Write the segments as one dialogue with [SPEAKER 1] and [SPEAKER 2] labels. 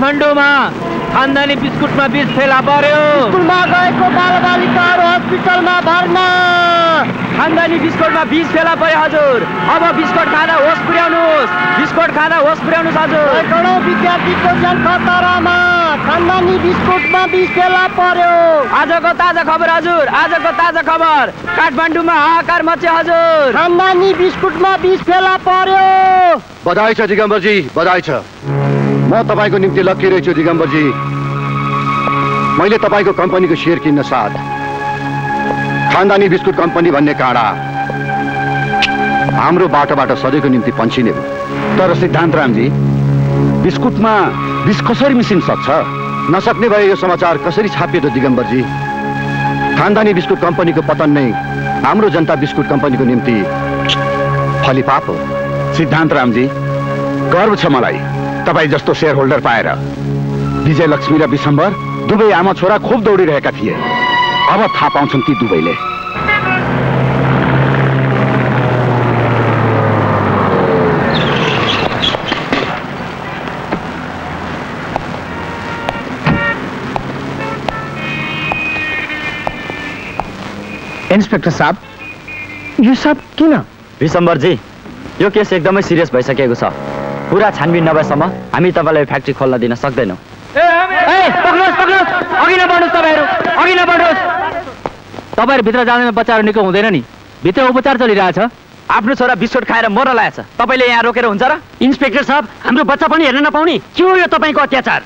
[SPEAKER 1] काठमाडौँमा खानदानी बिस्कुटमा बिस फेला पर्यो।
[SPEAKER 2] स्कुलमा गएको बालबालिकाहरू हस्पिटलमा भर्ना।
[SPEAKER 1] खानदानी बिस्कुटमा बिस फेला पर्यो हजुर। अब बिस्कुट खाँदा होस पुर्याउनुहोस्। बिस्कुट खाँदा होस पुर्याउनुहोस् हजुर।
[SPEAKER 2] सैकडौँ विद्यार्थीको ज्यान खतरामा खानदानी बिस्कुटमा बिस फेला पर्यो।
[SPEAKER 1] आजको ताजा खबर हजुर। आजको ताजा खबर। काठमाडौँमा हाहाकार मचे हजुर।
[SPEAKER 2] खानदानी बिस्कुटमा बिस फेला पर्यो।
[SPEAKER 3] बधाई छ दिगम्बरजी। बधाई छ। म तपाईँको निम्ति लक्किरहेको छु दिगम्बरजी। मैले तपाईँको कम्पनीको सेयर किन्न साथ। खानदानी बिस्कुट कम्पनी भन्ने काँडा। हाम्रो बाटोबाट सधैँको निम्ति पन्छिने हो। तर सिद्धान्त रामजी बिस्कुटमा बिस कसरी मिसिन सक्छ? नसक्ने भए यो समाचार कसरी छापियो त दिगम्बरजी? खानदानी बिस्कुट कम्पनीको पतन नै हाम्रो जनता बिस्कुट कम्पनीको निम्ति फलिपाप हो। सिद्धान्त रामजी गर्व छ मलाई। तपाईँ जस्तो सेयर होल्डर पाएर। विजय लक्ष्मी र विशम्बर दुवै आमा छोरा खुब दौडिरहेका थिए। अब थाहा पाउँछन् ती दुवैले।
[SPEAKER 4] इन्सपेक्टर साहब यो सब किन?
[SPEAKER 1] विशम्बरजी यो केस एकदमै सिरियस भइसकेको छ। पुरा छानबिन नभएसम्म हामी तपाईँलाई फ्याक्ट्री खोल्न दिन सक्दैनौँ। तपाईँहरू। अघि नबढ्नुहोस्। तपाईँहरू भित्र जाँदैन बच्चाहरू निको हुँदैन नि। भित्र उपचार चलिरहेछ। आफ्नो छोरा बिस्कुट खाएर मर्न लागेछ। तपाईँले यहाँ रोकेर हुन्छ र?
[SPEAKER 4] इन्सपेक्टर साहब हाम्रो बच्चा पनि हेर्न नपाउने। के हो यो तपाईँको अत्याचार?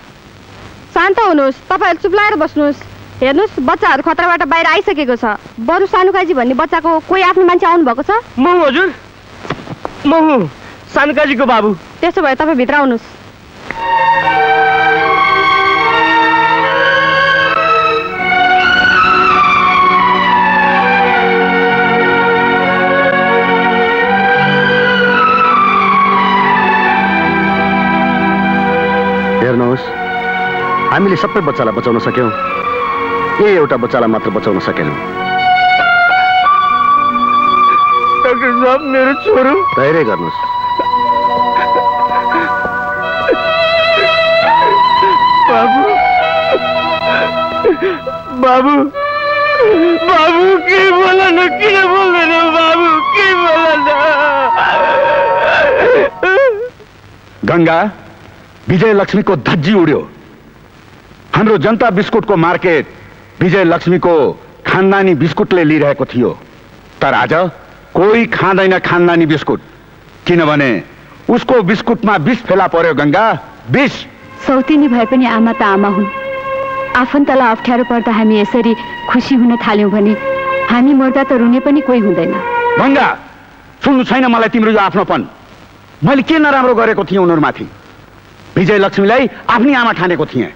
[SPEAKER 5] शान्त हुनुहोस्। तपाईँहरू चुप्लाएर बस्नुहोस्। हेर्नुहोस् बच्चाहरू खतराबाट बाहिर आइसकेको छ। बरु सानुकाजी भन्ने बच्चाको कोही आफ्नो मान्छे आउनु भएको छ?
[SPEAKER 4] म हुँ हजुर। म हुँ। सानुकाजीको बाबु।
[SPEAKER 5] त्यसो भए तपाईँ भित्र आउनुहोस्।
[SPEAKER 3] हेर्नुहोस् हामीले सबै बच्चालाई बचाउन सक्यौँ। ए एउटा बच्चालाई मात्र बचाउन सकेनौँ।
[SPEAKER 4] मेरो छोरो।
[SPEAKER 3] धैर्य गर्नुहोस्।
[SPEAKER 4] बाबु। बाबु बाबु के बोला न किन बोल्दैन बाबु के बोला
[SPEAKER 3] गङ्गा विजय लक्ष्मीको धज्जी उड्यो। हाम्रो जनता बिस्कुटको मार्केट विजय लक्ष्मीको खानदानी बिस्कुटले लिइरहेको थियो। तर आज कोही खाँदैन खानदानी बिस्कुट। किनभने उसको बिस्कुटमा विष फेला पर्यो गङ्गा विष
[SPEAKER 6] सौतिनी भए पनि आमा त आमा हुन्। आफन्तलाई अप्ठ्यारो पर्दा हामी यसरी खुसी हुन थाल्यौँ भने हामी मर्दा त रुने पनि कोही हुँदैन।
[SPEAKER 3] गङ्गा सुन्नु छैन मलाई तिम्रो यो आफ्नोपन। मैले के नराम्रो गरेको थिएँ उनीहरूमाथि? विजय लक्ष्मीलाई आफ्नै आमा ठानेको थिएँ।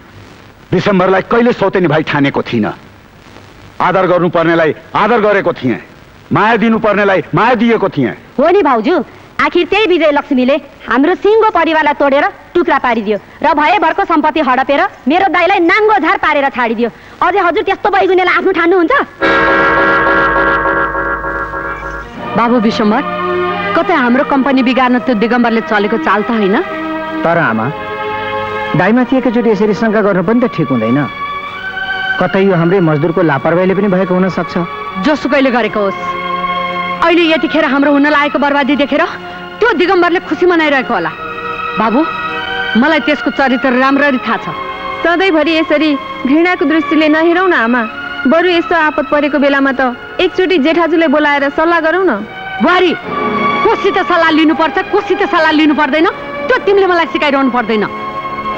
[SPEAKER 3] विशम्बरलाई कहिले सौतेनी भाइ ठानेको थिइनँ। आदर गर्नुपर्नेलाई आदर गरेको थिएँ। माया दिनुपर्नेलाई माया दिएको थिएँ।
[SPEAKER 7] हो नि भाउजू आखिर त्यही विजय लक्ष्मीले हाम्रो सिङ्गो परिवारलाई तोडेर टुक्रा पारिदियो र भएभरको सम्पत्ति हडपेर मेरो दाइलाई नाङ्गो झार पारेर छाडिदियो। अझै हजुर त्यस्तो बैगुनेलाई आफ्नो ठान्नुहुन्छ?
[SPEAKER 6] बाबु विश्वम्बर कतै हाम्रो कम्पनी बिगार्न त्यो दिगम्बरले चलेको चाल त होइन?
[SPEAKER 4] तर आमा दाइमाथि एकैचोटि यसरी शङ्का गर्नु पनि त ठिक हुँदैन। कतै यो हाम्रै मजदुरको लापरवाहीले पनि भएको हुन सक्छ।
[SPEAKER 6] जोसुकैले गरेको होस्। अहिले यतिखेर हाम्रो हुन लागेको बर्बादी देखेर त्यो दिगम्बरले खुसी मनाइरहेको होला। बाबु मलाई त्यसको चरित्र राम्ररी थाहा छ।
[SPEAKER 5] सधैँभरि यसरी घृणाको दृष्टिले नहेरौँ न आमा। बरु यस्तो आपत परेको बेलामा त एकचोटि जेठाजुले बोलाएर सल्लाह गरौँ न।
[SPEAKER 6] बुहारी कोसित सल्लाह लिनुपर्छ कोसित सल्लाह लिनु पर्दैन। त्यो तिमीले मलाई सिकाइरहनु पर्दैन।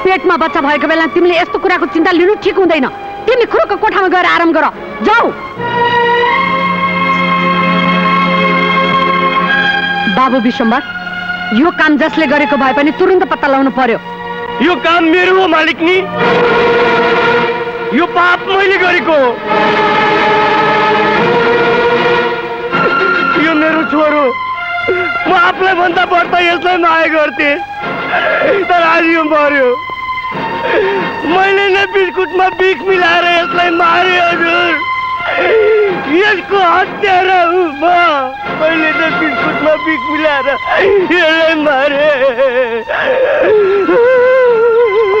[SPEAKER 6] पेटमा बच्चा भएको बेला तिमीले यस्तो कुराको चिन्ता लिनु ठिक हुँदैन। तिमी खुरुको कोठामा गएर आराम गर। जाऊ। बाबु विश्वम्बर यो काम जसले गरेको भए पनि तुरन्त पत्ता लगाउनु पर्यो।
[SPEAKER 4] यो काम मेरो हो मालिक नि। यो पाप मैले गरेको यो मेरो छोरो म आफूलाई भन्दा बढ्ता यसलाई माया गर्थे। तर आज यो मर्यो। मैले नै बिस्कुटमा बिख मिलाएर यसलाई मारे हजुर। यसको हत्यारा म मैले नै बिस्कुटमा बिख मिलाएर यसलाई मारे।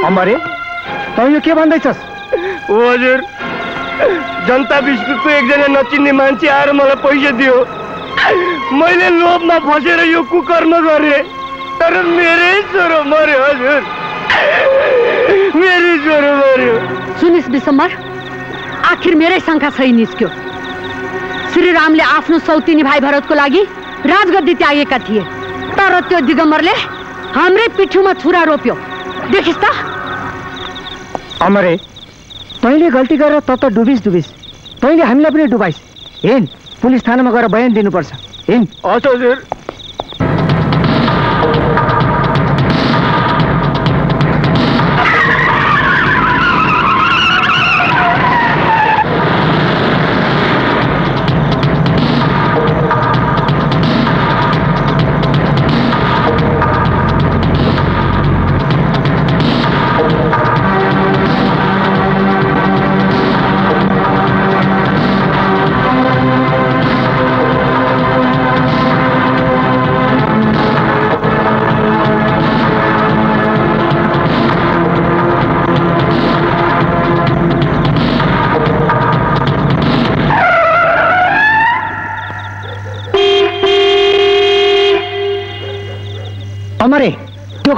[SPEAKER 8] अम्बरे तँ यो के भन्दैछस्?
[SPEAKER 4] हजुर जनता बिस्कुटको एकजना नचिन्ने मान्छे आएर मलाई पैसा दियो। मैले लोभमा फसेर यो कुकर्म गरेँ तर मेरै छोरो मर्यो हजुर। मेरै छोरो मर्यो
[SPEAKER 6] सुनिस् विशम्बर आखिर मेरै शङ्का सही निस्क्यो। श्रीरामले आफ्नो सौतिनी भाइ भरतको लागि राजगद्दी त्यागेका थिए तर त्यो दिगम्बरले हाम्रै पिठ्युमा छुरा रोप्यो। देखिस् त।
[SPEAKER 8] अमरे तैँले गल्ती गरेर त त डुबिस डुबिस। तैँले हामीलाई पनि डुबाइस। हिँड पुलिस थानामा गएर बयान दिनुपर्छ। हिँड।
[SPEAKER 4] हजुर।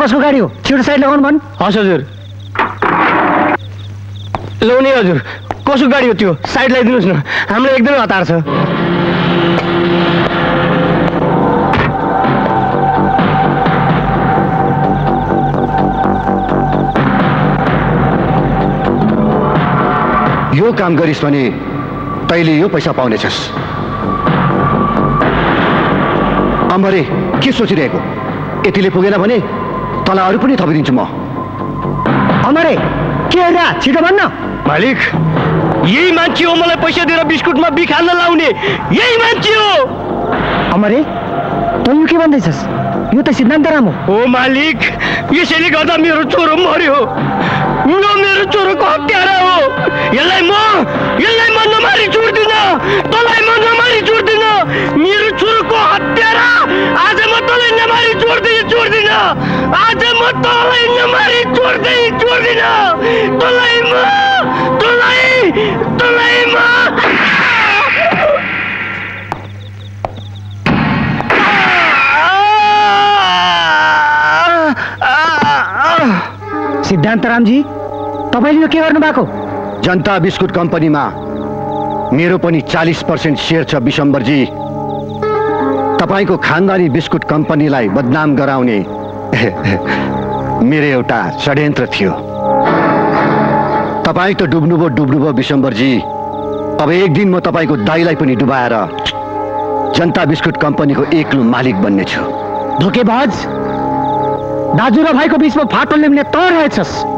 [SPEAKER 8] कसको गाडी हो? छिटो साइड लगाउनु भन्।
[SPEAKER 4] हस् हजुर। लौ नि हजुर कसो गाडी हो त्यो? साइड लगाइदिनुहोस् न। हामीलाई एकदमै हतार छ।
[SPEAKER 2] यो काम गरिस् भने तैँले यो पैसा पाउनेछस्। अम्बरे के सोचिरहेको? यतिले पुगेन भने तँलाई अरू पनि थपिदिन्छु म।
[SPEAKER 8] अमरे के हेर्दा? छिटो भन्न।
[SPEAKER 4] मालिक यही मान्छे हो मलाई पैसा दिएर बिस्कुटमा बिख हाल्न लाउने। यही मान्छे हो।
[SPEAKER 8] अमरे तँ के भन्दैछस्? यो त सिद्धान्त राम हो।
[SPEAKER 4] मालिक यसैले गर्दा मेरो छोरो मर्यो। मेरो छोरोको हत्यारा हो। यसलाई म यसलाई म नमारी छोड्दिन तँलाई म नमारी छोड्दिन मेरो छोरोको हत्यारा आज म तँलाई नमारी छोड्दै छोड्दिन आज म तँलाई नमारी छोड्दै छोड्दिन तँलाई म तँलाई तँलाई म।
[SPEAKER 8] सिद्धान्त रामजी तपाईँले यो के गर्नु भएको
[SPEAKER 2] जनता बिस्कुट कम्पनीमा मेरो पनि चालिस पर्सेन्ट सेयर छ विशम्बरजी। तपाईँको खानदानी बिस्कुट कम्पनीलाई बदनाम गराउने मेरो एउटा षड्यन्त्र थियो। तपाईँ त डुब्नुभयो डुब्नुभयो विशम्बरजी। अब एक दिन म तपाईँको दाईलाई पनि डुबाएर जनता बिस्कुट कम्पनीको एक्लो मालिक बन्नेछु।
[SPEAKER 8] धोकेबाज दाजु र भाइको बिचमा फाटो ल्याउने त रहेछस्।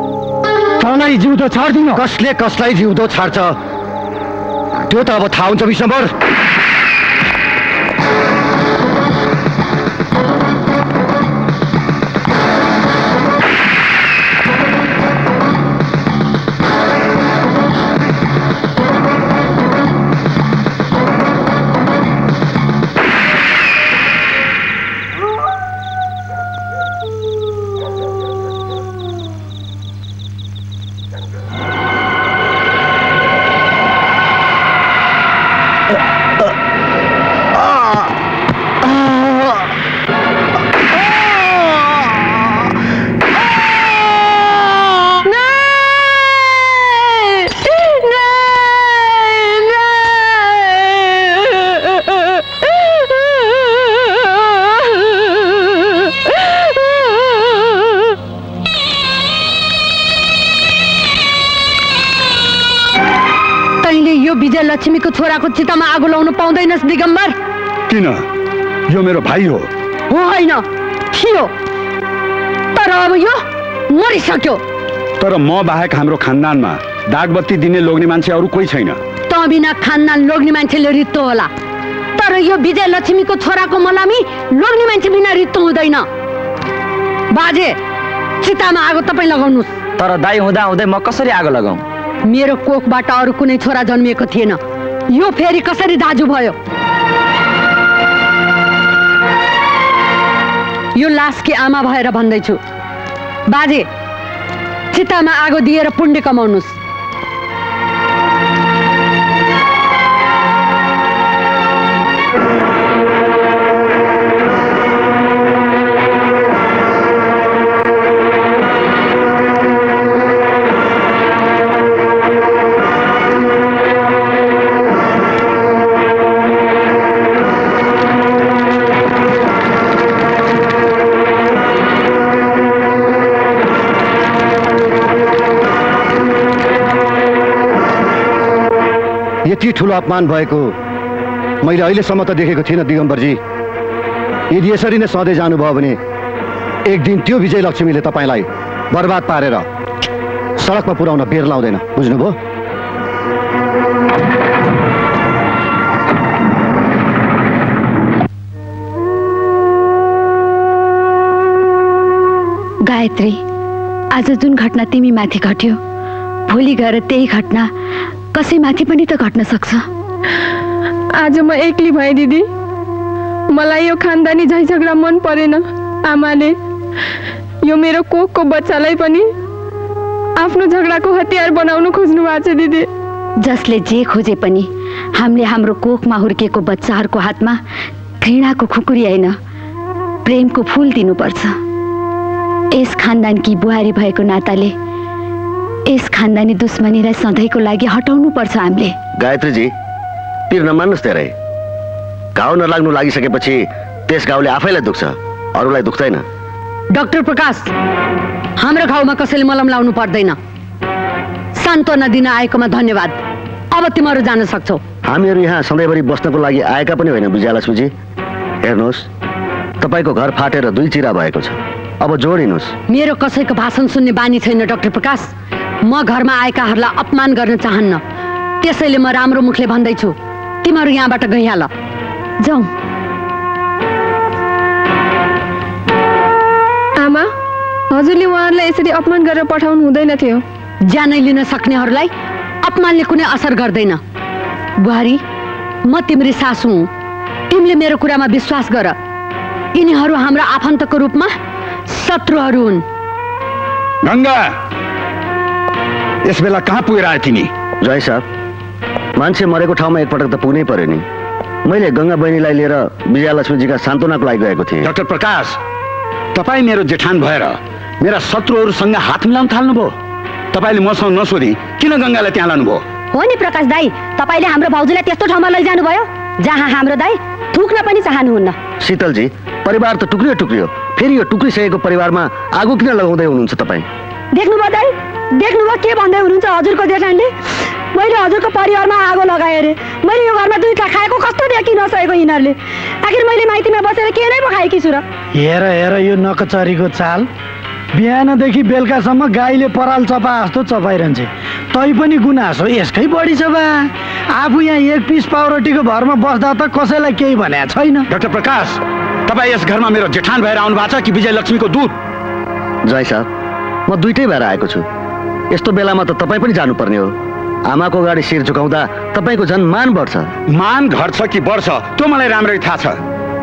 [SPEAKER 8] तँलाई जिउँदो छाड्दिन
[SPEAKER 2] कसले कसलाई जिउँदो छाड्छ? त्यो त अब थाहा हुन्छ विशम्बर
[SPEAKER 6] चितामा आगो लाउन पाउँदैनस् दिगम्बर।
[SPEAKER 2] किन? यो मेरो भाइ हो।
[SPEAKER 6] हो होइन थियो तर अब यो मरिसक्यो।
[SPEAKER 2] तर म बाहेक हाम्रो खानदानमा दागबत्ती दिने लोग्ने मान्छे अरू कोही छैन।
[SPEAKER 6] त बिना खानदान लोग्ने मान्छेले रित्तो होला। तर यो विजय लक्ष्मीको छोराको मलामी लोग्ने मान्छे बिना रित्तो हुँदैन। बाजे चितामा आगो तपाईँ लगाउनुहोस्।
[SPEAKER 9] तर दाई हुँदा हुँदै म कसरी आगो लगाउँ?
[SPEAKER 6] मेरो कोखबाट अरू कुनै छोरा जन्मिएको थिएन। यो फेरि कसरी दाजु भयो? यो लासकी आमा भएर भन्दैछु। बाजे चितामा आगो दिएर पुण्य कमाउनुहोस्
[SPEAKER 2] यति ठुलो अपमान भएको मैले अहिलेसम्म त देखेको थिइनँ दिगम्बरजी। यदि यसरी नै सधैँ जानुभयो भने एक दिन त्यो विजय लक्ष्मीले तपाईँलाई बर्बाद पारेर सडकमा पुर्याउन बेर लाउँदैन। बुझ्नुभयो?
[SPEAKER 10] गायत्री आज जुन घटना तिमी माथि घट्यो भोलि गएर त्यही घटना कसैमाथि पनि त घट्न सक्छ।
[SPEAKER 11] आज म एक्लै भएँ दिदी। मलाई यो खानदानी झै झगडा मन परेन आमाले। यो मेरो कोखको बच्चालाई पनि आफ्नो झगडाको हतियार बनाउनु खोज्नु भएको छ दिदी।
[SPEAKER 10] जसले जे खोजे पनि हामीले हाम्रो कोखमा हुर्किएको बच्चाहरूको हातमा घृणाको खुकुरी होइन प्रेमको फुल दिनुपर्छ। यस खानदानकी बुहारी भएको नाताले यस खानदानी दुश्मनीलाई सधैँको लागि हटाउनु पर्छ हामीले।
[SPEAKER 2] गायत्रीजी पिर नमान्नुहोस् धेरै। घाउ नलाग्नु लागिसकेपछि त्यस घाउले आफैलाई दुख्छ अरूलाई दुख्दैन।
[SPEAKER 6] डाक्टर प्रकाश हाम्रो घाउमा कसैले मलम लाउनु पर्दैन। सान्त्वना दिन आएकोमा धन्यवाद। अब तिमीहरू जान सक्छौ।
[SPEAKER 2] हामीहरू यहाँ सधैँभरि बस्नको लागि आएका पनि होइन विजयलक्ष्मीजी हेर्नुहोस् तपाईँको घर फाटेर दुई चिरा भएको छ। अब जोडिनुहोस्।
[SPEAKER 6] मेरो कसैको भाषण सुन्ने बानी छैन डाक्टर प्रकाश। म घरमा आएकाहरूलाई अपमान गर्न चाहन्न। त्यसैले म राम्रो मुखले भन्दैछु तिमीहरू यहाँबाट गइहाल।
[SPEAKER 10] जाउँ।
[SPEAKER 11] आमा हजुरले उहाँहरूलाई यसरी अपमान गरेर पठाउनु हुँदैन थियो।
[SPEAKER 6] ज्यानै लिन सक्नेहरूलाई अपमानले कुनै असर गर्दैन। बुहारी म तिम्री सासु हुँ। तिमीले मेरो कुरामा विश्वास गर। यिनीहरू हाम्रो आफन्तको रूपमा शत्रुहरू हुन्।
[SPEAKER 2] गङ्गा! यस बेला कहाँ पुगेर आयो तिमी? जय साहब। मान्छे मरेको ठाउँमा एकपटक त पुग्नै पर्यो नि। मैले गङ्गा बहिनीलाई लिएर विजयलक्ष्मीजीका सान्त्वनाको लागि गएको थिएँ।
[SPEAKER 3] डाक्टर प्रकाश तपाईँ मेरो जेठान भएर मेरा शत्रुहरूसँग हात मिलाउन थाल्नुभयो। तपाईँले मसँग नसोधी किन गङ्गालाई त्यहाँ लानुभयो?
[SPEAKER 7] हो नि प्रकाश दाई तपाईँले हाम्रो भाउजूलाई त्यस्तो ठाउँमा लैजानु भयो जहाँ हाम्रो दाई थुक्न पनि चाहनुहुन्न।
[SPEAKER 2] शीतलजी परिवार त टुक्रियो टुक्रियो फेरि यो टुक्रिसकेको परिवारमा आगो किन लगाउँदै हुनुहुन्छ तपाईँ?
[SPEAKER 7] देख्नुभयो दाई देख्नुभयो के भन्दै हुनुहुन्छ हजुरको जेठानले? मैले हजुरको परिवारमा आगो लगाएँ अरे। मैले यो घरमा दुईवटा खाएको कस्तो देखि नसकेको यिनीहरूले? आखिर मैले माइतीमा बसेर के नै पो खाएकी छु र
[SPEAKER 8] हेर हेर यो नकचरीको चाल। बिहानदेखि बेलुकासम्म गाईले पराल चपा जस्तो चपाइरहन्छ। तै पनि गुनासो यसकै बढी छ बा। आफू यहाँ एक पिस पाउरोटीको भरमा बस्दा त कसैलाई केही भने छैन।
[SPEAKER 3] डाक्टर प्रकाश तपाईँ यस घरमा मेरो जेठान भएर आउनु भएको छ कि विजयलक्ष्मीको दूत?
[SPEAKER 2] जय साहब। म दुइटै भएर आएको छु। यस्तो बेलामा त तपाईँ पनि जानुपर्ने हो। आमाको अगाडि शिर झुकाउँदा तपाईँको झन् मान बढ्छ।
[SPEAKER 3] मान घट्छ कि बढ्छ त्यो मलाई राम्ररी थाहा छ।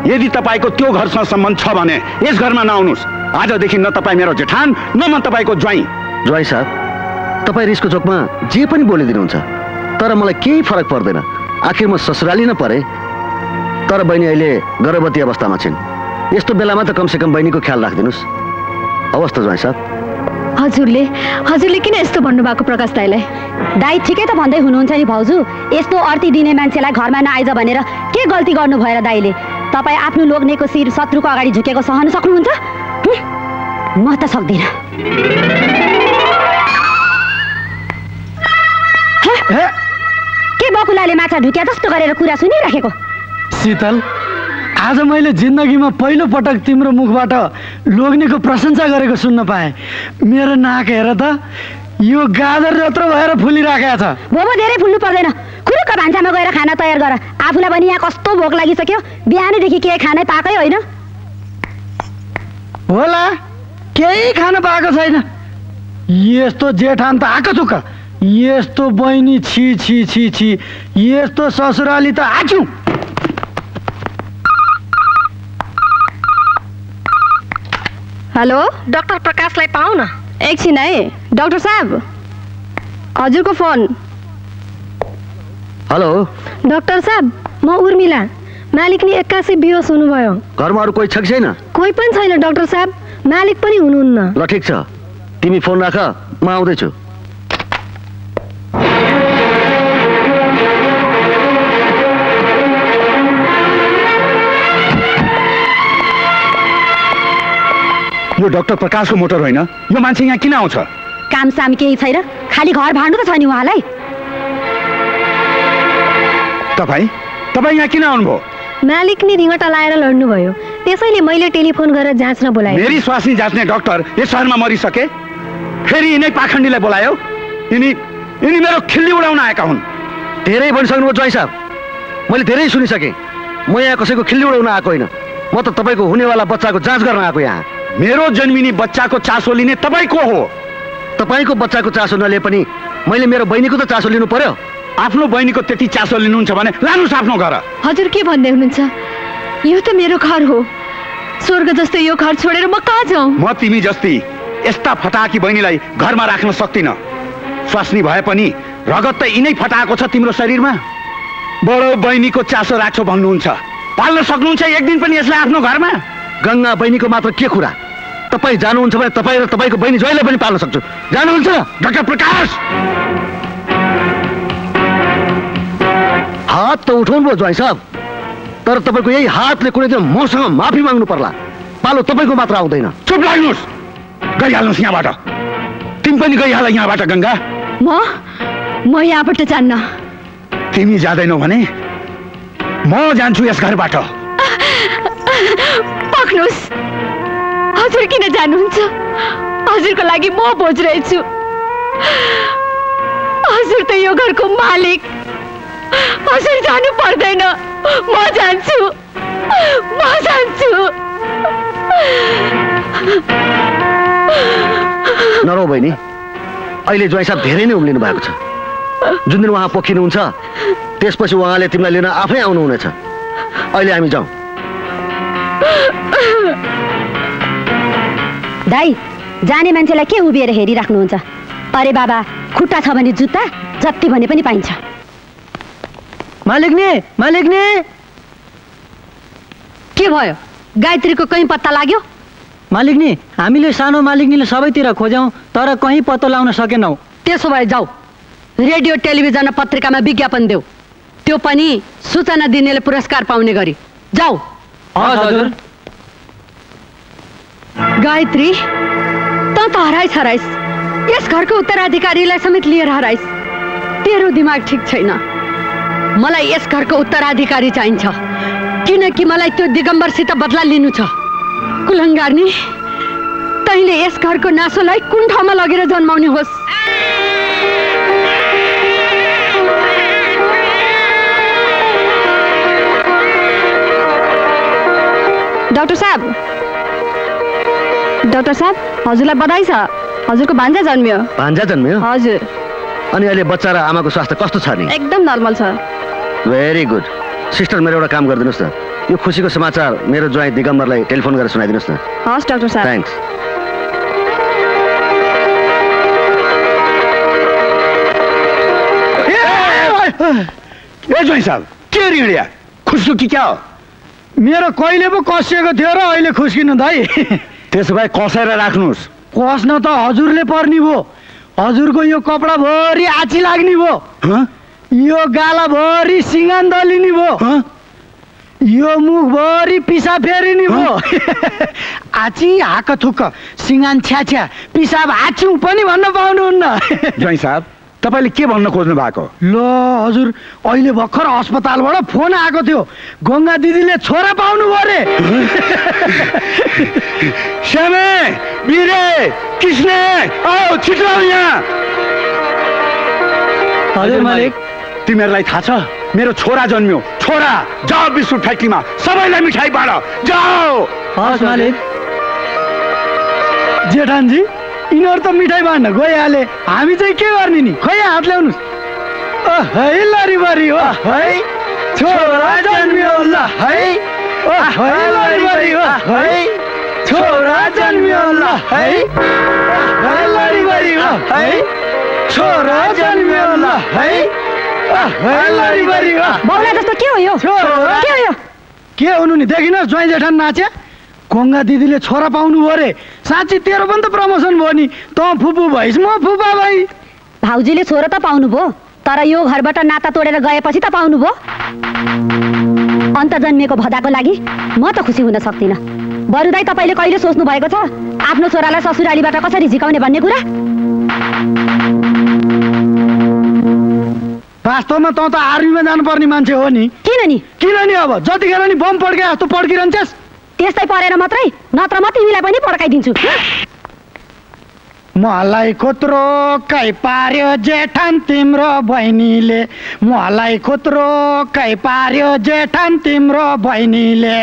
[SPEAKER 3] यदि तपाईँको त्यो घरसँग सम्बन्ध छ भने यस घरमा नआउनुहोस्। आजदेखि न तपाईँ मेरो जेठान न म तपाईँको ज्वाइँ।
[SPEAKER 2] जय साहब तपाईँ रिसको चोकमा जे पनि बोलिदिनुहुन्छ तर मलाई केही फरक पर्दैन। आखिर म ससुराली न परे। तर बहिनी अहिले गर्भवती अवस्थामा छिन्। यस्तो बेलामा त कमसेकम बहिनीको ख्याल राखिदिनुहोस्। हवस् त ज्वाइँ साहब।
[SPEAKER 10] हजुरले हजुरले किन यस्तो भन्नुभएको प्रकाश दाईलाई?
[SPEAKER 7] दाई ठिकै त भन्दै हुनुहुन्छ नि भाउजू। यस्तो अर्थी दिने मान्छेलाई घरमा नआइज भनेर के गल्ती गर्नु भएर दाईले? तपाईँ आफ्नो लोग्नेको शिर शत्रुको अगाडि झुकेको सहन सक्नुहुन्छ? म त सक्दिनँ। के बकुलाले माछा ढुक्या जस्तो गरेर कुरा सुनिराखेको?
[SPEAKER 8] शीतल? आज मैले जिन्दगीमा पहिलो पटक तिम्रो मुखबाट लोग्नेको प्रशंसा गरेको सुन्न पाएँ। मेरो नाक हेर त यो गाजर जत्रो भएर फुलिराखेको छ।
[SPEAKER 7] भोबो धेरै फुल्नु पर्दैन। खुरुक्क भान्सामा गएर खाना तयार गर। आफूलाई पनि यहाँ कस्तो भोक लागिसक्यो? बिहानैदेखि के खानै पाएकै होइन।
[SPEAKER 8] होला केही खान पाएको छैन। यस्तो जेठान त आएको छु यस्तो बहिनी छि छि छि छि। यस्तो ससुराली त आछु
[SPEAKER 11] हेलो?
[SPEAKER 6] डाक्टर प्रकाशलाई पाऊ न
[SPEAKER 11] एकछिन है। डाक्टर साहब हजुरको फोन।
[SPEAKER 12] हेलो?
[SPEAKER 11] डाक्टर साहब म उर्मिला। मालिक नि एक्कासी बिहोस हुनुभयो।
[SPEAKER 12] घरमा अरू कोही छ कि छैन?
[SPEAKER 11] कोही पनि छैन डाक्टर साहब। मालिक पनि हुनुहुन्न।
[SPEAKER 12] ल ठिक छ। तिमी फोन राख म आउँदैछु।
[SPEAKER 3] यो डाक्टर प्रकाशको मोटर होइन। यो मान्छे यहाँ किन आउँछ?
[SPEAKER 7] काम साम केही छैन। खालि घर भाँड्नु त छ नि उहाँलाई।
[SPEAKER 3] तपाईँ? तपाईँ यहाँ किन आउनुभयो?
[SPEAKER 11] मालिक नि रिङ्गटा लाएर लड्नुभयो। त्यसैले मैले टेलिफोन गरेर जाँच्न बोलाएँ।
[SPEAKER 3] मेरी स्वास्नी जाँच्ने डाक्टर यस सहरमा मरिसके फेरि यिनै पाखण्डीलाई बोलायो। यिनी यिनी मेरो खिल्ली उडाउन आएका हुन्।
[SPEAKER 12] धेरै भनिसक्नुभयो ज्वाइँ साहब। मैले धेरै सुनिसकेँ। म यहाँ कसैको खिल्ली उडाउन आएको होइन। म त तपाईँको हुनेवाला बच्चाको जाँच गर्न आएको यहाँ।
[SPEAKER 3] मेरो जन्मिनी बच्चाको चासो लिने तपाईँ को हो।
[SPEAKER 12] तपाईँको बच्चाको चासो नलिए पनि मैले मेरो बहिनीको त चासो लिनु पर्यो?
[SPEAKER 3] आफ्नो बहिनीको त्यति चासो लिनुहुन्छ भने लानुहोस् आफ्नो घर।
[SPEAKER 10] हजुर के भन्दै हुनुहुन्छ? यो त मेरो घर हो। स्वर्ग जस्तो यो घर छोडेर म कहाँ जाउँ
[SPEAKER 3] म तिमी जस्ती यस्ता फटाकी बहिनीलाई घरमा राख्न सक्दिन। स्वास्नी भए पनि रगत त यिनै फटाएको छ तिम्रो शरीरमा। बडो बहिनीको चासो राख्छौ भन्नुहुन्छ। पाल्न सक्नुहुन्छ एक दिन पनि यसलाई आफ्नो घरमा?
[SPEAKER 12] गङ्गा बहिनीको मात्र के कुरा? तपाईँ जानुहुन्छ भने तपाईँ र तपाईँको बहिनी जहिले पनि पाल्न सक्छु। जानुहुन्छ?
[SPEAKER 3] डाक्टर प्रकाश!
[SPEAKER 12] हात त उठाउनु भयो ज्वाइँ साहब। तर तपाईँको यही हातले कुनै दिन मसँग माफी माग्नु पर्ला। पालो तपाईँको मात्र आउँदैन।
[SPEAKER 3] चुप लाग्नुहोस्। गइहाल्नुहोस् यहाँबाट। तिमी पनि गइहाल यहाँबाट गङ्गा।
[SPEAKER 10] म? म यहाँबाट जान्न।
[SPEAKER 3] तिमी जाँदैनौ भने म जान्छु यस घरबाट।
[SPEAKER 10] पक्नुहोस्। हजुर किन जानुहुन्छ? हजुरको लागि म बोझ रहेछु हजुर त यो घरको मालिक। हजुर जानु पर्दैन। म जान्छु। म जान्छु।
[SPEAKER 12] नरौ बहिनी अहिले ज्वाइँ साहब धेरै नै उम्लिनु भएको छ। जुन दिन उहाँ पोखिनुहुन्छ त्यसपछि उहाँले तिमीलाई लिन आफै आउनुहुनेछ। अहिले हामी जाउँ।
[SPEAKER 7] दाई जाने मान्छेलाई के उभिएर हेरिराख्नुहुन्छ? अरे बाबा खुट्टा छ भने जुत्ता जति भने पनि पाइन्छ।
[SPEAKER 8] मालिक नि मालिक नि
[SPEAKER 6] के भयो? गायत्रीको कहीँ पत्ता लाग्यो?
[SPEAKER 8] मालिक नि हामीले सानो मालिकनीले सबैतिर खोज्यौँ तर कहीँ पत्तो लगाउन सकेनौँ।
[SPEAKER 6] त्यसो भए जाऊ। रेडियो टेलिभिजन र पत्रिकामा विज्ञापन देऊ। त्यो पनि सूचना दिनेले पुरस्कार पाउने गरी। जाऊ।
[SPEAKER 8] हजुर।
[SPEAKER 6] गायत्री त त हराइस हराइस। यस घरको उत्तराधिकारीलाई समेत लिएर हराइस। तेरो दिमाग ठिक छैन। मलाई यस घरको उत्तराधिकारी चाहिन्छ। किनकि मलाई त्यो दिगम्बरसित बदला लिनु छ। कुलङ्गार्नी तैँले यस घरको नासोलाई कुन ठाउँमा लगेर जन्माउने होस्।
[SPEAKER 11] डाक्टर साहब डाक्टर साहब हजुरलाई बधाई छ। हजुरको भान्जा जन्मियो।
[SPEAKER 12] भान्जा जन्मियो?
[SPEAKER 11] हजुर।
[SPEAKER 12] अनि अहिले बच्चा र आमाको स्वास्थ्य कस्तो छ नि?
[SPEAKER 11] एकदम नर्मल छ।
[SPEAKER 12] भेरी गुड सिस्टर मेरो एउटा काम गरिदिनुहोस् न यो खुसीको समाचार मेरो ज्वाइँ दिगम्बरलाई टेलिफोन गरेर सुनाइदिनुहोस् न
[SPEAKER 11] हस् डाक्टर साहब।
[SPEAKER 12] थ्याङ्क्स
[SPEAKER 3] ए ज्वाइँ साहब के ऋणिया खुस्नु कि क्या हो?
[SPEAKER 8] मेरो कहिले पो कसिएको थियो र अहिले खुस्किनु दाइ।
[SPEAKER 3] त्यसो भए कसेर राख्नुहोस्।
[SPEAKER 8] कस्न त हजुरले पर्ने भयो हजुरको यो कपडाभरि आची लाग्ने भयो? यो गालाभरि सिँगान दलिने भयो? यो मुखभरि पिसा फेरिने भयो आची हाक थुक्क। सिँगान छ्या पिसाब हाच्यौँ पनि भन्न पाउनुहुन्न।
[SPEAKER 3] साहब। तपाईँले के भन्न खोज्नु भएको?
[SPEAKER 8] ल हजुर अहिले भर्खर अस्पतालबाट फोन आएको थियो। गङ्गा दिदीले छोरा पाउनु अरे
[SPEAKER 3] श्यामे बिरे कृष्ण औ छिटो आऊ यहाँ।
[SPEAKER 8] हजुर मालिक।
[SPEAKER 3] तिमीहरूलाई थाहा छ मेरो छोरा जन्मियो। छोरा जाओ बिस्कुट फ्याक्ट्रीमा सबैलाई मिठाई बाँड। जाओ।
[SPEAKER 8] हस् मालिक। जेठानजी यिनीहरू त मिठाई बाँड्न गइहाले। हामी चाहिँ के गर्ने नि? खै हात ल्याउनुहोस्। है लरिबरी हो है छोरा जन्मियो ल है है लरिबरी हो है छोरा जन्मियो ल है है लडीबडी है छोरा जन्मियो ल है है लडीबडी
[SPEAKER 7] बाउला जस्तो के हो यो?
[SPEAKER 8] छोरा।
[SPEAKER 7] के हो यो?
[SPEAKER 8] के हुनु नि? देखिनुहोस् ज्वाइँ जेठान नाचे। कोङ्गा दिदीले छोरा पाउनु भयो अरे साँच्ची तेरो पनि त प्रमोसन भयो नि। त फुपू भइस् म फुपा भाइ।
[SPEAKER 7] भाउजूले छोरो त पाउनुभयो तर यो घरबाट नाता तोडेर गएपछि त पाउनुभयो अन्त जन्मिएको भदाको लागि म त खुसी हुन सक्दिनँ। बरु दाई तपाईँले कहिले सोच्नु भएको छ? आफ्नो छोरालाई ससुरालीबाट कसरी झिकाउने भन्ने कुरा?
[SPEAKER 8] वास्तवमा तँ त आर्मीमा जानुपर्ने मान्छे हो नि।
[SPEAKER 7] किन नि?
[SPEAKER 8] किन नि अब? जतिखेर नि बम पड्के जस्तो पड्किरहन्छस्।
[SPEAKER 7] त्यस्तै परेर मात्रै नत्र म तिमीलाई पनि पड्काइदिन्छु
[SPEAKER 8] मलाई खुत्रो कै पार्यो जेठान तिम्रो बहिनीले। मलाई खुत्रो कै पार्यो जेठान तिम्रो बहिनीले।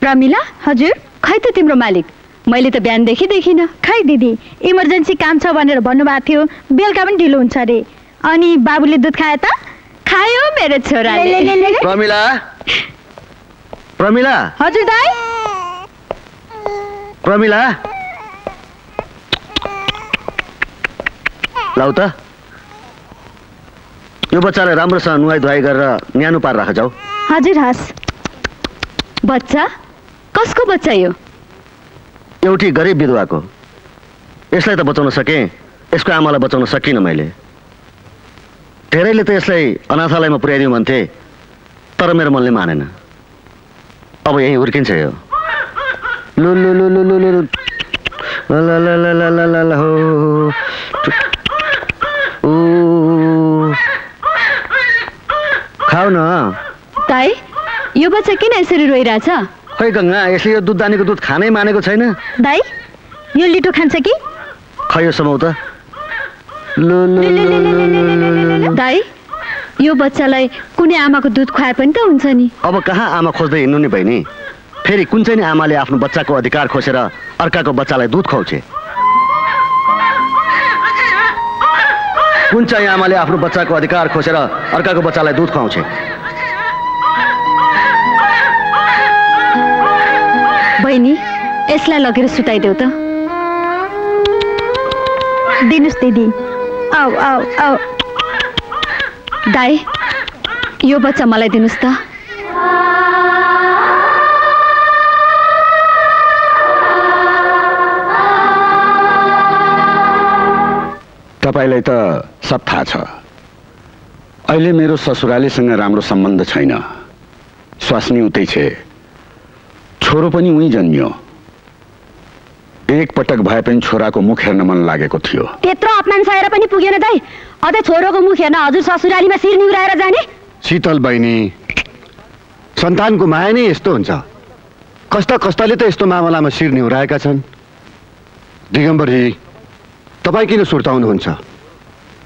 [SPEAKER 10] प्रमिला हजुर खै त तिम्रो मालिक? मैले त बिहानदेखि देखिनँ।
[SPEAKER 5] खै दिदी इमर्जेन्सी काम छ भनेर भन्नुभएको थियो। बेलुका पनि ढिलो हुन्छ अरे। अनि बाबुले दुध खायो त?
[SPEAKER 10] खायो मेरो छोराले।
[SPEAKER 12] प्रमिला प्रमिला।
[SPEAKER 5] हजुर दाई।
[SPEAKER 12] प्रमिला। लाउ त। यो बच्चालाई राम्रोसँग नुहाइ धुवाइ गरेर न्यानो पार राख जाऊ।
[SPEAKER 5] हजुर हस्।
[SPEAKER 10] बच्चा? कसको बच्चा यो?
[SPEAKER 12] एउटी गरिब विधवाको। यसलाई त बचाउन सकेँ। यसको आमालाई बचाउन सकिनँ मैले। धेरैले त यसलाई अनाथालयमा पुर्याइदिउँ भन्थे तर मेरो मनले मानेन। अब यहीँ हुर्किन्छ यो लु लु लु लु लु लु ल हो खाऊ न
[SPEAKER 10] ताई यो बच्चा किन यसरी रोइरहेछ
[SPEAKER 12] खै गङ्गा यसले यो दुध दानीको दुध खानै मानेको छैन
[SPEAKER 5] दाई यो लिटो खान्छ कि
[SPEAKER 12] खै यो समाउ त
[SPEAKER 10] यो बच्चालाई कुनै आमाको दुध खुवाए पनि त हुन्छ नि।
[SPEAKER 12] अब कहाँ आमा खोज्दै हिँड्नु नि बहिनी? फेरि कुन चाहिँ नि आमाले आफ्नो बच्चाको अधिकार खोसेर अर्काको बच्चालाई दुध खुवाउँछे? कुन चाहिँ आमाले आफ्नो बच्चाको अधिकार खोसेर अर्काको बच्चालाई दुध खुवाउँछे?
[SPEAKER 10] बहिनी यसलाई लगेर सुताइदेऊ त।
[SPEAKER 5] दिनुहोस् दिदी। आऊ आऊ आऊ।
[SPEAKER 10] दाई यो बच्चा मलाई दिनुहोस् त।
[SPEAKER 3] तपाईँलाई त सब थाहा छ। अहिले मेरो ससुरालीसँग राम्रो सम्बन्ध छैन। स्वास्नी उतै छे। छोरो पनि उहीँ जन्मियो। एकपटक भए पनि छोराको मुख हेर्न मन लागेको थियो।
[SPEAKER 7] त्यत्रो अपमान सहेर पनि पुगेन दाई अझै छोरोको मुख हेर्न हजुर ससुरालीमा शिर निहुराएर जाने।
[SPEAKER 2] शीतल बहिनी सन्तानको माया नै यस्तो हुन्छ। कस्ता कस्ताले त यस्तो मामलामा शिर निहुराएका छन्? दिगम्बरजी तपाईँ किन सुर्ताउनुहुन्छ?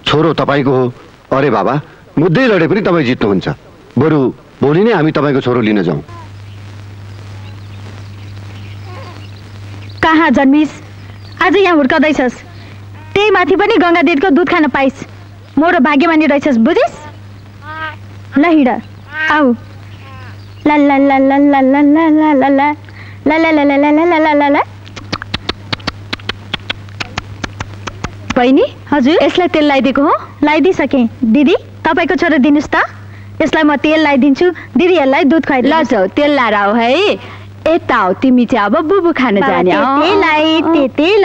[SPEAKER 2] छोरो तपाईँको हो। अरे बाबा मुद्दै लडे पनि तपाईँ जित्नुहुन्छ। बरु भोलि नै हामी तपाईँको छोरो लिन जाउँ।
[SPEAKER 5] कहाँ जन्मिस आज यहाँ हुर्काउँदैछस् त्यही माथि पनि गङ्गा दिदीको दुध खान पाइस् मोरो भाग्यमानी रहेछस् बुझिस् ल हिँड आऊ ला ला ला ला ला ला ला ला ला ला ला ला ला ला ला ला ला ला ला
[SPEAKER 10] बहिनी
[SPEAKER 5] हजुर
[SPEAKER 10] यसलाई तेल लगाइदिएको हो
[SPEAKER 5] लगाइदिइसकेँ दिदी तपाईँको छोरो दिनुहोस् त यसलाई म तेल लगाइदिन्छु दिदीहरूलाई दुध
[SPEAKER 10] ल
[SPEAKER 5] खुवाइदिनुहोस्
[SPEAKER 10] जाऊ तेल लाएर आऊ है यता हो तिमी चाहिँ अब बुबु खान जाने त्यही
[SPEAKER 5] त्यही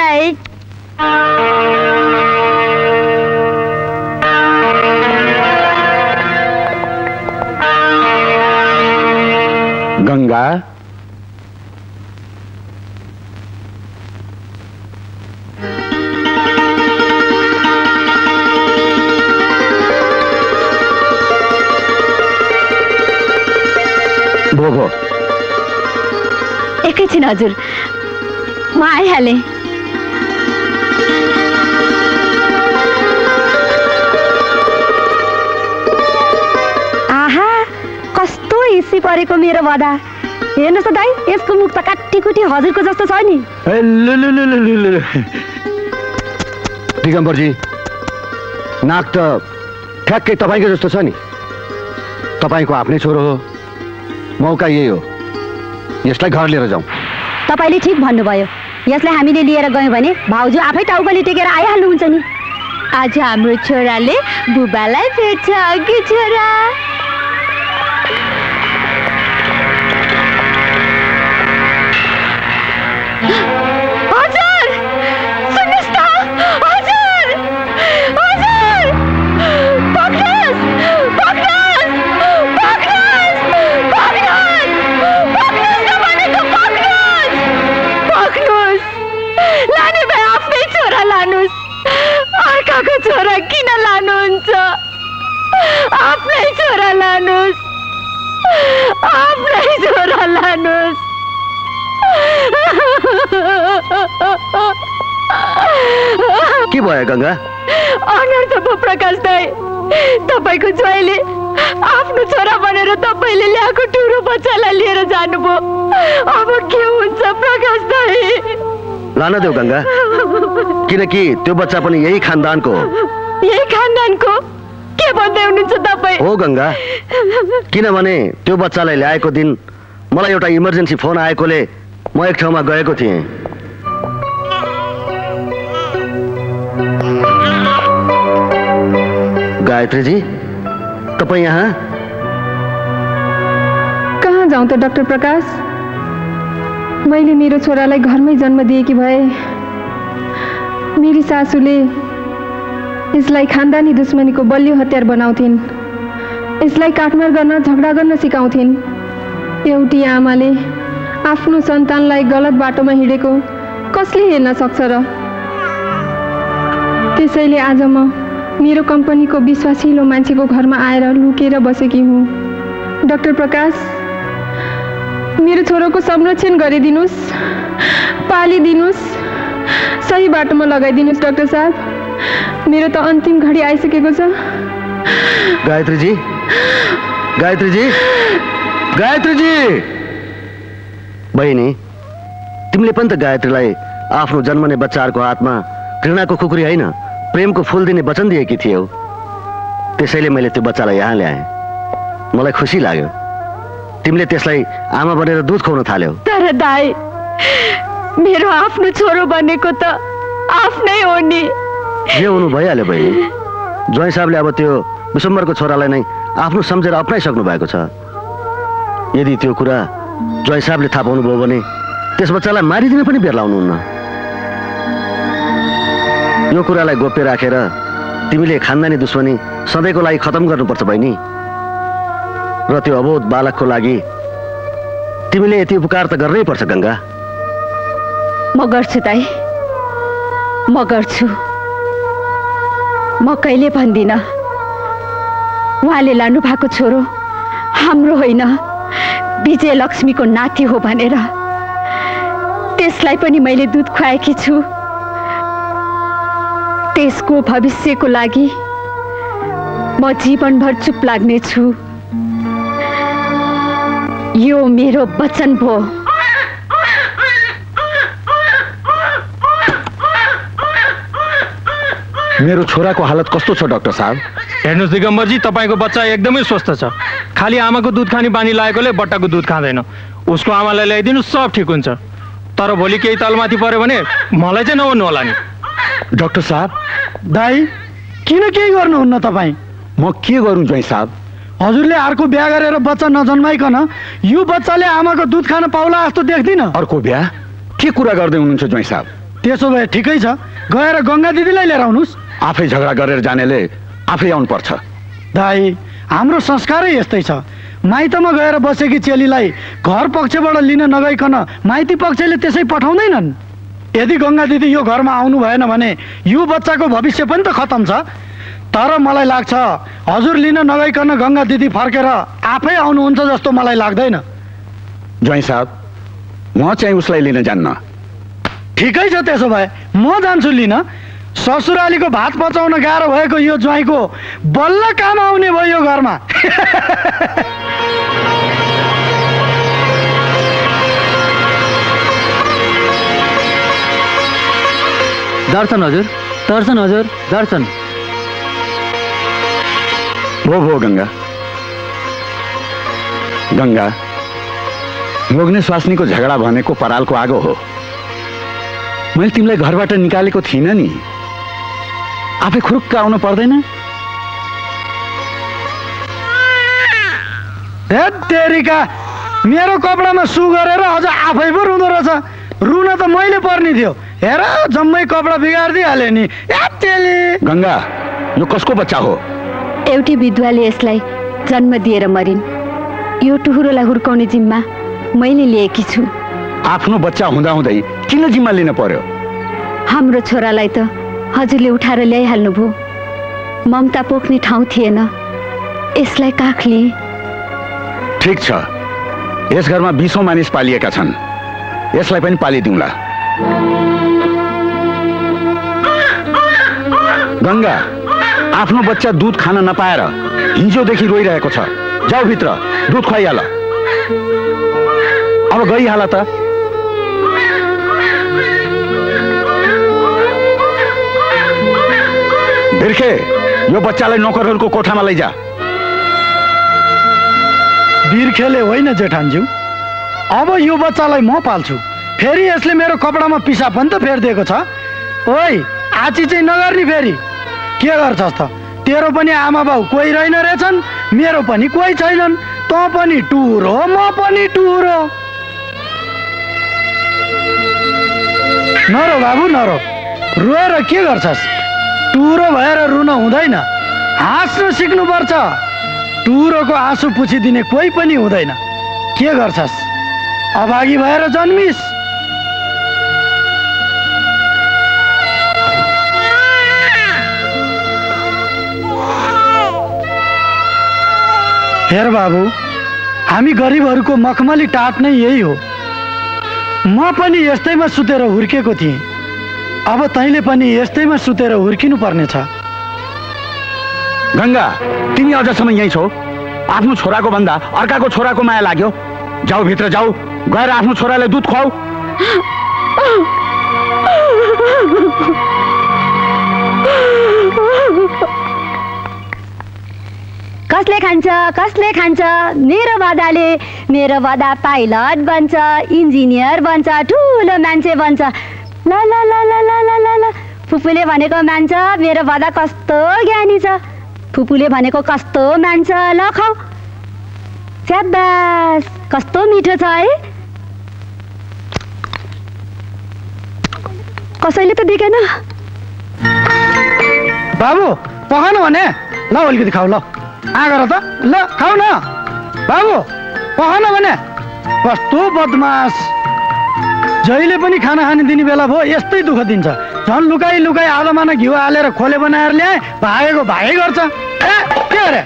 [SPEAKER 3] गङ्गा
[SPEAKER 10] एकैछिन हजुर। म आइहालेँ।
[SPEAKER 7] आहा कस्तो हिस्सी परेको मेरो बदा हेर्नुहोस् त दाई यसको मुख त काटीकुटी हजुरको जस्तो छ नि।
[SPEAKER 2] दिगम्बरजी नाक त ठ्याक्कै तपाईँको जस्तो छ नि। तपाईँको आफ्नै छोरो हो। मौका यही हो। यसलाई घर लिएर जाउँ।
[SPEAKER 7] तपाईँले ठिक भन्नुभयो। यसलाई हामीले लिएर गयौँ भने भाउजू आफै टाउकोले टेकेर आइहाल्नुहुन्छ नि।
[SPEAKER 10] आज हाम्रो छोराले बुबालाई भेट्छ अघि छोरा। लानुहोस् अर्काको छोरा किन लानुहुन्छ? आफ्नै छोरा लानुहोस् आफ्नै छोरा लानुहोस्
[SPEAKER 12] के भयो गङ्गा?
[SPEAKER 10] अनर्थ पो प्रकाश दाई तपाईँको ज्वाइँले आफ्नो छोरा भनेर तपाईँले ल्याएको टुरो बच्चालाई लिएर जानुभयो। अब के हुन्छ प्रकाश दाई?
[SPEAKER 12] लान देऊ गङ्गा। किनकि त्यो बच्चा पनि यही खानदानको
[SPEAKER 10] यही खानदानको? के भन्दै हुनुहुन्छ तपाईँ?
[SPEAKER 12] हो गङ्गा। किनभने त्यो बच्चालाई ल्याएको दिन मलाई एउटा इमर्जेन्सी फोन आएकोले म एक ठाउँमा गएको थिएँ। गायत्रीजी तपाईँ यहाँ?
[SPEAKER 11] कहाँ जाउँ त डाक्टर प्रकाश? मैले मेरो छोरालाई घरमै जन्म दिएकी भए मेरी सासूले यसलाई खानदानी दुश्मनीको बलियो हतियार बनाउँथिन्। यसलाई काटमार गर्न झगडा गर्न सिकाउँथिन्। एउटी आमाले आफ्नो सन्तानलाई गलत बाटोमा हिँडेको कसले हेर्न सक्छ र? त्यसैले आज म मेरो कम्पनीको विश्वासिलो मान्छेको घरमा आएर लुकेर बसेकी हुँ। डाक्टर प्रकाश मेरो छोरोको संरक्षण गरिदिनुहोस् पालिदिनुहोस् सही बाटोमा लगाइदिनुहोस् डाक्टर साहब। मेरो त अन्तिम घडी आइसकेको छ।
[SPEAKER 12] गायत्रीजी गायत्रीजी गायत्रीजी! बहिनी तिमीले पनि त गायत्रीलाई आफ्नो जन्मने बच्चाहरूको हातमा घृणाको खुकुरी होइन प्रेमको फुल दिने वचन दिएकी थियौ। त्यसैले मैले त्यो बच्चालाई यहाँ ल्याएँ। मलाई खुसी लाग्यो। तिमीले त्यसलाई आमा बनेर दुध खुवाउन थाल्यौ।
[SPEAKER 10] तर दाई मेरो आफ्नो छोरो बनेको त आफ्नै हो नि।
[SPEAKER 12] जे हुनु भइहाल्यो बहिनी। ज्वाइँ साहबले अब त्यो विशम्बरको छोरालाई नै आफ्नो सम्झेर अप्नाइसक्नु भएको छ। यदि त्यो कुरा ज्वाइँ साहबले थाहा पाउनुभयो भने त्यस बच्चालाई मारिदिन पनि बेर लाउनुहुन्न। यो कुरालाई गोप्य राखेर तिमीले खानदानी दुश्मनी सधैँको लागि खतम गर्नुपर्छ बहिनी। र त्यो अबोध बालकको लागि तिमीले यति उपकार त गर्नै पर्छ गङ्गा।
[SPEAKER 10] म गर्छु दाई। म गर्छु। म कहिले भन्दिनँ? उहाँले लानु भएको छोरो हाम्रो होइन। विजय लक्ष्मीको नाति हो भनेर। त्यसलाई पनि मैले दुध खुवाएकी छु। त्यसको भविष्यको लागि म जीवनभर चुप लाग्नेछु। यो मेरो वचन भयो
[SPEAKER 3] मेरो छोराको हालत कस्तो छ डाक्टर साहब?
[SPEAKER 13] हेर्नुहोस् दिगम्बरजी तपाईँको बच्चा एकदमै स्वस्थ छ। खालि आमाको दुध खाने बानी लागेकोले बट्टाको दुध खाँदैन। उसको आमालाई ल्याइदिनु सब ठिक हुन्छ। तर भोलि केही तलमाथि पऱ्यो भने मलाई चाहिँ नभन्नु होला नि।
[SPEAKER 3] डाक्टर साहब
[SPEAKER 8] दाई किन केही गर्नुहुन्न तपाईँ?
[SPEAKER 3] म के गरौँ ज्वाइँ साहब?
[SPEAKER 8] हजुरले अर्को बिहा गरेर बच्चा नजन्माइकन यो बच्चाले आमाको दुध खान पाउला जस्तो देख्दिनँ।
[SPEAKER 3] अर्को बिहा? के कुरा गर्दै हुनुहुन्छ ज्वाइँ साहब?
[SPEAKER 8] त्यसो भए ठिकै छ। गएर गङ्गा दिदीलाई लिएर आउनुहोस्।
[SPEAKER 3] आफै झगडा गरेर जानेले आफै आउनुपर्छ।
[SPEAKER 8] दाई हाम्रो संस्कारै यस्तै छ। माइतमा गएर बसेकी चेलीलाई घर पक्षबाट लिन नगइकन माइती पक्षले त्यसै पठाउँदैनन्। यदि गङ्गा दिदी यो घरमा आउनु भएन भने यो बच्चाको भविष्य पनि त खतम छ। तर मलाई लाग्छ हजुर लिन नगइकन गङ्गा दिदी फर्केर आफै आउनुहुन्छ जस्तो मलाई लाग्दैन।
[SPEAKER 3] ज्वाइँ साहब म चाहिँ उसलाई लिन जान्न।
[SPEAKER 8] ठिकै छ त्यसो भए म जान्छु लिन। ससुरालीको भात पचाउन गाह्रो भएको यो ज्वाइँको बल्ल काम आउने भयो यो घरमा।
[SPEAKER 9] दर्शन हजुर दर्शन हजुर दर्शन।
[SPEAKER 3] भो भो गङ्गा। गङ्गा लोग्ने स्वास्नीको झगडा भनेको परालको आगो हो। मैले तिमीलाई घरबाट निकालेको थिइनँ नि। आफै खुरुक्क आउनु पर्दैन
[SPEAKER 8] हेत तेरिका मेरो कपडामा सु गरेर अझ आफै पो रुँदो रहेछ। रुन त मैले पर्ने थियो। हेर जम्मै कपडा बिगारिदिइहाल्यो नि। तेली।
[SPEAKER 3] गङ्गा यो कसको बच्चा हो?
[SPEAKER 10] एउटी विधवाले यसलाई जन्म दिएर मरिन्। यो टुहुरोलाई हुर्काउने जिम्मा मैले लिएकी छु।
[SPEAKER 3] आफ्नो बच्चा हुँदाहुँदै किन जिम्मा लिन पर्यो?
[SPEAKER 10] हाम्रो छोरालाई त हजुरले उठाएर ल्याइहाल्नुभयो। ममता पोख्ने ठाउँ थिएन। यसलाई काख लिएँ
[SPEAKER 3] ठिक छ। यस घरमा बिसौँ मानिस पालिएका छन्। यसलाई पनि पालिदिउँला। गङ्गा आफ्नो बच्चा दुध खान नपाएर हिजोदेखि रोइरहेको छ। जाऊ भित्र दुध खुवाइहाल। अब गइहाल त। बिर्खे यो बच्चालाई नोकरहरूको कोठामा लैजा।
[SPEAKER 8] बिर्खेले होइन जेठानज्यू। अब यो बच्चालाई म पाल्छु। फेरि यसले मेरो कपडामा पिसा पनि त फेरिदिएको छ। ओइ आची चाहिँ नगर्ने फेरि। के गर्छस् त? तेरो पनि आमा बाउ कोही रहेन रहेछन् मेरो पनि कोही छैनन्। तँ पनि टुर हो म पनि टुर। हो नरो बाबु नरो। रोएर के गर्छस्? टुरो भएर रुन हुँदैन। हाँस्न सिक्नुपर्छ। टुरोको आँसु पुछिदिने कोही पनि हुँदैन। के गर्छस्? अभागी भएर जन्मिस। हेर बाबु हामी गरिबहरूको मखमली टाट नै यही हो। म पनि यस्तैमा सुतेर हुर्केको थिएँ। अब तैँले पनि यस्तैमा सुतेर हुर्किनु पर्नेछ
[SPEAKER 3] गङ्गा तिमी अझसम्म यहीँ छौ। आफ्नो छोराको भन्दा अर्काको छोराको माया लाग्यो। जाऊ भित्र जाऊ गएर आफ्नो छोरालाई दुध खुवाऊ।
[SPEAKER 7] कसले खान्छ कसले खान्छ? मेरो बदाले मेरो बदा पाइलट बन्छ इन्जिनियर बन्छ ठुलो मान्छे बन्छ। ल ल ल ल ल ल ल ल. फुपूले भनेको मान्छ मेरो बदा कस्तो ज्ञानी छ। फुपूले भनेको कस्तो मान्छ ल खाऊ। स्याबास कस्तो मिठो छ है। कसैले त देखेन।
[SPEAKER 8] बाबु पखानु भने। ल अलिकति खाऊ ल। आगर त? ल खाऊ न। बाबु पखानु भने। कस्तो बदमास। जहिले पनि खाना खाने दिने बेला भयो यस्तै दुःख दिन्छ। झन् लुकाइ लुकाइ आधा माना घिउ हालेर खोले बनाएर ल्याए भागेको भागै गर्छ। ए के अरे?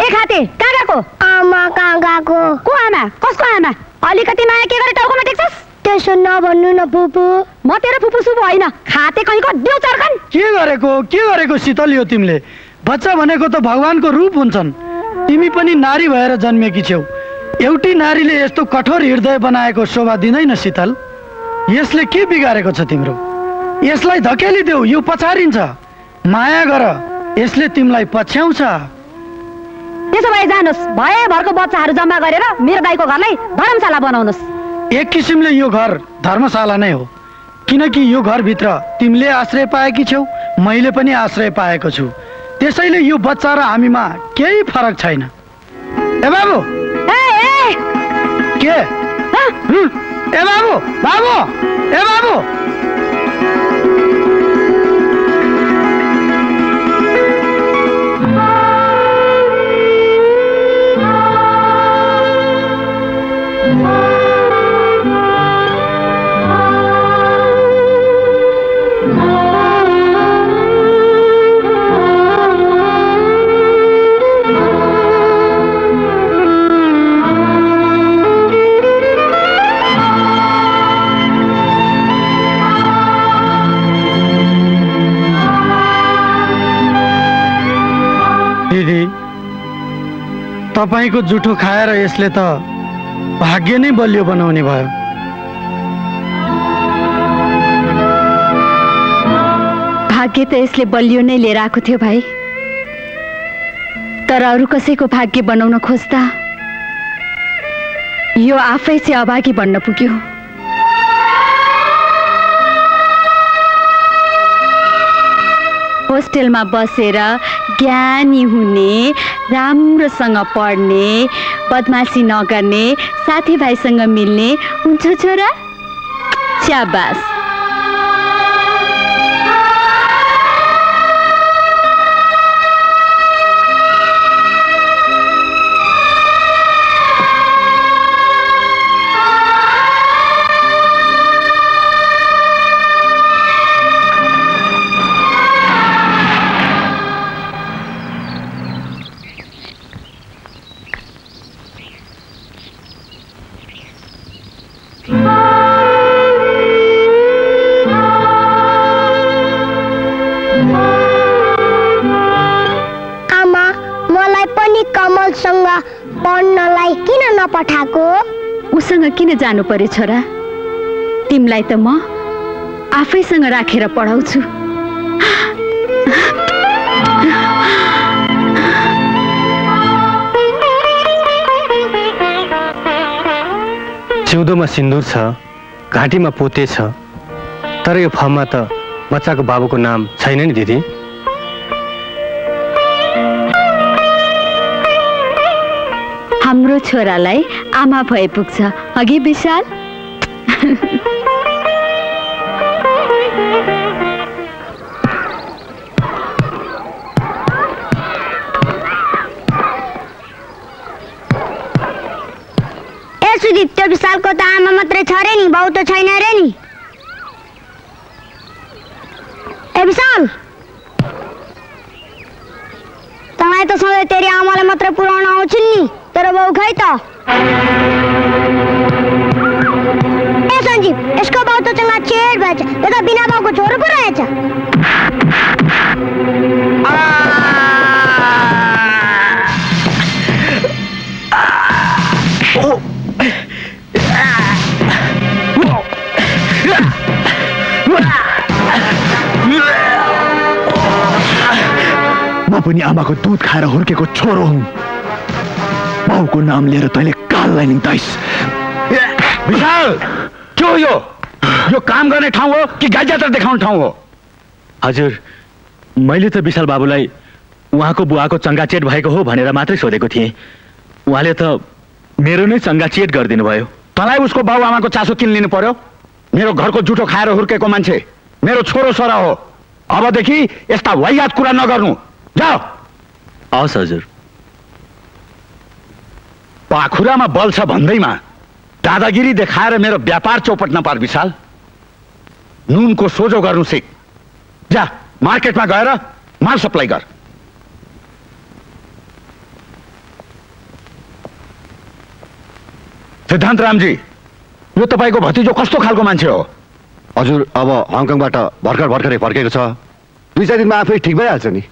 [SPEAKER 7] ए खाते कहाँ गएको?
[SPEAKER 5] आमा कहाँ गएको?
[SPEAKER 7] को आमा? कसको आमा? अलिकति माया के गरे टाउकोमा टेक्छस्
[SPEAKER 5] त्यसो नभन्नु न फुपू।
[SPEAKER 7] म तेरो फुपू सुपू होइन। खाते कहीँको देउ चर्कन।
[SPEAKER 8] के गरेको? के गरेको शीतल यो तिमीले? बच्चा भनेको त भगवान्को रूप हुन्छन्। तिमी पनि नारी भएर जन्मेकी छेउ। एउटी नारीले यस्तो कठोर हृदय बनाएको शोभा दिँदैन शीतल। यसले के बिगारेको छ तिम्रो? यसलाई धकेलिदेऊ यो पछारिन्छ माया गर यसले तिमीलाई पछ्याउँछ।
[SPEAKER 7] त्यसो भए जानुहोस् भएभरको बच्चाहरू जम्मा गरेर मेरो दाईको घरलाई धर्मशाला बनाउनुहोस्।
[SPEAKER 8] एक किसिमले यो घर धर्मशाला नै हो। किनकि यो घरभित्र तिमीले आश्रय पाएकी छेउ मैले पनि आश्रय पाएको छु। त्यसैले यो बच्चा र हामीमा केही फरक छैन। ए बाबु! के बाबू ए बाबू बाबु ए बाबु। तपाईँको जुठो खाएर यसले त भाग्य नै बलियो बनाउने भयो।
[SPEAKER 10] भाग्य त यसले बलियो नै लिएर आएको थियो भाइ। तर अरू कसैको भाग्य बनाउन खोज्दा यो आफै चाहिँ अभागी बन्न पुग्यो। होस्टेलमा बसेर ज्ञानी हुने राम्रोसँग पढ्ने बदमासी नगर्ने साथीभाइसँग मिल्ने हुन्छ छोरा? च्याबास जानु पर्यो छोरा। तिमीलाई त म आफैसँग राखेर पढाउँछु।
[SPEAKER 13] चिउँदोमा सिन्दुर छ घाँटीमा पोते छ तर यो फर्ममा त बच्चाको बाबुको नाम छैन नि दिदी।
[SPEAKER 10] हाम्रो छोरालाई आमा भए पुग्छ अघि विशाल?
[SPEAKER 14] ए त्यो विशालको त आमा मात्रै छ रे नि बाउ त छैन रे नि ए विशाल तँलाई त सधैँ तेरी आमालाई मात्रै पुऱ्याउन आउँछन् नि तर बाउ खै त। ए सञ्जीव यसको बाउ त चङ्गा चेड भएछ यो त बिना बाउको छोरो पो रहेछ
[SPEAKER 15] म पनि आमाको दुध खाएर हुर्केको छोरो हुँ। बाउको नाम लिएर तैँले काललाई निम्ताइस
[SPEAKER 3] विशाल के हो यो यो काम गर्ने ठाउँ हो कि गाई जात्रा देखाउने ठाउँ हो
[SPEAKER 13] हजुर मैले त विशाल बाबुलाई उहाँको बुवाको चङ्गाचेट भएको हो भनेर मात्रै सोधेको थिएँ उहाँले त मेरो नै चङ्गाचेट गरिदिनु भयो
[SPEAKER 3] तँलाई उसको बाउ आमाको चासो किन लिनु पर्यो मेरो घरको जुठो खाएर हुर्केको मान्छे मेरो छोरो छोरा हो अबदेखि यस्ता वाइयात कुरा नगर्नु जाओ
[SPEAKER 13] हवस् हजुर
[SPEAKER 3] पाखुरामा बल छ भन्दैमा दादागिरी देखाएर मेरो व्यापार चौपट नपार विशाल। नुनको सोझो गर्नु सिक। जा मार्केटमा गएर माल सप्लाई गर। सिद्धान्त रामजी यो तपाईँको भतिजो कस्तो खालको मान्छे हो?
[SPEAKER 2] हजुर अब हङकङबाट भर्खर भर्खरै फर्केको छ। दुई चार दिनमा आफै ठिक भइहाल्छ नि।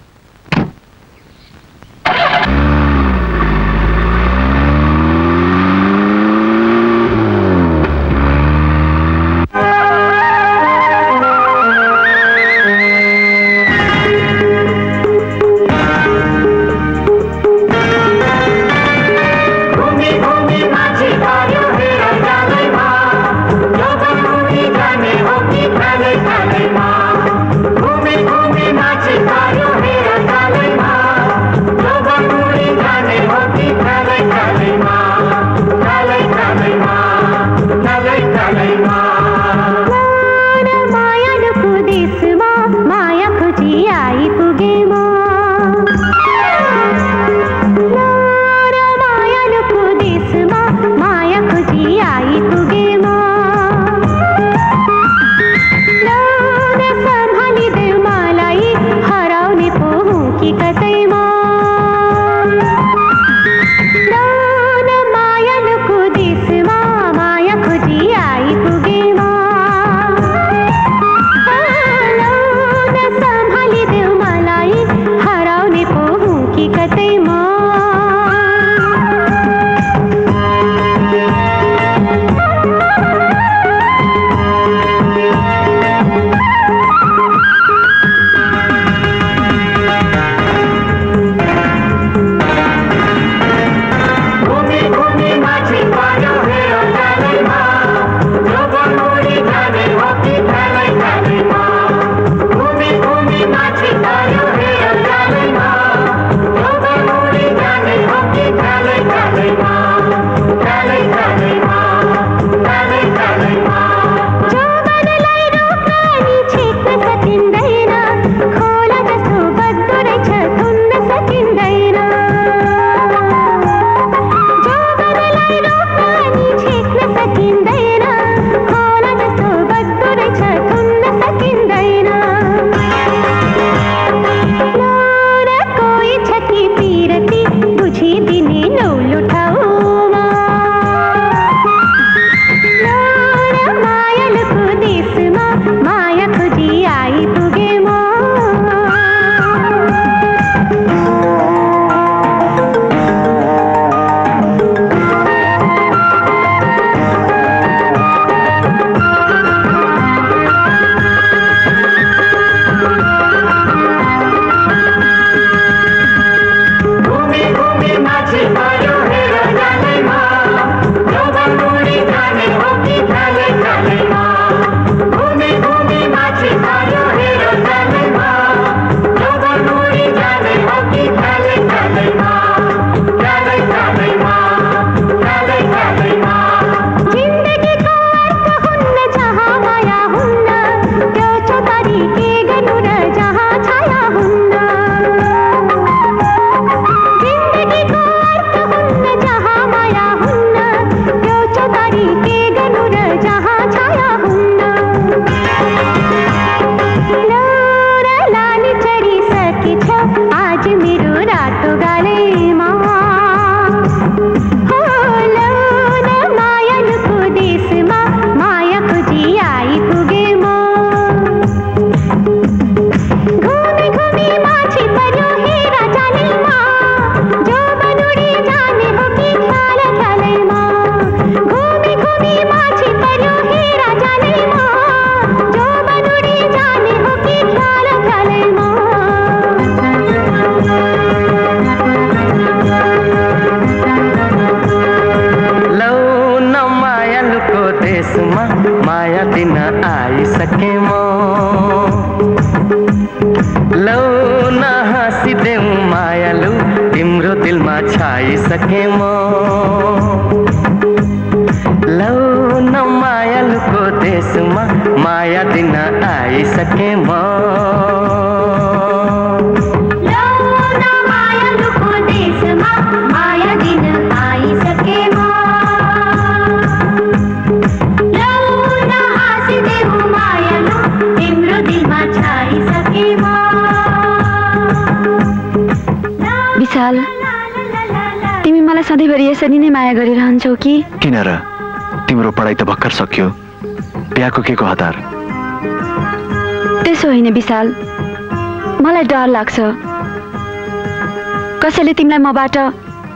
[SPEAKER 10] कसैले तिमीलाई मबाट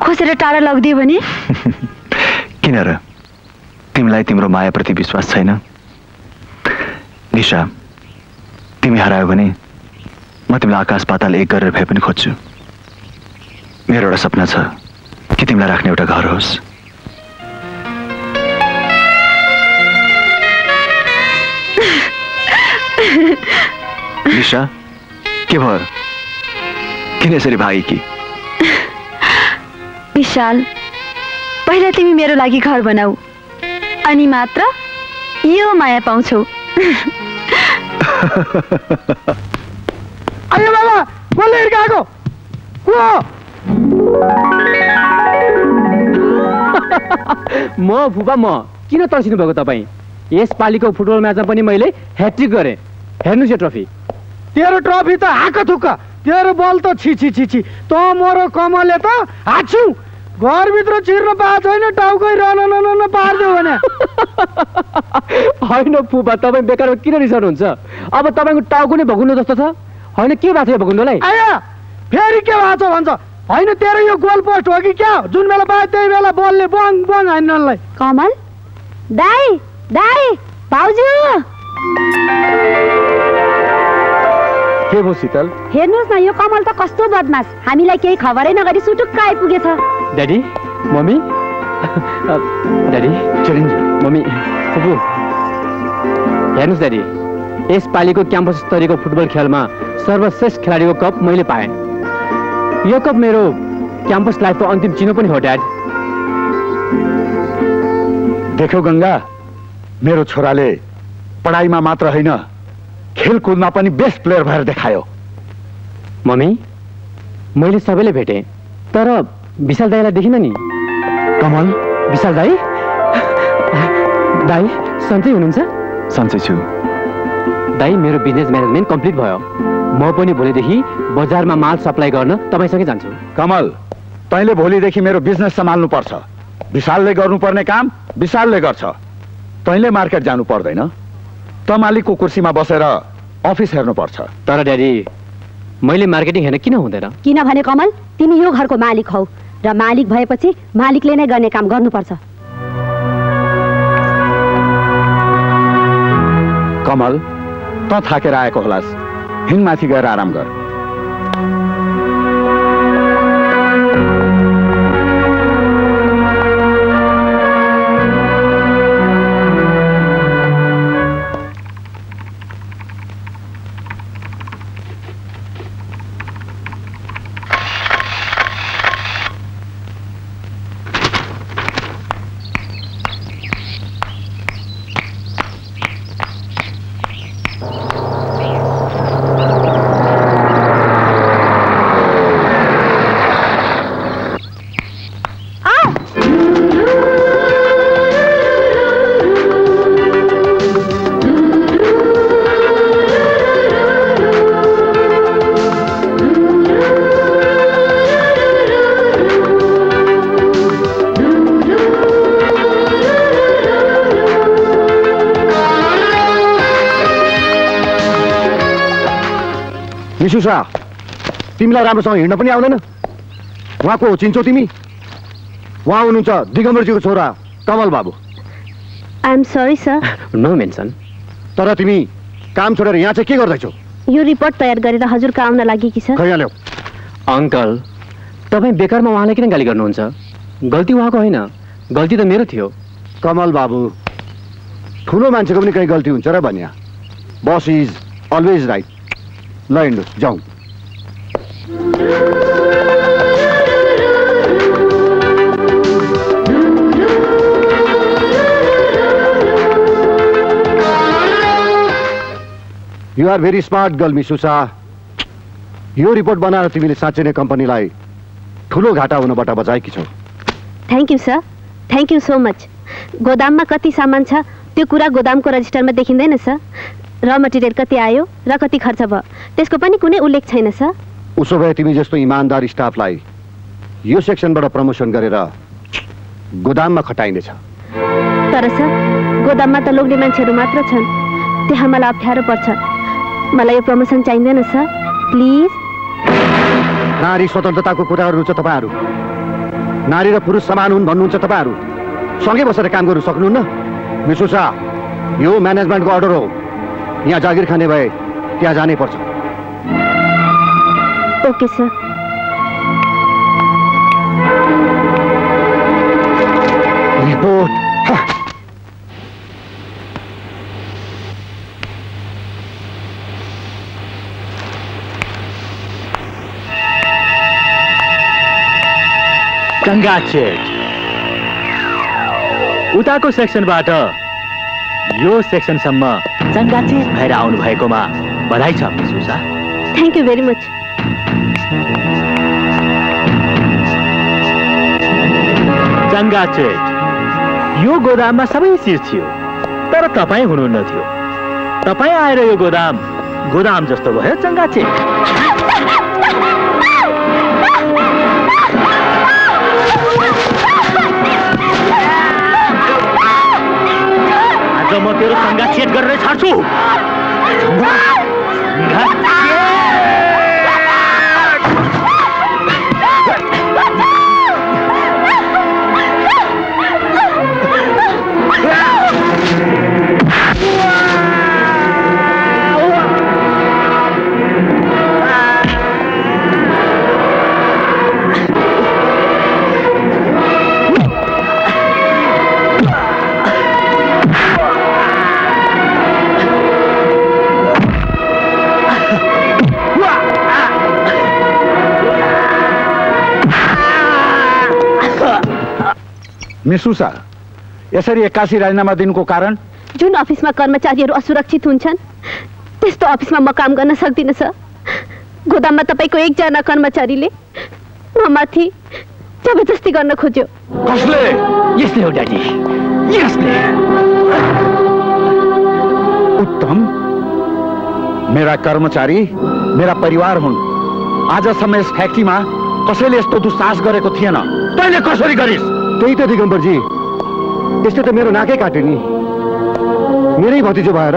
[SPEAKER 10] खोसेर टाढा लगिदियो भने?
[SPEAKER 15] किन र तिमीलाई तिम्रो मायाप्रति विश्वास छैन। निशा तिमी हरायो भने म तिमीलाई आकाश पाताल एक गरेर भए पनि खोज्छु। मेरो एउटा सपना छ कि तिमीलाई राख्ने एउटा घर होस्। निशा के भयो? किन यसरी भागी कि
[SPEAKER 10] विशाल पहिला तिमी मेरो लागि घर बनाऊ। अनि मात्र यो माया पाउँछौ।
[SPEAKER 9] म फुपा म किन तर्सिनु भएको तपाईँ? यसपालिको फुटबल म्याचमा पनि मैले ह्याट्रिक गरेँ। हेर्नुहोस् यो ट्रफी।
[SPEAKER 8] तेरो ट्रफी त हाक थुक्क तेरो बल त छि छि छि छि। त मरो कमलले त हाछु घरभित्र छिर्न पाएको छैन टाउकै रन न पारिदियो भने।
[SPEAKER 9] होइन फुपा तपाईँ बेकारमा किन रिसाउनुहुन्छ? अब तपाईँको टाउको नै भकुन्डो जस्तो छ। होइन के भएको थियो भकुन्डोलाई
[SPEAKER 8] आया फेरि के भएको छ भन्छ? होइन तेरो यो गोल पोस्ट हो कि क्या? जुन बेला पायो त्यही बेला बलले बङ बङ हान्नलाई
[SPEAKER 7] कमल दाई दाई भाउजू।
[SPEAKER 3] के भयो शीतल?
[SPEAKER 7] हेर्नुहोस् न यो कमल त कस्तो बदमास। हामीलाई केही खबरै नगरी सुटुक्क आइपुगेछ।
[SPEAKER 9] ड्याडी मम्मी ड्याडी चिरिन्ज मम्मी फुपू हेर्नुहोस् ड्याडी यसपालिको क्याम्पस स्तरीयको फुटबल खेलमा सर्वश्रेष्ठ खेलाडीको कप मैले पाएँ। यो कप मेरो क्याम्पस लाइफको अन्तिम चिनो पनि हो ड्याड
[SPEAKER 3] देख्यौ गङ्गा। मेरो छोराले पढाइमा मात्र होइन खेलकुदमा पनि बेस्ट प्लेयर भएर देखायो।
[SPEAKER 9] मम्मी मैले सबैले भेटेँ तर विशाल दाईलाई देखिनँ नि।
[SPEAKER 15] कमल।
[SPEAKER 9] विशाल दाई? दाई सन्चै हुनुहुन्छ?
[SPEAKER 15] सन्चै छु।
[SPEAKER 9] दाई मेरो बिजनेस म्यानेजमेन्ट कम्प्लिट भयो। म पनि भोलिदेखि बजारमा माल सप्लाई गर्न तपाईँसँगै जान्छु।
[SPEAKER 3] कमल तैँले भोलिदेखि मेरो बिजनेस सम्हाल्नु पर्छ विशालले गर्नुपर्ने काम विशालले गर्छ। तैँले मार्केट जानु पर्दैन। त मालिकको कुर्सीमा बसेर अफिस हेर्नुपर्छ।
[SPEAKER 9] तर ड्याडी मैले मार्केटिङ हेर्न किन हुँदैन?
[SPEAKER 7] किनभने कमल तिमी यो घरको मालिक हौ। र मालिक भएपछि मालिकले नै गर्ने काम गर्नुपर्छ।
[SPEAKER 3] कमल त थाकेर आएको होलास्। हिङमाथि गएर आराम गर।
[SPEAKER 2] निसुसा तिमीलाई राम्रोसँग हिँड्न पनि आउँदैन उहाँको चिन्छौ तिमी। उहाँ हुनुहुन्छ दिगम्बरजीको छोरा कमल बाबु।
[SPEAKER 16] I'm sorry sir
[SPEAKER 9] no mention
[SPEAKER 2] तर तिमी काम छोडेर यहाँ चाहिँ के गर्दैछौ?
[SPEAKER 16] यो रिपोर्ट तयार गरेर हजुरको आउन लागि कि सर
[SPEAKER 2] ल्याऊ
[SPEAKER 9] अङ्कल तपाईँ बेकारमा उहाँलाई किन गाली गर्नुहुन्छ? गल्ती उहाँको होइन। गल्ती त मेरो थियो।
[SPEAKER 2] कमल बाबु ठुलो मान्छेको पनि कहीँ गल्ती हुन्छ र भनिया। बस इज अलवेज राइट ल हिँड्नु जाउँ you are very smart girl मिसुसा यो रिपोर्ट बनाएर तिमीले साँच्चै नै कम्पनीलाई ठुलो घाटा हुनबाट बचाएकी छौ।
[SPEAKER 16] Thank you sir thank you so much गोदाममा कति सामान छ त्यो कुरा गोदामको रजिस्टरमा देखिँदैन सर र मटेरियल कति आयो र कति खर्च भयो। त्यसको पनि कुनै उल्लेख छैन सर।
[SPEAKER 2] उसो भए तिमी जस्तो इमान्दार स्टाफलाई यो सेक्सनबाट प्रमोसन गरेर गोदाममा खटाइनेछ।
[SPEAKER 16] तर सर गोदाममा त लोग्ने मान्छेहरू मात्र छन्। त्यहाँ मलाई अप्ठ्यारो पर्छ। मलाई यो प्रमोसन चाहिँदैन सर। प्लिज।
[SPEAKER 2] नारी स्वतन्त्रताको कुरा गर्नुहुन्छ तपाईँहरू। नारी र पुरुष समान हुन् भन्नुहुन्छ तपाईँहरू। सँगै बसेर काम गर्नु सक्नुहुन्न? मिसुसा यो म्यानेजमेन्टको अर्डर हो। यहाँ जागिर खाने भए त्यहाँ जानै पर्छ।
[SPEAKER 16] Okay sir.
[SPEAKER 2] रिपोर्ट
[SPEAKER 17] उताको सेक्सनबाट यो सेक्सनसम्म चङ्गाचेत भएर आउनु भएकोमा बधाई छ सुसा
[SPEAKER 16] थ्याङ्क यू भेरी मच
[SPEAKER 17] चङ्गा चेट यो गोदाममा सबै चिज थियो तर तपाईँ हुनुहुन्न थियो तपाईँ आएर यो गोदाम गोदाम जस्तो भयो चङ्गा चेट आज म तेरो सङ्गा चेट गरेर छाड्छु।
[SPEAKER 3] मिसुसा यसरी एक्कासी राजीनामा दिनुको कारण?
[SPEAKER 16] जुन अफिसमा कर्मचारीहरू असुरक्षित हुन्छन् त्यस्तो अफिसमा म काम गर्न सक्दिनँ सर। गोदाममा तपाईँको एकजना कर्मचारीले म माथि जबरजस्ती गर्न खोज्यो।
[SPEAKER 17] कसले? यसले हो ड्याडी। यसले।
[SPEAKER 3] उत्तम मेरा कर्मचारी मेरा परिवार हुन्। आजसम्म यस फ्याक्ट्रीमा कसैले यस्तो दुस्साहस गरेको थिएन। तैँले कसरी गरिस्?
[SPEAKER 2] त्यही त दिगम्बरजी। यसले त मेरो नाकै काट्यो नि। मेरै भतिजो भएर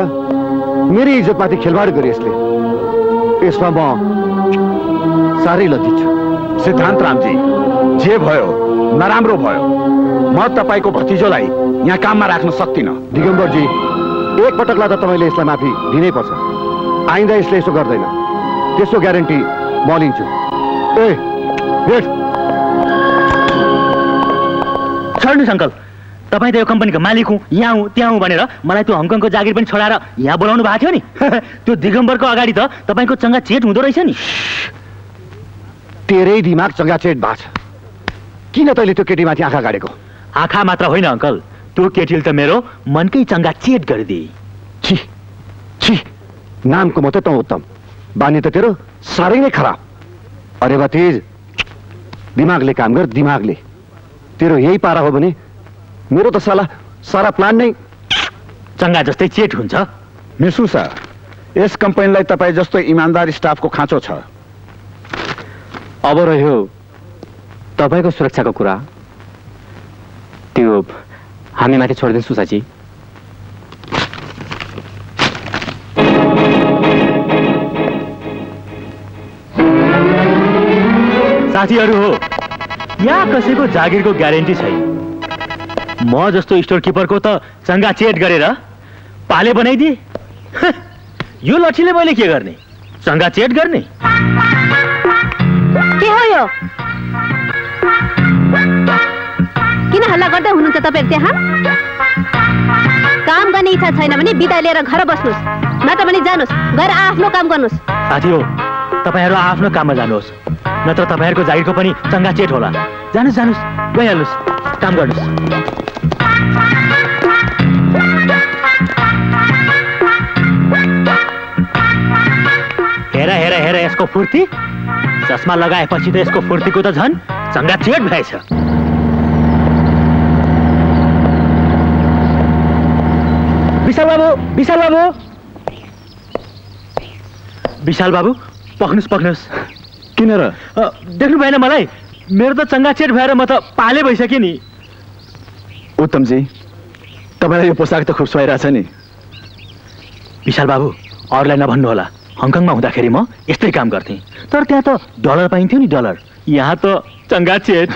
[SPEAKER 2] मेरै इज्जतमाथि खेलवाड गरे यसले। यसमा म साह्रै लज्जित छु।
[SPEAKER 3] सिद्धान्त रामजी जे भयो नराम्रो भयो। म तपाईँको भतिजोलाई यहाँ काममा राख्न सक्दिनँ।
[SPEAKER 2] दिगम्बरजी एकपटकलाई त तपाईँले यसलाई माफी दिनै पर्छ। आइन्दा यसले यसो गर्दैन। त्यसको ग्यारेन्टी म लिन्छु। ए
[SPEAKER 17] छोड्नुहोस् अङ्कल तपाईँ त यो कम्पनीको मालिक हुँ यहाँ हुँ त्यहाँ हुँ भनेर मलाई त्यो हङकङको जागिर पनि छोडाएर यहाँ बोलाउनु भएको थियो नि। त्यो दिगम्बरको अगाडि त तपाईँको चङ्गा चेट हुँदो रहेछ नि।
[SPEAKER 2] तेरै दिमाग चङ्गाचेट भएको छ किन तैँले त्यो केटीमाथि आँखा गाडेको?
[SPEAKER 17] आँखा मात्र होइन अङ्कल। त्यो केटीले त मेरो मनकै चङ्गा चेट गरिदिए।
[SPEAKER 2] छि छि नामको मात्रै त उत्तम। बानी त तेरो साह्रै नै खराब। अरे भतिज दिमागले काम गर दिमागले। तेरो यही पारा हो भने मेरो त साला सारा प्लान नै
[SPEAKER 17] चङ्गा जस्तै चेट हुन्छ।
[SPEAKER 3] मिसुसा यस कम्पनीलाई तपाईँ जस्तो इमान्दार स्टाफको खाँचो छ।
[SPEAKER 9] अब रह्यो तपाईँको सुरक्षाको कुरा। त्यो हामी माथि छोडिदिनु सुसाजी
[SPEAKER 17] साथीहरू हो यहाँ कसैको जागिरको ग्यारेन्टी छैन। म जस्तो स्टोर किपरको त चङ्गा चेट गरेर पाले बनाइदिए। यो लठीले मैले के गर्ने? चङ्गा चेट गर्ने?
[SPEAKER 16] के हो यो? किन हल्ला गर्दै हुनुहुन्छ तपाईँहरू त्यहाँ? काम गर्ने इच्छा छैन भने बिदा लिएर घर बस्नुहोस्। नत्र भने जानुहोस् गएर आफ्नो काम गर्नुहोस्।
[SPEAKER 17] साथी हो तपाईँहरू आफ्नो काममा जानुहोस्। नत्र तपाईँहरूको जागिरको पनि चङ्गा चेट होला। जानुहोस् जानुहोस् गइहाल्नुहोस् काम गर्नुहोस्। हेर हेर हेर यसको फुर्ती। चस्मा लगाएपछि त यसको फुर्तीको त झन् चङ्गा चेट भएछ। विशाल बाबु विशाल बाबु विशाल बाबु पक्नुहोस् पक्नुहोस्
[SPEAKER 18] किन र
[SPEAKER 17] देख्नु भएन मलाई। मेरो त चङ्गा चेट भएर म त पाले भइसकेँ नि।
[SPEAKER 18] उत्तमजी तपाईँलाई यो पोसाक त खुब सुहाइरहेछ नि।
[SPEAKER 17] विशाल बाबु अरूलाई नभन्नु होला। हङकङमा हुँदाखेरि म यस्तै काम गर्थेँ। तर त्यहाँ त डलर पाइन्थ्यो नि डलर। यहाँ त चङ्गा चेट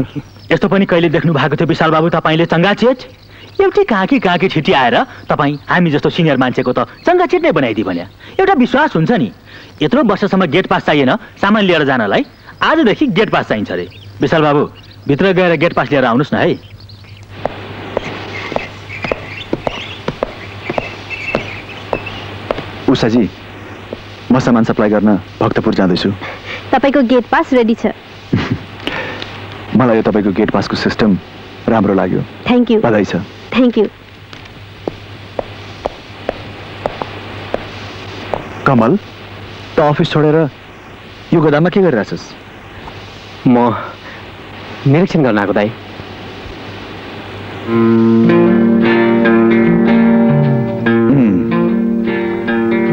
[SPEAKER 17] यस्तो पनि कहिले देख्नु भएको थियो विशाल बाबु तपाईँले चङ्गा चेट एउटै काँकी काँकी छिटी आएर तपाईँ हामी जस्तो सिनियर मान्छेको त चङ्गा चेट नै बनाइदियो भने। एउटा विश्वास हुन्छ नि। यत्रो वर्षसम्म गेट पास चाहिएन सामान लिएर जानलाई। आजदेखि गेट पास चाहिन्छ अरे। विशाल बाबु भित्र गएर गेट पास लिएर आउनुहोस् न है।
[SPEAKER 18] उषाजी म सामान सप्लाई गर्न भक्तपुर जाँदैछु।
[SPEAKER 16] तपाईँको गेट पास रेडी छ।
[SPEAKER 18] मलाई यो तपाईँको गेट पासको सिस्टम राम्रो लाग्यो।
[SPEAKER 16] थ्याङ्क यू
[SPEAKER 18] बधाई छ।
[SPEAKER 16] Thank you
[SPEAKER 18] Kamal? त अफिस छोडेर। यो गोदाममा के गरिरहेछस्
[SPEAKER 9] म निरीक्षण गर्न आएको दाई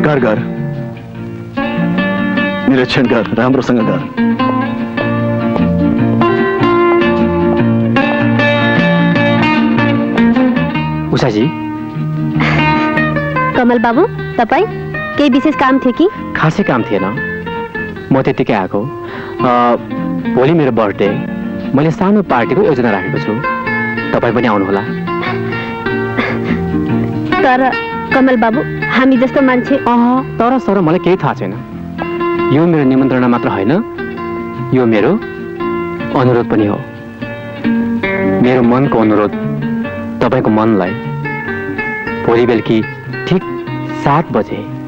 [SPEAKER 18] घर घर। निरीक्षण गर राम्रोसँग गर
[SPEAKER 9] उषाजी
[SPEAKER 16] कमल बाबु तपाईँ। केही विशेष काम थियो कि?
[SPEAKER 9] खासै काम थिएन। म त्यतिकै आएको। भोलि मेरो बर्थडे। मैले सानो पार्टीको योजना राखेको छु। तपाईँ पनि आउनुहोला।
[SPEAKER 16] तर कमल बाबु हामी जस्तो मान्छे।
[SPEAKER 9] तर सर मलाई केही थाहा छैन। यो मेरो निमन्त्रणा मात्र होइन। यो मेरो अनुरोध पनि हो। मेरो मनको अनुरोध तपाईँको मनलाई। भोलि बेलुकी ठिक सात बजे।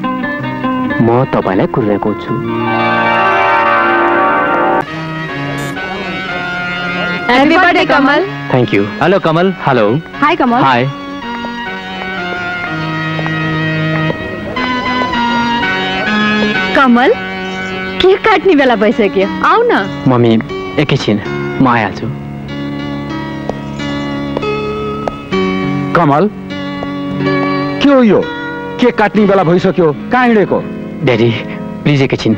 [SPEAKER 9] म तपाईँलाई कुर्नेको छु।
[SPEAKER 10] Happy birthday Kamal
[SPEAKER 9] thank you
[SPEAKER 17] hello Kamal
[SPEAKER 9] hello
[SPEAKER 10] hi Kamal
[SPEAKER 9] hi
[SPEAKER 10] Kamal cake काट्ने बेला भइसक्यो। आऊ न।
[SPEAKER 9] मम्मी एकैछिन म आइहाल्छु।
[SPEAKER 3] कमल के हो यो? केक काट्ने बेला भइसक्यो। कहाँ हिँडेको?
[SPEAKER 9] ड्याडी प्लिज एकैछिन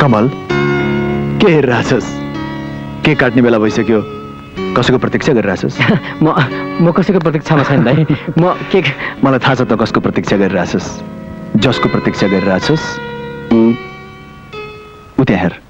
[SPEAKER 18] कमल के हेरिरहेछस्? के काट्ने बेला भइसक्यो? कसैको प्रतीक्षा गरिरहेछस्?
[SPEAKER 9] म म कसैको प्रतीक्षामा छैन दाइ। म के
[SPEAKER 18] मलाई थाहा छ त कसको प्रतीक्षा गरिरहेछस्। जसको प्रतीक्षा गरिरहेछस् ऊ त्यहाँ हेर।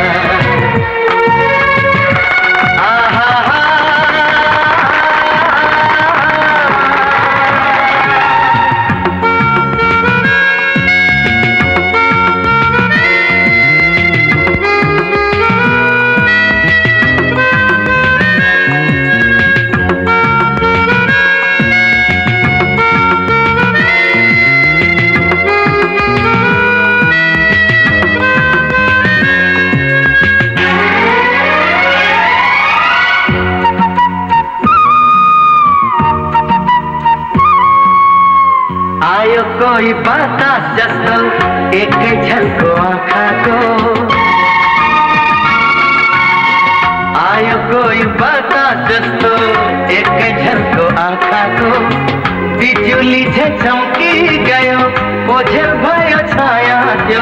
[SPEAKER 18] ओझेल भयो छाया त्यो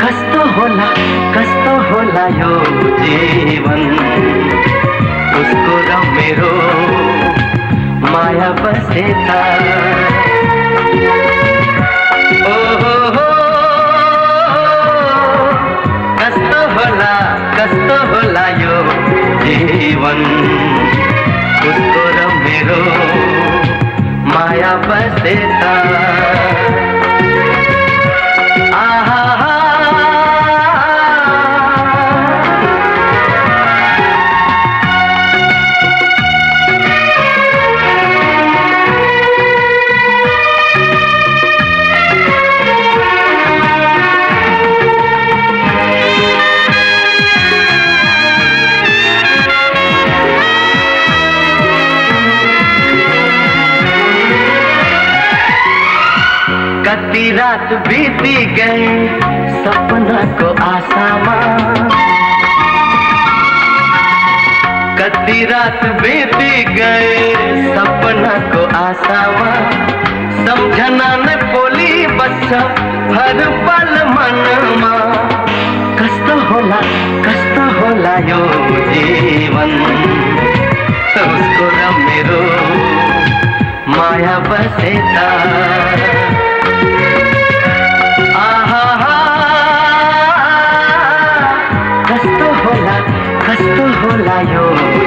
[SPEAKER 18] कस्तो होला कस्तो होला यो जीवन। उसको र मेरो माया बसेता। ओ हो हो कस्तो होला कस्तो होला यो जीवन। उसको र मेरो माया बसेता। कति रात बीती गए सपनाको आशामा कति रात बीती गए सपनाको आशामा सम्झना नै बोली बस्छ हर पल मनमा। कस्तो होला कस्तो होला यो जीवन। उसको र मेरो माया बसेता। कस्तो होला यो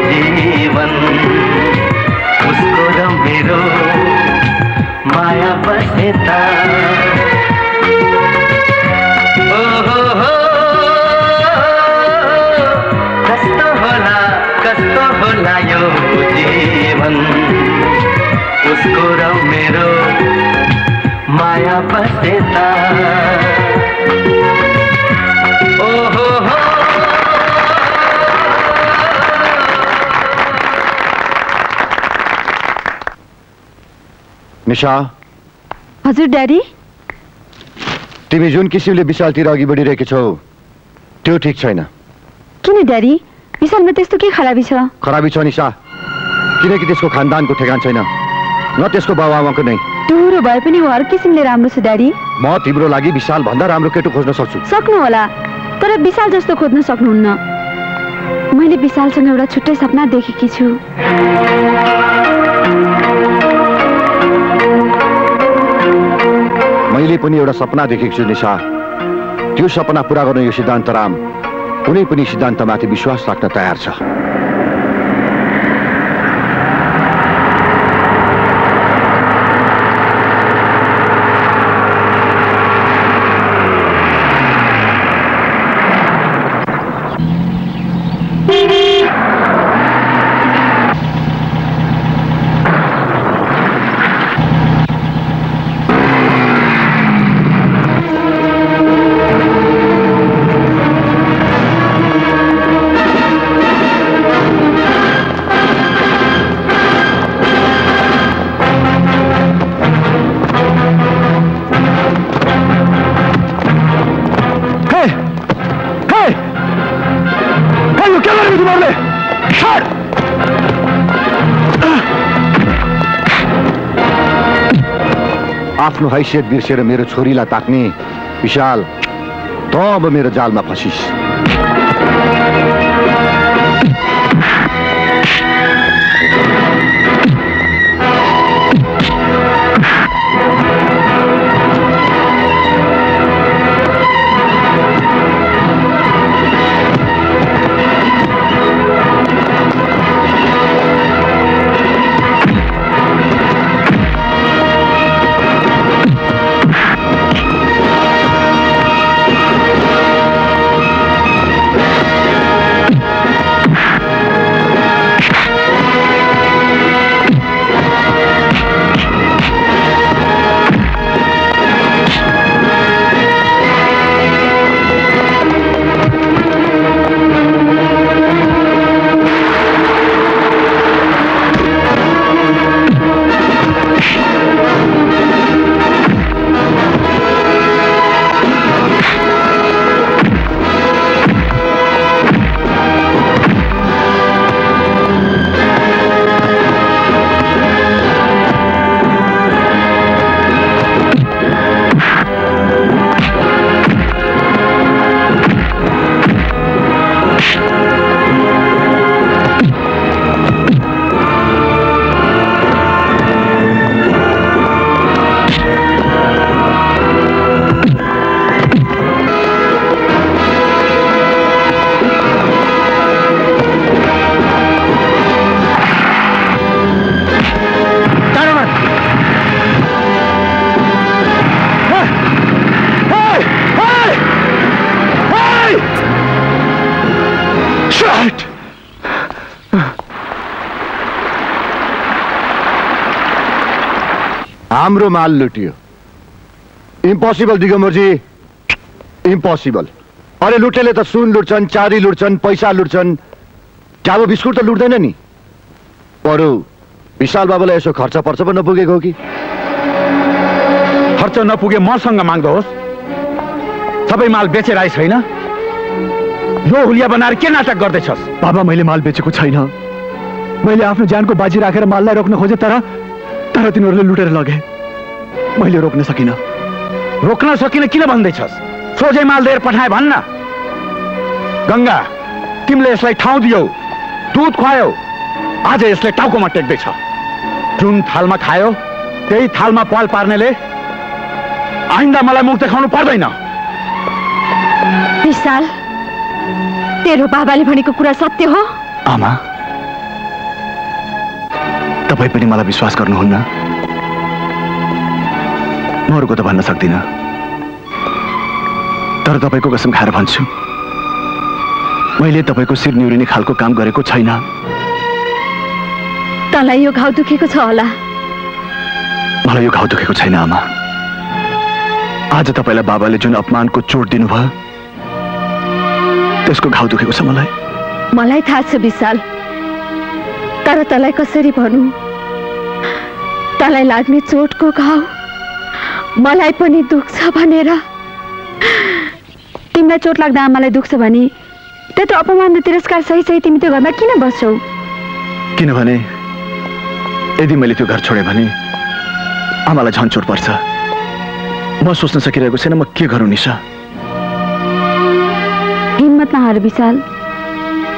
[SPEAKER 18] जीवन। माया बसेता। कस्तो होला कस्तो होला यो जीवन। उसको र मेरो माया बसेता ओ हो हो।
[SPEAKER 2] निशा।
[SPEAKER 16] हजुर ड्याडी?
[SPEAKER 2] तिमी जुन किसिमले विशालतिर अघि बढिरहेकी छौ त्यो ठिक छैन।
[SPEAKER 16] किन ड्याडी? विशालमा त्यस्तो के खराबी छ?
[SPEAKER 2] खराबी छ निशा। किनकि त्यसको खानदानको ठेगान छैन। न त्यसको बाबुआमाको नै।
[SPEAKER 16] टुरो भए पनि ऊ हर किसिमले राम्रो छ ड्याडी।
[SPEAKER 2] म तिम्रो लागि विशाल भन्दा राम्रो केटो खोज्न सक्छु।
[SPEAKER 16] सक्नु होला तर विशाल जस्तो खोज्न सक्नुहुन्न। मैले विशालसँग एउटा छुट्टै सपना देखेकी छु।
[SPEAKER 2] मैले पनि एउटा सपना देखेको छु निशा। त्यो सपना पुरा गर्न यो सिद्धान्त राम। कुनै पनि सिद्धान्तमाथि विश्वास राख्न तयार छ। आफ्नो हैसियत बिर्सेर मेरो छोरीलाई ताक्ने विशाल त अब मेरो जालमा फसिस। हाम्रो माल लुटियो। इम्पोसिबल दिगम्बरजी। इम्पोसिबल अरे लुटेले त सुन लुट्छन् चाँदी लुट्छन् पैसा लुट्छन्। चाबो बिस्कुट त लुट्दैन नि। बरु विशाल बाबालाई यसो खर्च पर्छ पो नपुगेको हो कि?
[SPEAKER 3] खर्च नपुगे मसँग माग्दोस् सबै माल बेचेर आइ छैन यो हुलिया बनाएर के नाटक गर्दैछस्?
[SPEAKER 15] बाबा मैले माल बेचेको छैन। मैले आफ्नो ज्यानको बाजी राखेर माललाई रोक्न खोजेँ तर तर तिनीहरूले लुटेर लगे। मैले रोक्न सकिनँ।
[SPEAKER 3] रोक्न सकिन किन भन्दैछस्? सोझै माल दिएर पठाए भन्न गङ्गा तिमीले यसलाई ठाउँ दियौ दुध खुवायौ आज यसले टाउकोमा टेक्दैछ। जुन थालमा खायो त्यही थालमा पाल पार्नेले आइन्दा मलाई मुख देखाउनु पर्दैन।
[SPEAKER 16] विशाल तेरो बाबाले भनेको कुरा सत्य हो?
[SPEAKER 15] आमा तपाईँ पनि मलाई विश्वास गर्नुहुन्न। म अरूको त भन्न सक्दिनँ। तर तपाईँको कसम खाएर भन्छु मैले तपाईँको शिर निउरिने खालको काम गरेको छैन।
[SPEAKER 16] तँलाई यो घाउ दुखेको छ होला।
[SPEAKER 15] मलाई यो घाउ दुखेको छैन आमा। आज तपाईँलाई बाबाले जुन अपमानको चोट दिनुभयो त्यसको घाउ दुखेको छ मलाई।
[SPEAKER 16] मलाई थाहा छ विशाल। तर तँलाई कसरी भनौँ तँलाई लाग्ने चोटको घाउ मलाई पनि दुख्छ भनेर।
[SPEAKER 7] तिमीलाई चोट लाग्दा आमालाई दुख्छ भने त्यत्रो अपमान र तिरस्कार सही सही तिमी त्यो घरमा किन बस्छौ?
[SPEAKER 15] किनभने यदि मैले त्यो घर छोडेँ भने आमालाई झन् चोट पर्छ। म सोच्न सकिरहेको छैन म के गरौँ निशा?
[SPEAKER 7] हिम्मत नहार विशाल।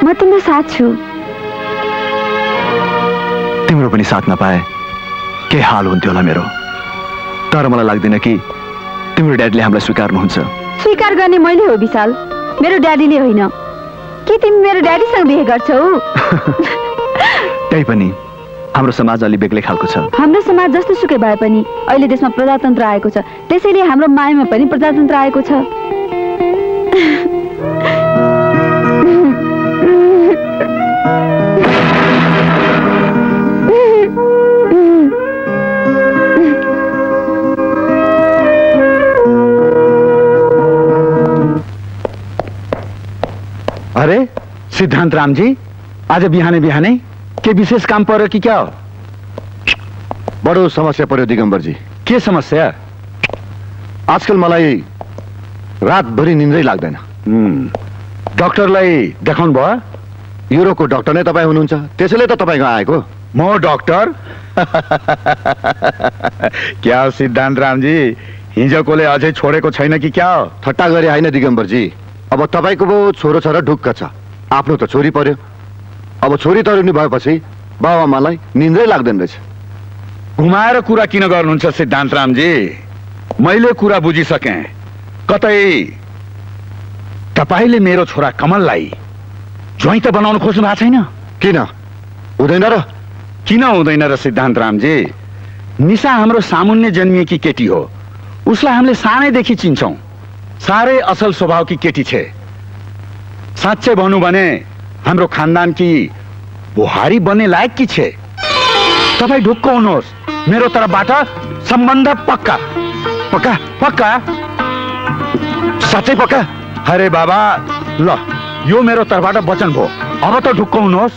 [SPEAKER 7] म तिम्रो साथ छु।
[SPEAKER 15] तिम्रो पनि साथ नपाए के हाल हुन्थ्यो होला मेरो? तर मलाई लाग्दैन कि तिम्रो ड्याडीले हामीलाई स्वीकार्नुहुन्छ।
[SPEAKER 7] स्वीकार गर्ने मैले हो विशाल। मेरो ड्याडीले होइन। के तिमी मेरो ड्याडीसँग बिहे गर्छौ?
[SPEAKER 15] त्यही पनि हाम्रो समाज अलि बेग्लै खालको छ।
[SPEAKER 7] हाम्रो समाज जस्तो सुकै भए पनि अहिले देशमा प्रजातन्त्र आएको छ। त्यसैले हाम्रो मायामा पनि प्रजातन्त्र आएको छ।
[SPEAKER 3] अरे सिद्धान्त रामजी आज बिहानै बिहानै के विशेष काम पर्यो कि क्या हो?
[SPEAKER 2] बडो समस्या पर्यो दिगम्बरजी।
[SPEAKER 3] के समस्या?
[SPEAKER 2] आजकल मलाई रातभरि निन्द्रै लाग्दैन।
[SPEAKER 3] डक्टरलाई देखाउनु भयो?
[SPEAKER 2] युरोको डक्टर नै तपाईँ हुनुहुन्छ। त्यसैले त तपाईँको आएको।
[SPEAKER 3] म डक्टर? क्या हो सिद्धान्त रामजी? हिजोकोले अझै छोडेको छैन कि क्या हो?
[SPEAKER 2] ठट्टा गरे होइन दिगम्बरजी। अब तपाईँको पो छोरो छोरा ढुक्क छ। आफ्नो त छोरी पर्यो। अब छोरी तरुनी भएपछि बाबाआमालाई निन्द्रै लाग्दैन रहेछ।
[SPEAKER 3] घुमाएर कुरा किन गर्नुहुन्छ सिद्धान्त रामजी? मैले कुरा बुझिसकेँ। कतै तपाईँले मेरो छोरा कमललाई ज्वाइँ त बनाउनु खोज्नु भएको छैन?
[SPEAKER 2] किन? हुँदैन र।
[SPEAKER 3] किन हुँदैन र सिद्धान्त रामजी? निशा हाम्रो सामुन्य जन्मिएकी केटी हो। उसलाई हामीले सानैदेखि चिन्छौँ। साह्रै असल स्वभावकी केटी छे। साँच्चै भनौँ भने हाम्रो खानदानकी बुहारी बन्ने लायक की छे? तपाईँ ढुक्क हुनुहोस्। मेरो तर्फबाट सम्बन्ध पक्का। पक्का? पक्का?
[SPEAKER 2] साँच्चै पक्का?
[SPEAKER 3] अरे बाबा ल यो मेरो तर्फबाट वचन भयो। अब त ढुक्क हुनुहोस्।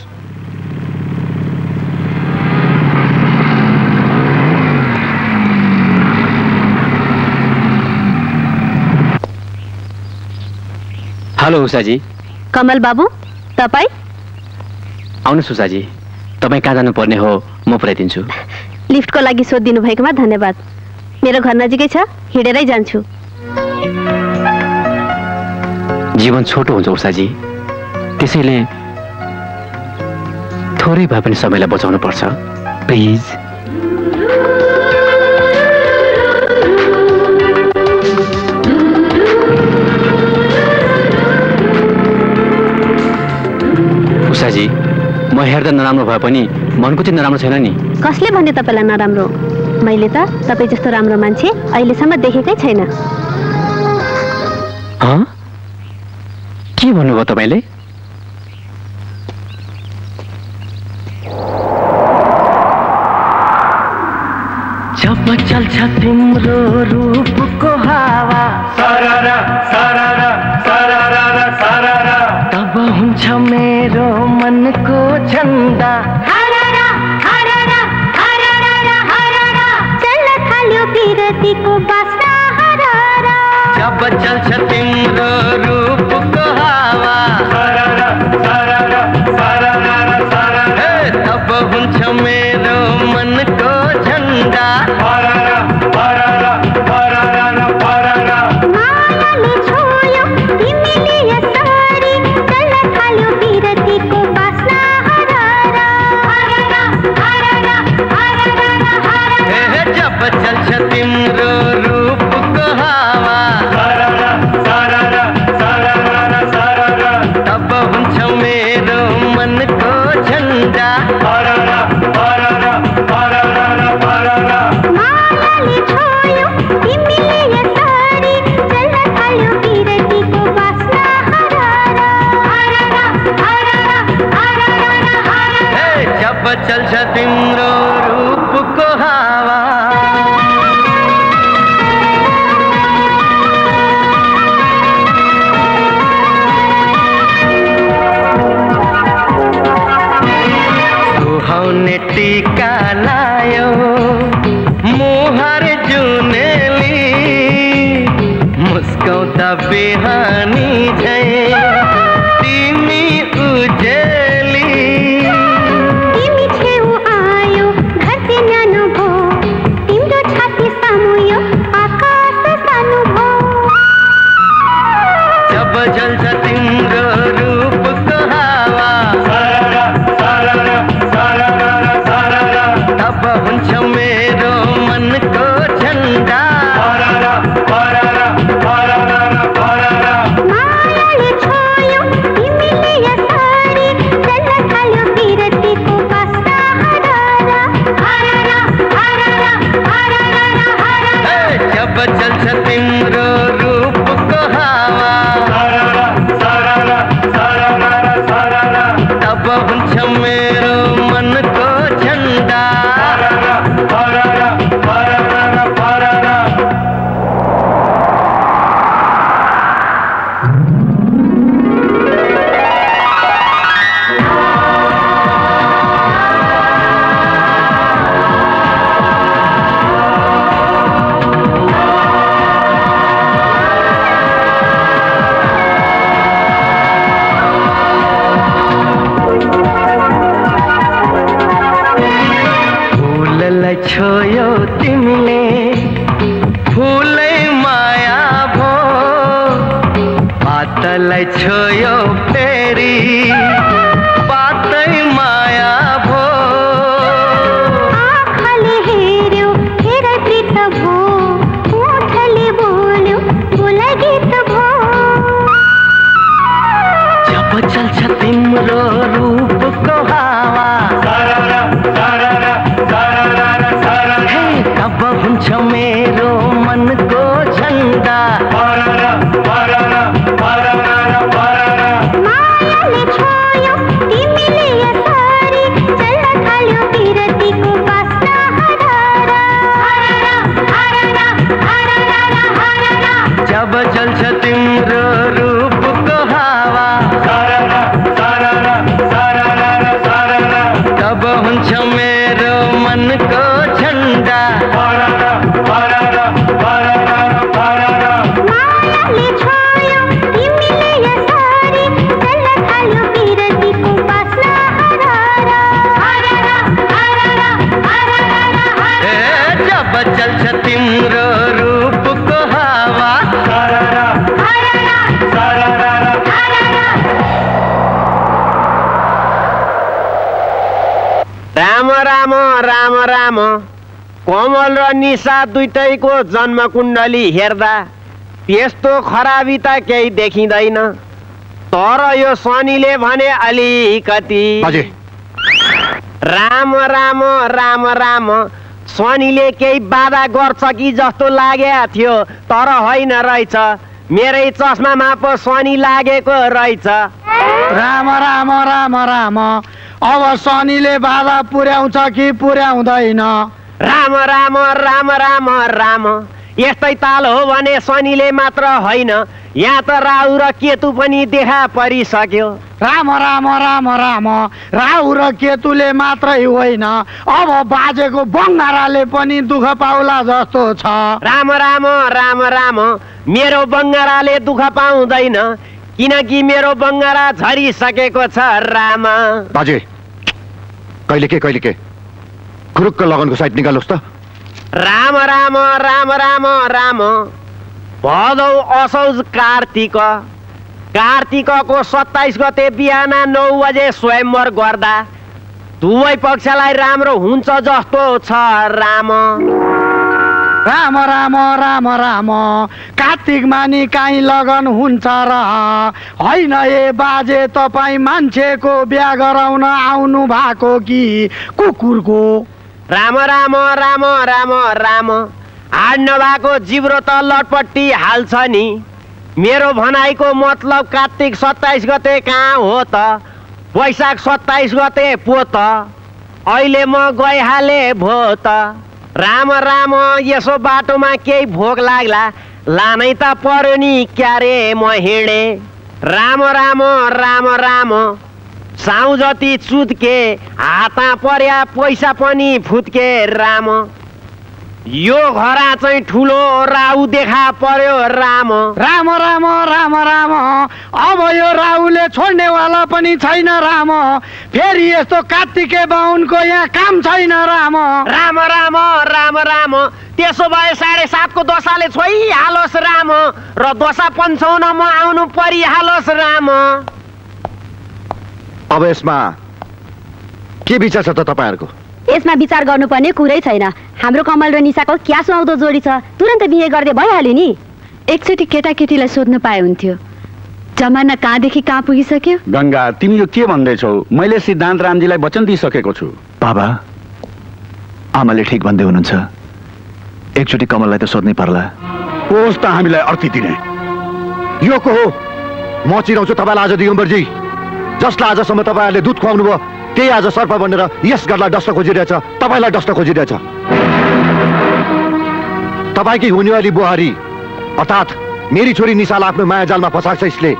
[SPEAKER 9] हेलो उषाजी
[SPEAKER 16] कमल बाबु तपाईँ?
[SPEAKER 9] आउनुहोस् उषाजी तपाईँ कहाँ जानुपर्ने हो म पुऱ्याइदिन्छु।
[SPEAKER 16] लिफ्टको लागि सोधिदिनु भएकोमा धन्यवाद। मेरो घर नजिकै छ हिँडेरै जान्छु।
[SPEAKER 9] जीवन छोटो हुन्छ उषाजी त्यसैले थोरै भए पनि समयलाई बचाउनु पर्छ। प्लिज। निशाजी म हेर्दा नराम्रो भए पनि मनको चाहिँ नराम्रो छैन नि।
[SPEAKER 16] कसले भन्यो तपाईँलाई नराम्रो? मैले त तपाईँ जस्तो राम्रो मान्छे अहिलेसम्म देखेकै छैन।
[SPEAKER 9] के भन्नुभयो तपाईँले?
[SPEAKER 18] चल्छ तिम्रो
[SPEAKER 4] दुइटैको जन्मकुण्डली हेर्दा त्यस्तो खराबी त केही देखिँदैन। तर यो शनिले भने अलिकति राम राम राम राम शनिले केही बाधा गर्छ कि जस्तो लागेको थियो तर होइन रहेछ। मेरै चस्मामा पो शनि लागेको रहेछ।
[SPEAKER 8] राम राम राम राम अब शनिले बाधा पुर्याउँछ कि पुर्याउँदैन?
[SPEAKER 19] राम राम राम राम राम। यस्तै ताल हो भने शनिले मात्र होइन। यहाँ त राहु र केतु पनि देखा परिसक्यो।
[SPEAKER 8] राम राम राम राम। राहु र केतुले मात्रै होइन। अब बाजेको बङ्गाराले पनि दुःख पाउला जस्तो छ।
[SPEAKER 19] राम राम राम राम। मेरो बङ्गाराले दुःख पाउँदैन। किनकि मेरो बङ्गारा झरिसकेको छ राम।
[SPEAKER 2] बाजे कहिले के कहिले के? खुरुक्क लगनको साइड निकाल्नुहोस् त।
[SPEAKER 19] राम राम राम राम राम। भदौ असौज कार्तिक। कार्तिकको सत्ताइस गते बिहान नौ बजे स्वयंवर गर्दा दुवै पक्षलाई राम्रो हुन्छ जस्तो छ राम।
[SPEAKER 8] राम राम राम राम। कार्तिक मानि काहीँ लगन हुन्छ र होइन ए बाजे तपाईँ मान्छेको बिहा गराउन आउनु भएको कि कुकुरको?
[SPEAKER 19] राम राम राम राम राम। हाड नभएको जिब्रो त लटपट्टि हाल्छ नि। मेरो भनाइको मतलब कार्तिक सत्ताइस गते कहाँ हो त? वैशाख सत्ताइस गते पो त? अहिले म गइहाले भो त? राम राम यसो बाटोमा केही भोक लाग्ला। लानै त पर्यो नि क्यारे म हिँडे। राम राम राम राम। साउ जति चुत्के हाता पर्या पैसा पनि फुत्के राम। यो घरा चाहिँ ठुलो राउ देखा पर्यो राम।
[SPEAKER 8] राम राम राम राम अब यो राहुले छोड्नेवाला पनि छैन राम। फेरि यस्तो कार्तिके बाहुनको यहाँ काम छैन राम।
[SPEAKER 19] राम राम राम राम त्यसो भए साढे सातको दशाले छोइहालोस् राम र दशा पन्चाउन्नमा आउनु परिहालोस् राम।
[SPEAKER 2] अब यसमा के विचार छ त तपाईँहरूको?
[SPEAKER 7] यसमा विचार गर्नुपर्ने कुरै छैन। हाम्रो कमल र निसाको क्या सुहाउँदो जोडी छ। तुरन्त बिहे गर्दै भइहाल्यो नि।
[SPEAKER 10] एकचोटि केटाकेटीलाई सोध्न पाए हुन्थ्यो। जमाना कहाँदेखि कहाँ पुगिसक्यो?
[SPEAKER 3] गङ्गा तिमी यो के भन्दैछौ? मैले सिद्धान्त रामजीलाई वचन दिइसकेको छु।
[SPEAKER 15] बाबा आमाले ठिक भन्दै हुनुहुन्छ। एकचोटि कमललाई त सोध्नै पर्ला।
[SPEAKER 2] होस् त हामीलाई अर्थी दिने। यो को हो? म चिनाउँछु तपाईँलाई आज दिगम्बरजी। जसलाई आजसम्म तपाईँहरूले दुध खुवाउनु भयो त्यही आज सर्प बनेर यस घरलाई डस्ट खोजिरहेछ तपाईँलाई डस्ट खोजिरहेछ। तपाईँकी हुनेवाली बुहारी अर्थात् मेरी छोरी निशालाई आफ्नो माया जालमा फसाएको छ यसले।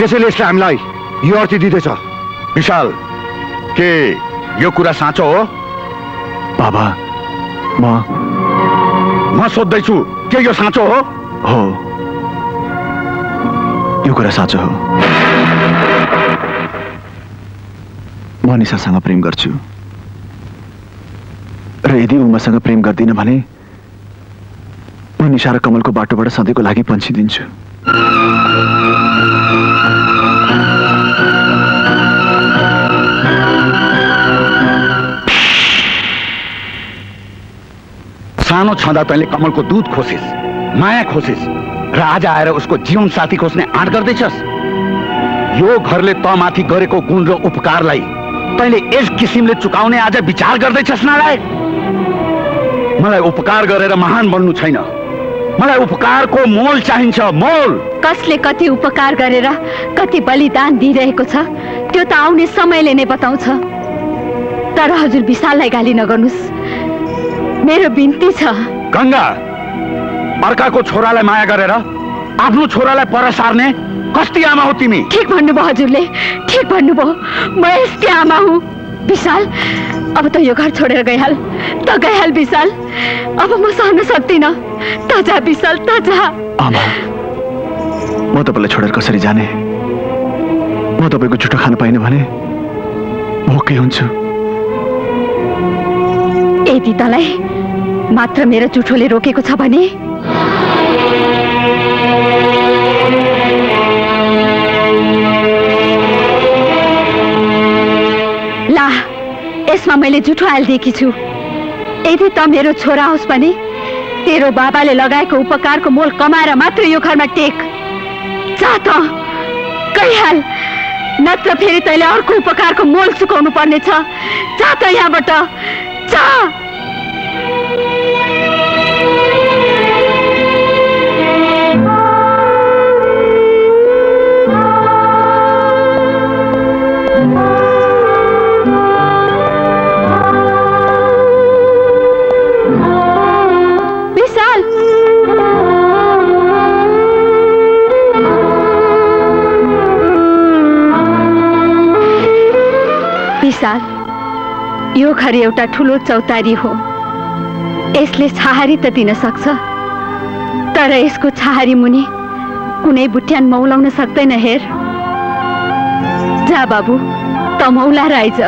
[SPEAKER 2] त्यसैले यसले हामीलाई यो अर्थी दिँदैछ।
[SPEAKER 3] विशाल के यो कुरा साँचो हो?
[SPEAKER 15] बाबा म
[SPEAKER 3] म सोध्दैछु के यो साँचो हो?
[SPEAKER 15] हो। यो कुरा साँचो हो। म प्रेम गर्छु। र यदि ऊ मसँग प्रेम गर्दिनँ भने म निशा र कमलको बाटोबाट सधैँको लागि पन्छिदिन्छु।
[SPEAKER 3] सानो छँदा तैँले कमलको दुध खोसिस माया खोसिस र आज आएर उसको जीवन साथी खोज्ने आँट गर्दैछस्। यो घरले त माथि गरेको गुण र उपकारलाई तैँले यस किसिमले चुकाउने आज विचार गर्दैछस् नारायण। मलाई उपकार गरेर महान बन्नु छैन। मलाई उपकारको मोल चाहिन्छ मोल।
[SPEAKER 10] कसले कति उपकार गरेर कति बलिदान दिइरहेको छ त्यो त आउने समयले नै बताउँछ। तर हजुर विशाललाई गाली नगर्नुहोस्। मेरो बिन्ती छ।
[SPEAKER 3] गङ्गा अर्काको छोरालाई माया गरेर आफ्नो छोरालाई पर सार्ने कस्ती आमा हो तिमी?
[SPEAKER 10] ठिक भन्नुभयो हजुरले ठिक भन्नुभयो। म यस्तै आमा हुँ। विशाल अब त यो घर छोडेर गइहाल। त गइहाल विशाल। अब म सहन सक्दिनँ। त जा विशाल त जा
[SPEAKER 15] आमा म तपाईँलाई छोडेर कसरी जाने? म तपाईँको जुठो खान पाइनँ भने भोकै हुन्छु।
[SPEAKER 10] यदि तँलाई मात्र मेरो जुठोले रोकेको छ भने यसमा मैले जुठो हालिदिएकी छु। यदि त मेरो छोरा होस् भने तेरो बाबाले लगाएको उपकारको मोल कमाएर मात्र यो घरमा टेक। जा त गइहाल नत्र फेरि तैँले अर्को उपकारको मोल चुकाउनु पर्नेछ जा त यहाँबाट जा! विशाल यो घर एउटा ठुलो चौतारी हो। यसले छहारी त दिन सक्छ तर यसको छहारी मुनि कुनै बुट्यान मौलाउन सक्दैन हेर। जा बाबु त मौला आइज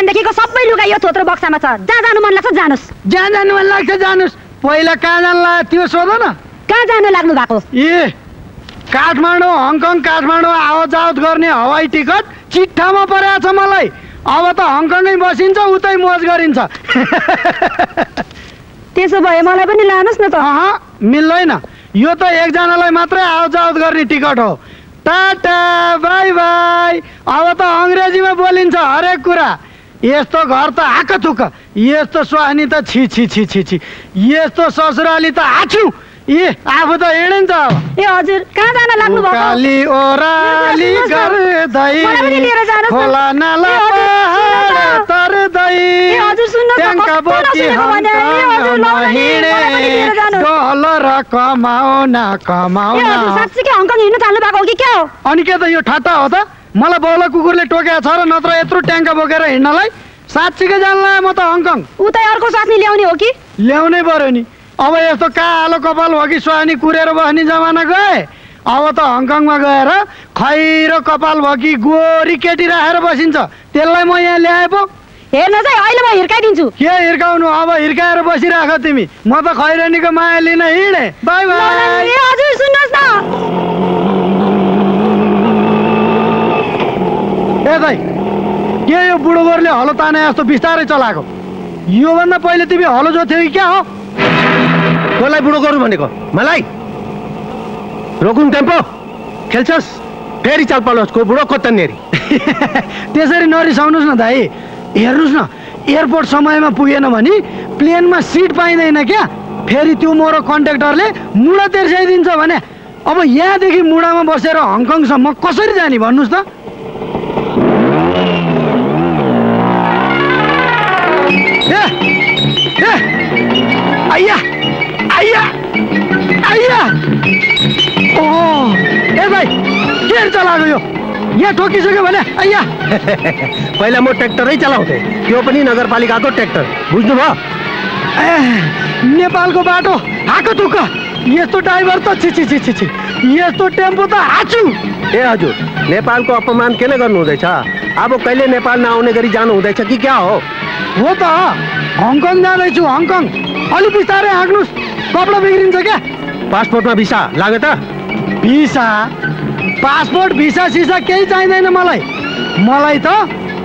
[SPEAKER 7] न्वारानदेखिको सबै लुगा यो थोत्रो बक्सामा छ। जहाँ जानु मन लाग्छ जानुहोस्
[SPEAKER 8] जहाँ जानु मन लाग्छ जानुहोस् पहिला कहाँ जानु लाग्यो त्यो सोध न
[SPEAKER 7] कहाँ जानु लाग्नु भएको?
[SPEAKER 8] ए काठमाडौँ हङकङ काठमाडौँ आवत जावत गर्ने हवाई टिकट चिट्ठामा परेको छ मलाई। अब त हङकङै बसिन्छ उतै मोज गरिन्छ।
[SPEAKER 7] त्यसो भए मलाई पनि लानुहोस् न त।
[SPEAKER 8] मिल्दैन। यो त एकजनालाई मात्रै आवत जावत गर्ने टिकट हो। Tata bye bye. अब त अङ्ग्रेजीमा बोलिन्छ हरेक कुरा। यस्तो घर त आक थुक यस्तो स्वास्नी त छि छि छि छि छि यस्तो ससुराली त आछु। ए आफू त हिँडिन्छ। अब
[SPEAKER 7] ए हजुर कहाँ जान लाग्नु भएको
[SPEAKER 8] काली ओराली गर्दै
[SPEAKER 7] न।
[SPEAKER 8] खोला नाला
[SPEAKER 7] न।
[SPEAKER 8] तर्दै
[SPEAKER 7] हजुर, सुन्नुहोस् न,
[SPEAKER 8] ट्याङ्का
[SPEAKER 7] ल,
[SPEAKER 8] हिँडे। डलर कमाउन कमाउन।
[SPEAKER 7] हजुर साँच्चीकै हङकङ हिँड्नु थाल्नु भएको हो कि क्या हो?
[SPEAKER 8] अनि के त यो ठट्टा हो त? मलाई बाउला कुकुरले टोकेको छ र नत्र यत्रो ट्याङ्का बोकेर हिँड्नलाई साँच्चीकै जान्ला म त हङकङ।
[SPEAKER 7] उतै अर्को स्वास्नी ल्याउने हो कि?
[SPEAKER 8] ल्याउनै पर्यो नि। अब यस्तो कालो कपाल हो कि स्वानी कुरेर बस्ने जमाना गए? अब त हङकङमा गएर खैरो कपाल भयो कि गोरी केटी राखेर बसिन्छ। त्यसलाई म यहाँ ल्याए पो
[SPEAKER 7] हेर्नुहोस् है अहिले म हिर्काइदिन्छु।
[SPEAKER 8] के हिर्काउनु? अब हिर्काएर बसिराख तिमी। म त खैरानीको माया लिन हिँडे। Bye bye.
[SPEAKER 7] हजुर सुन्नुहोस् न।
[SPEAKER 8] ए दाइ के यो बुढो गोरले हलो ताने जस्तो बिस्तारै चलाएको? योभन्दा पहिले तिमी हलो जोथ्यौ कि क्या हो?
[SPEAKER 19] कसलाई बुढो गरौँ भनेको? मलाई? रोकुन टेम्पो खेल्छस्? फेरि चाल पालोस् को बुढो को तन्नेरी?
[SPEAKER 8] त्यसरी नरिसाउनुहोस् न दाइ हेर्नुहोस् न एयरपोर्ट समयमा पुगेन भने प्लेनमा सिट पाइँदैन क्या? फेरि त्यो मोरो कन्ट्याक्टरले मुडा तेर्साइदिन्छ भने अब यहाँदेखि मुडामा बसेर हङकङसम्म कसरी जाने भन्नुहोस् त? आइया आइया आइया ओ ए भाइ के चलाएको यो यहाँ ठोकिसक्यो भने आइया
[SPEAKER 19] पहिला म ट्र्याक्टरै चलाउँथेँ त्यो पनि नगरपालिकाको ट्र्याक्टर बुझ्नुभयो
[SPEAKER 8] ए, नेपालको बाटो आएको तुक यस्तो ड्राइभर त छि छि छि यस्तो टेम्पो त आछु
[SPEAKER 19] ए हजुर नेपालको अपमान किन गर्नु हुँदैछ अब कहिले नेपाल नआउने गरी जानु हुँदैछ कि क्या हो?
[SPEAKER 8] हो त हङकङ जाँदैछु हङकङ। अलिक बिस्तारै हाँक्नुहोस्। कपडा बिग्रिन्छ क्या।
[SPEAKER 19] पासपोर्टमा भिसा लाग्यो त?
[SPEAKER 8] भिसा? पासपोर्ट भिसा सिसा केही चाहिँदैन मलाई। मलाई त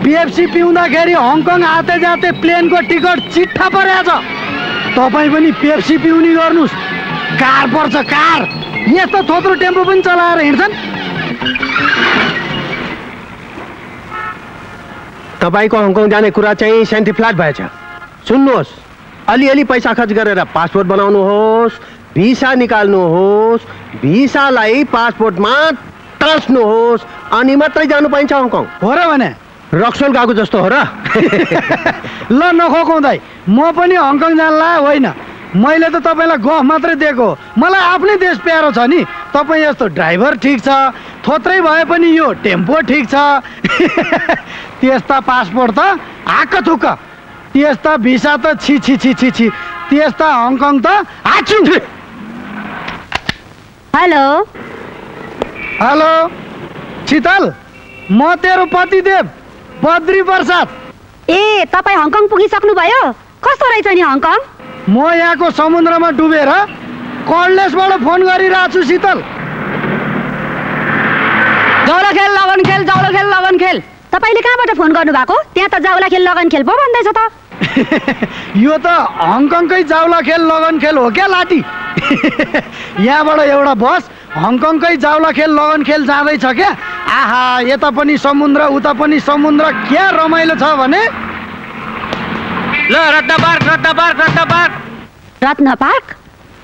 [SPEAKER 8] पिएफसी पिउँदाखेरि हङकङ आते जाते प्लेनको टिकट चिट्ठा परेछ। तपाईँ पनि पेप्सी पिउने गर्नुहोस्। कार पर्छ कार। यस्तो थोत्रो टेम्पो पनि चलाएर हिँड्छन्।
[SPEAKER 19] तपाईँको हङकङ जाने कुरा चाहिँ सेन्टी फ्ल्याट भएछ। सुन्नुहोस् अलिअलि पैसा खर्च गरेर पासपोर्ट बनाउनुहोस् भिसा निकाल्नुहोस् भिसालाई पासपोर्टमा टाँच्नुहोस् अनि मात्रै जानु पाइन्छ हङकङ।
[SPEAKER 8] हो र भने।
[SPEAKER 19] रक्सोल गएको जस्तो हो र?
[SPEAKER 8] ल नखोकाउँदै म पनि हङकङ जानला होइन। मैले त तपाईँलाई गफ मात्रै दिएको। मलाई आफ्नै देश प्यारो छ नि। तपाईँ यस्तो ड्राइभर ठिक छ। थोत्रै भए पनि यो टेम्पो ठिक छ। त्यस्ता पासपोर्ट त हाक थुक त्यस्ता भिसा त छि छि छि छि छि। त्यस्ता हङकङ त आछु
[SPEAKER 7] हेलो।
[SPEAKER 8] हेलो। शीतल म तेरो पतिदेव। बद्री प्रसाद
[SPEAKER 7] ए तपाईँ हङकङ पुगिसक्नु भयो कस्तो रहेछ नि हङकङ?
[SPEAKER 8] म यहाँको समुद्रमा डुबेर कन्डेसबाट फोन गरिरहेको छु शीतल।
[SPEAKER 7] जाउला खेल लगन खेल जाउला खेल लगन खेल। तपाईँले कहाँबाट फोन गर्नुभएको? त्यहाँ त जाउला खेल लगन खेल पो भन्दैछ त।
[SPEAKER 8] यो त हङकङकै जाउला खेल लगन खेल हो क्या लाटी यहाँबाट एउटा बस हङकङकै जाउला खेल लगन खेल जाँदैछ क्या? आहा यता पनि समुद्र उता पनि समुद्र क्या रमाइलो छ भने?
[SPEAKER 19] ल Ratna park Ratna park Ratna park
[SPEAKER 7] Ratna park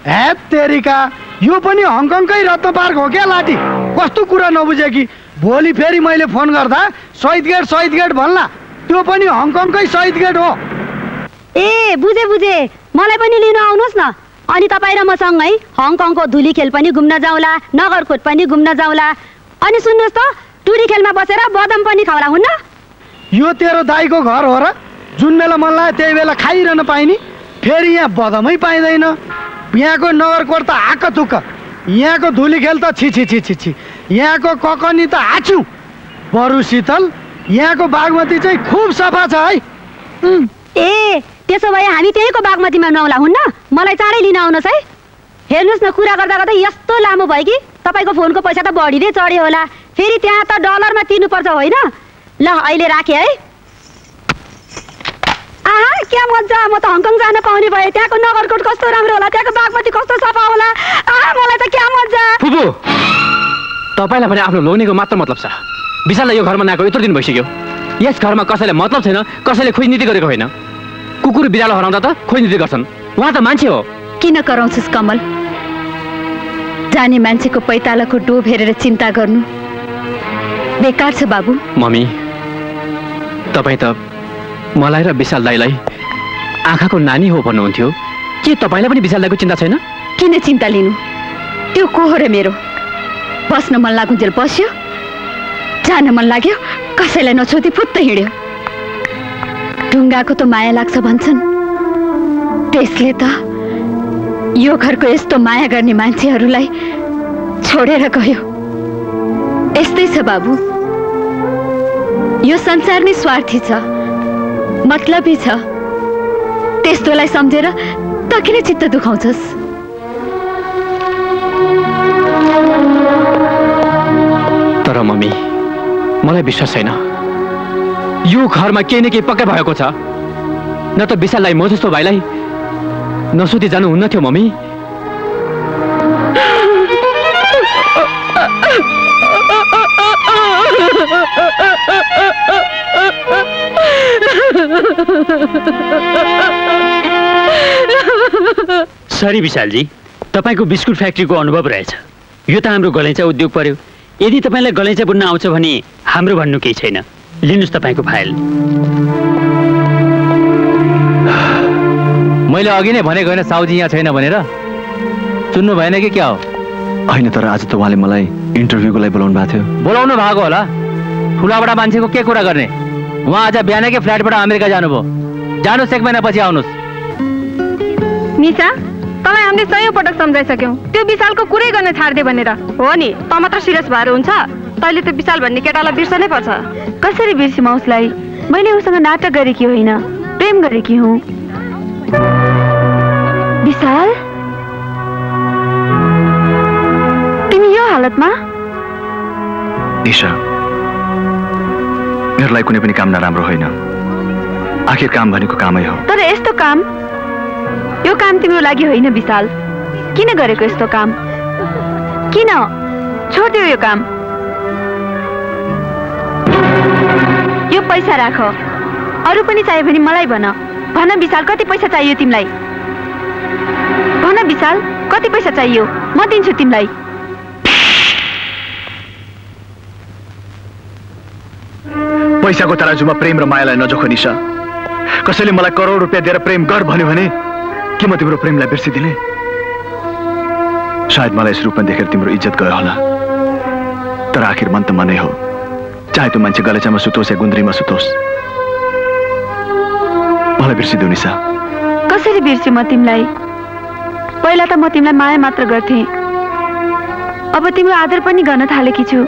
[SPEAKER 8] हेत तेरिका। यो पनि हङकङकै रत्न पार्क हो क्या लाठी कस्तो कुरा नबुझे कि? भोलि फेरि मैले फोन गर्दा शहीद गेट शहीद गेट भन्ला। त्यो पनि हङकङकै शहीद गेट हो।
[SPEAKER 7] ए बुझे बुझे। मलाई पनि लिन आउनुहोस् न। अनि तपाईँ र मसँगै हङकङको धुली खेल पनि घुम्न जाउँला नगरकोट पनि घुम्न जाउँला। अनि सुन्नुहोस् त टुरी खेलमा बसेर बदम पनि खाउला हुन्न।
[SPEAKER 8] यो तेरो दाईको घर हो र जुन बेला मन लाग्यो त्यही बेला खाइरहन पाइने फेरि यहाँ बदमै पाइँदैन। यहाँको नगरकोट त आक तुक्क यहाँको धुली खेल त छि छि छि छि छि यहाँको ककनी त आछु बरु शीतल यहाँको बागमती चाहिँ खुब सफा छ है।
[SPEAKER 7] ए त्यसो भए हामी त्यहीँको बागमतीमा नआउला हुन्न? मलाई चाँडै लिन आउनुहोस् है। हेर्नुहोस् न कुरा गर्दा गर्दा यस्तो लामो भयो कि? तपाईँको फोनको पैसा त बढी नै चढ्यो होला। फेरि त्यहाँ त डलरमा तिर्नुपर्छ होइन? ल अहिले राखेँ है। आहा क्या मजा? म त हङकङ जान पाउने भएँ त्यहाँको नगरकोट कस्तो राम्रो होला? त्यहाँको बागमती कस्तो सफा होला? आहा मलाई त क्या मजा?
[SPEAKER 9] तपाईँलाई भने आफ्नो लोनेको मात्र मतलब छ। विशाललाई यो घरमा नआएको यत्रो दिन भइसक्यो। यस घरमा कसैलाई मतलब छैन कसैले खोजनीति गरेको होइन। कुकुर बिरालो हराउँदा त खोजनीति गर्छन्। उहाँ त मान्छे हो।
[SPEAKER 10] किन कराउँछस् कमल? जाने मान्छेको पैतालाको डोब हेरेर चिन्ता गर्नु। बेकार छ बाबु।
[SPEAKER 9] मम्मी तपाईँ त मलाई र विशाल दाईलाई आँखाको नानी हो भन्नुहुन्थ्यो। के तपाईँलाई पनि विशाल दाईको चिन्ता छैन?
[SPEAKER 10] किन चिन्ता लिनु? त्यो को हो र मेरो। बस्न मन लागुन्जेल बस्यो। जान मन लाग्यो। कसैलाई नछोती फुत्त हिँड्यो। ढुङ्गाको त माया लाग्छ भन्छन्। त्यसले त यो घरको यस्तो माया गर्ने मान्छेहरूलाई छोडेर गयो। यस्तै छ बाबु। यो संसार नै स्वार्थी छ मतलबी छ। त्यस्तोलाई सम्झेर त किन चित्त दुखाउँछस्?
[SPEAKER 9] तर मलाई विश्वास छैन। यो घरमा केही न केही पक्कै भएको छ। न त विशाललाई म जस्तो भाइलाई नसोधी जानु हुन्न थियो मम्मी।
[SPEAKER 17] सरी विशालजी तपाईँको बिस्कुट फ्याक्ट्रीको अनुभव रहेछ। यो त हाम्रो गलैँचा उद्योग पर्यो। यदि तपाईँलाई गलैँचा बुन्न आउँछ भने हाम्रो भन्नु केही छैन। लिनुहोस् तपाईँको फाइल।
[SPEAKER 9] मैले अघि नै भनेको होइन साउजी यहाँ छैन भनेर। सुन्नु भएन कि क्या हो?
[SPEAKER 15] होइन तर आज त उहाँले मलाई इन्टरभ्यूको लागि बोलाउनु भएको थियो।
[SPEAKER 9] बोलाउनु भएको होला? ठुलाबाट मान्छेको के कुरा गर्ने? उहाँ आज बिहानकै फ्लाइटबाट अमेरिका जानुभयो। जानुहोस् एक महिनापछि आउनुहोस्।
[SPEAKER 11] निशा तँलाई हामीले सयौँ पटक सम्झाइसक्यौँ। त्यो विशालको कुरै गर्न छाडिदियो भनेर। हो नि त मात्र सिरियस भएर हुन्छ। तैँले त्यो विशाल भन्ने केटालाई बिर्सनै पर्छ। कसरी बिर्सिम उसलाई? मैले उसँग नाटक गरेकी होइन प्रेम गरेकी हुँ। विशाल? तिमी यो हालतमा?
[SPEAKER 15] निशा मेरो लागि कुनै पनि काम नराम्रो होइन। आखिर काम भनेको कामै हो।
[SPEAKER 11] तर यस्तो काम यो काम तिम्रो लागि होइन विशाल। किन गरेको यस्तो काम? किन छोडिदियो यो काम? पैसा राख। अरू पनि चाहियो भने मलाई भन। भन विशाल कति पैसा चाहियो तिमीलाई? भन विशाल कति पैसा चाहियो? म दिन्छु तिमीलाई।
[SPEAKER 15] पैसाको तराजुमा प्रेम र मायालाई नजोख निशा। कसैले मलाई करोड रुपियाँ दिएर प्रेम गर भन्यो भने के म तिम्रो प्रेमलाई बिर्सिदिने? सायद मलाई यस रूपमा देखेर तिम्रो इज्जत गयो होला। तर आखिर मन त मनै हो। चाहे त्यो मान्छे गलेचामा सुतोस् या गुन्द्रीमा सुतोस्। मलाई बिर्सिदेऊ निशा
[SPEAKER 11] कसरी बिर्सी म तिमीलाई? पहिला त म तिमीलाई माया मात्र गर्थेँ। अब तिम्रो आदर पनि गर्न थालेकी छु।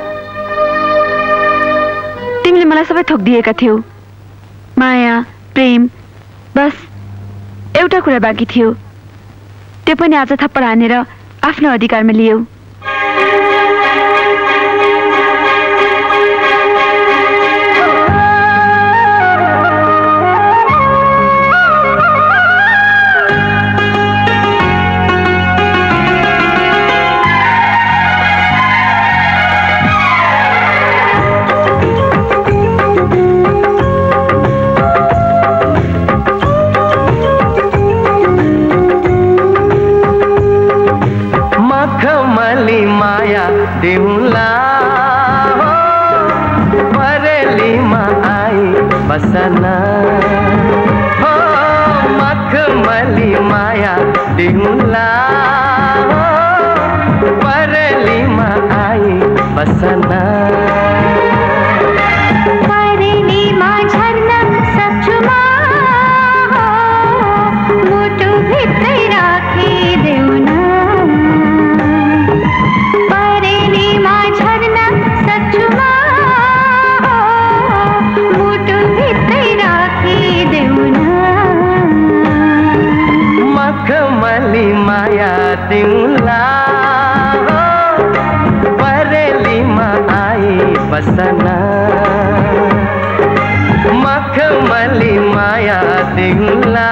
[SPEAKER 11] तिमीले मलाई सबै थोक दिएका थियौ। माया प्रेम बस एउटा कुरा बाँकी थियो। त्यो पनि आज थप्पड हानेर आफ्नो अधिकारमा लियौ।
[SPEAKER 18] दिउला हो परेलीमा आई बसना मखमली माया दिउला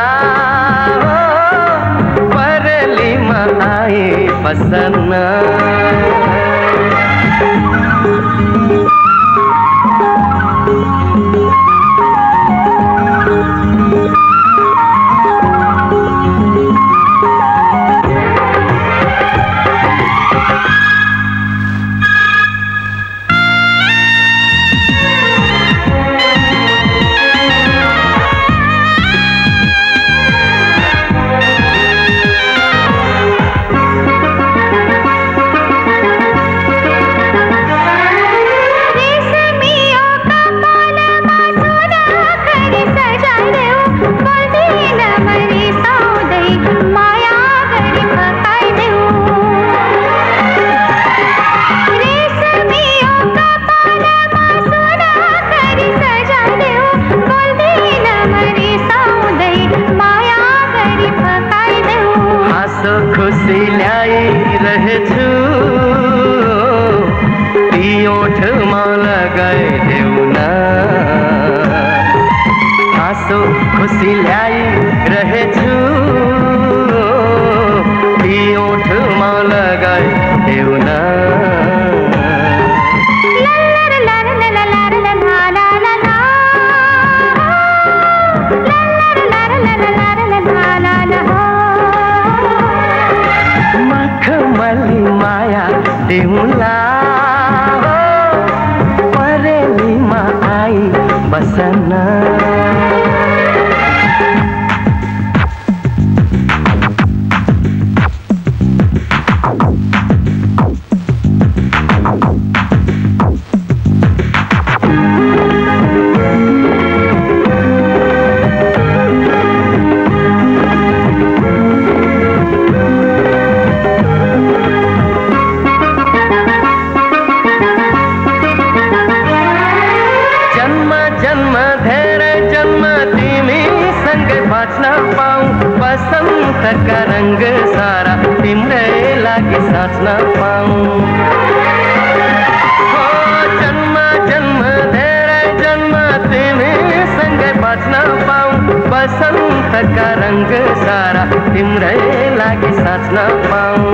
[SPEAKER 18] तिम्रै लागि साँच्न पाऊ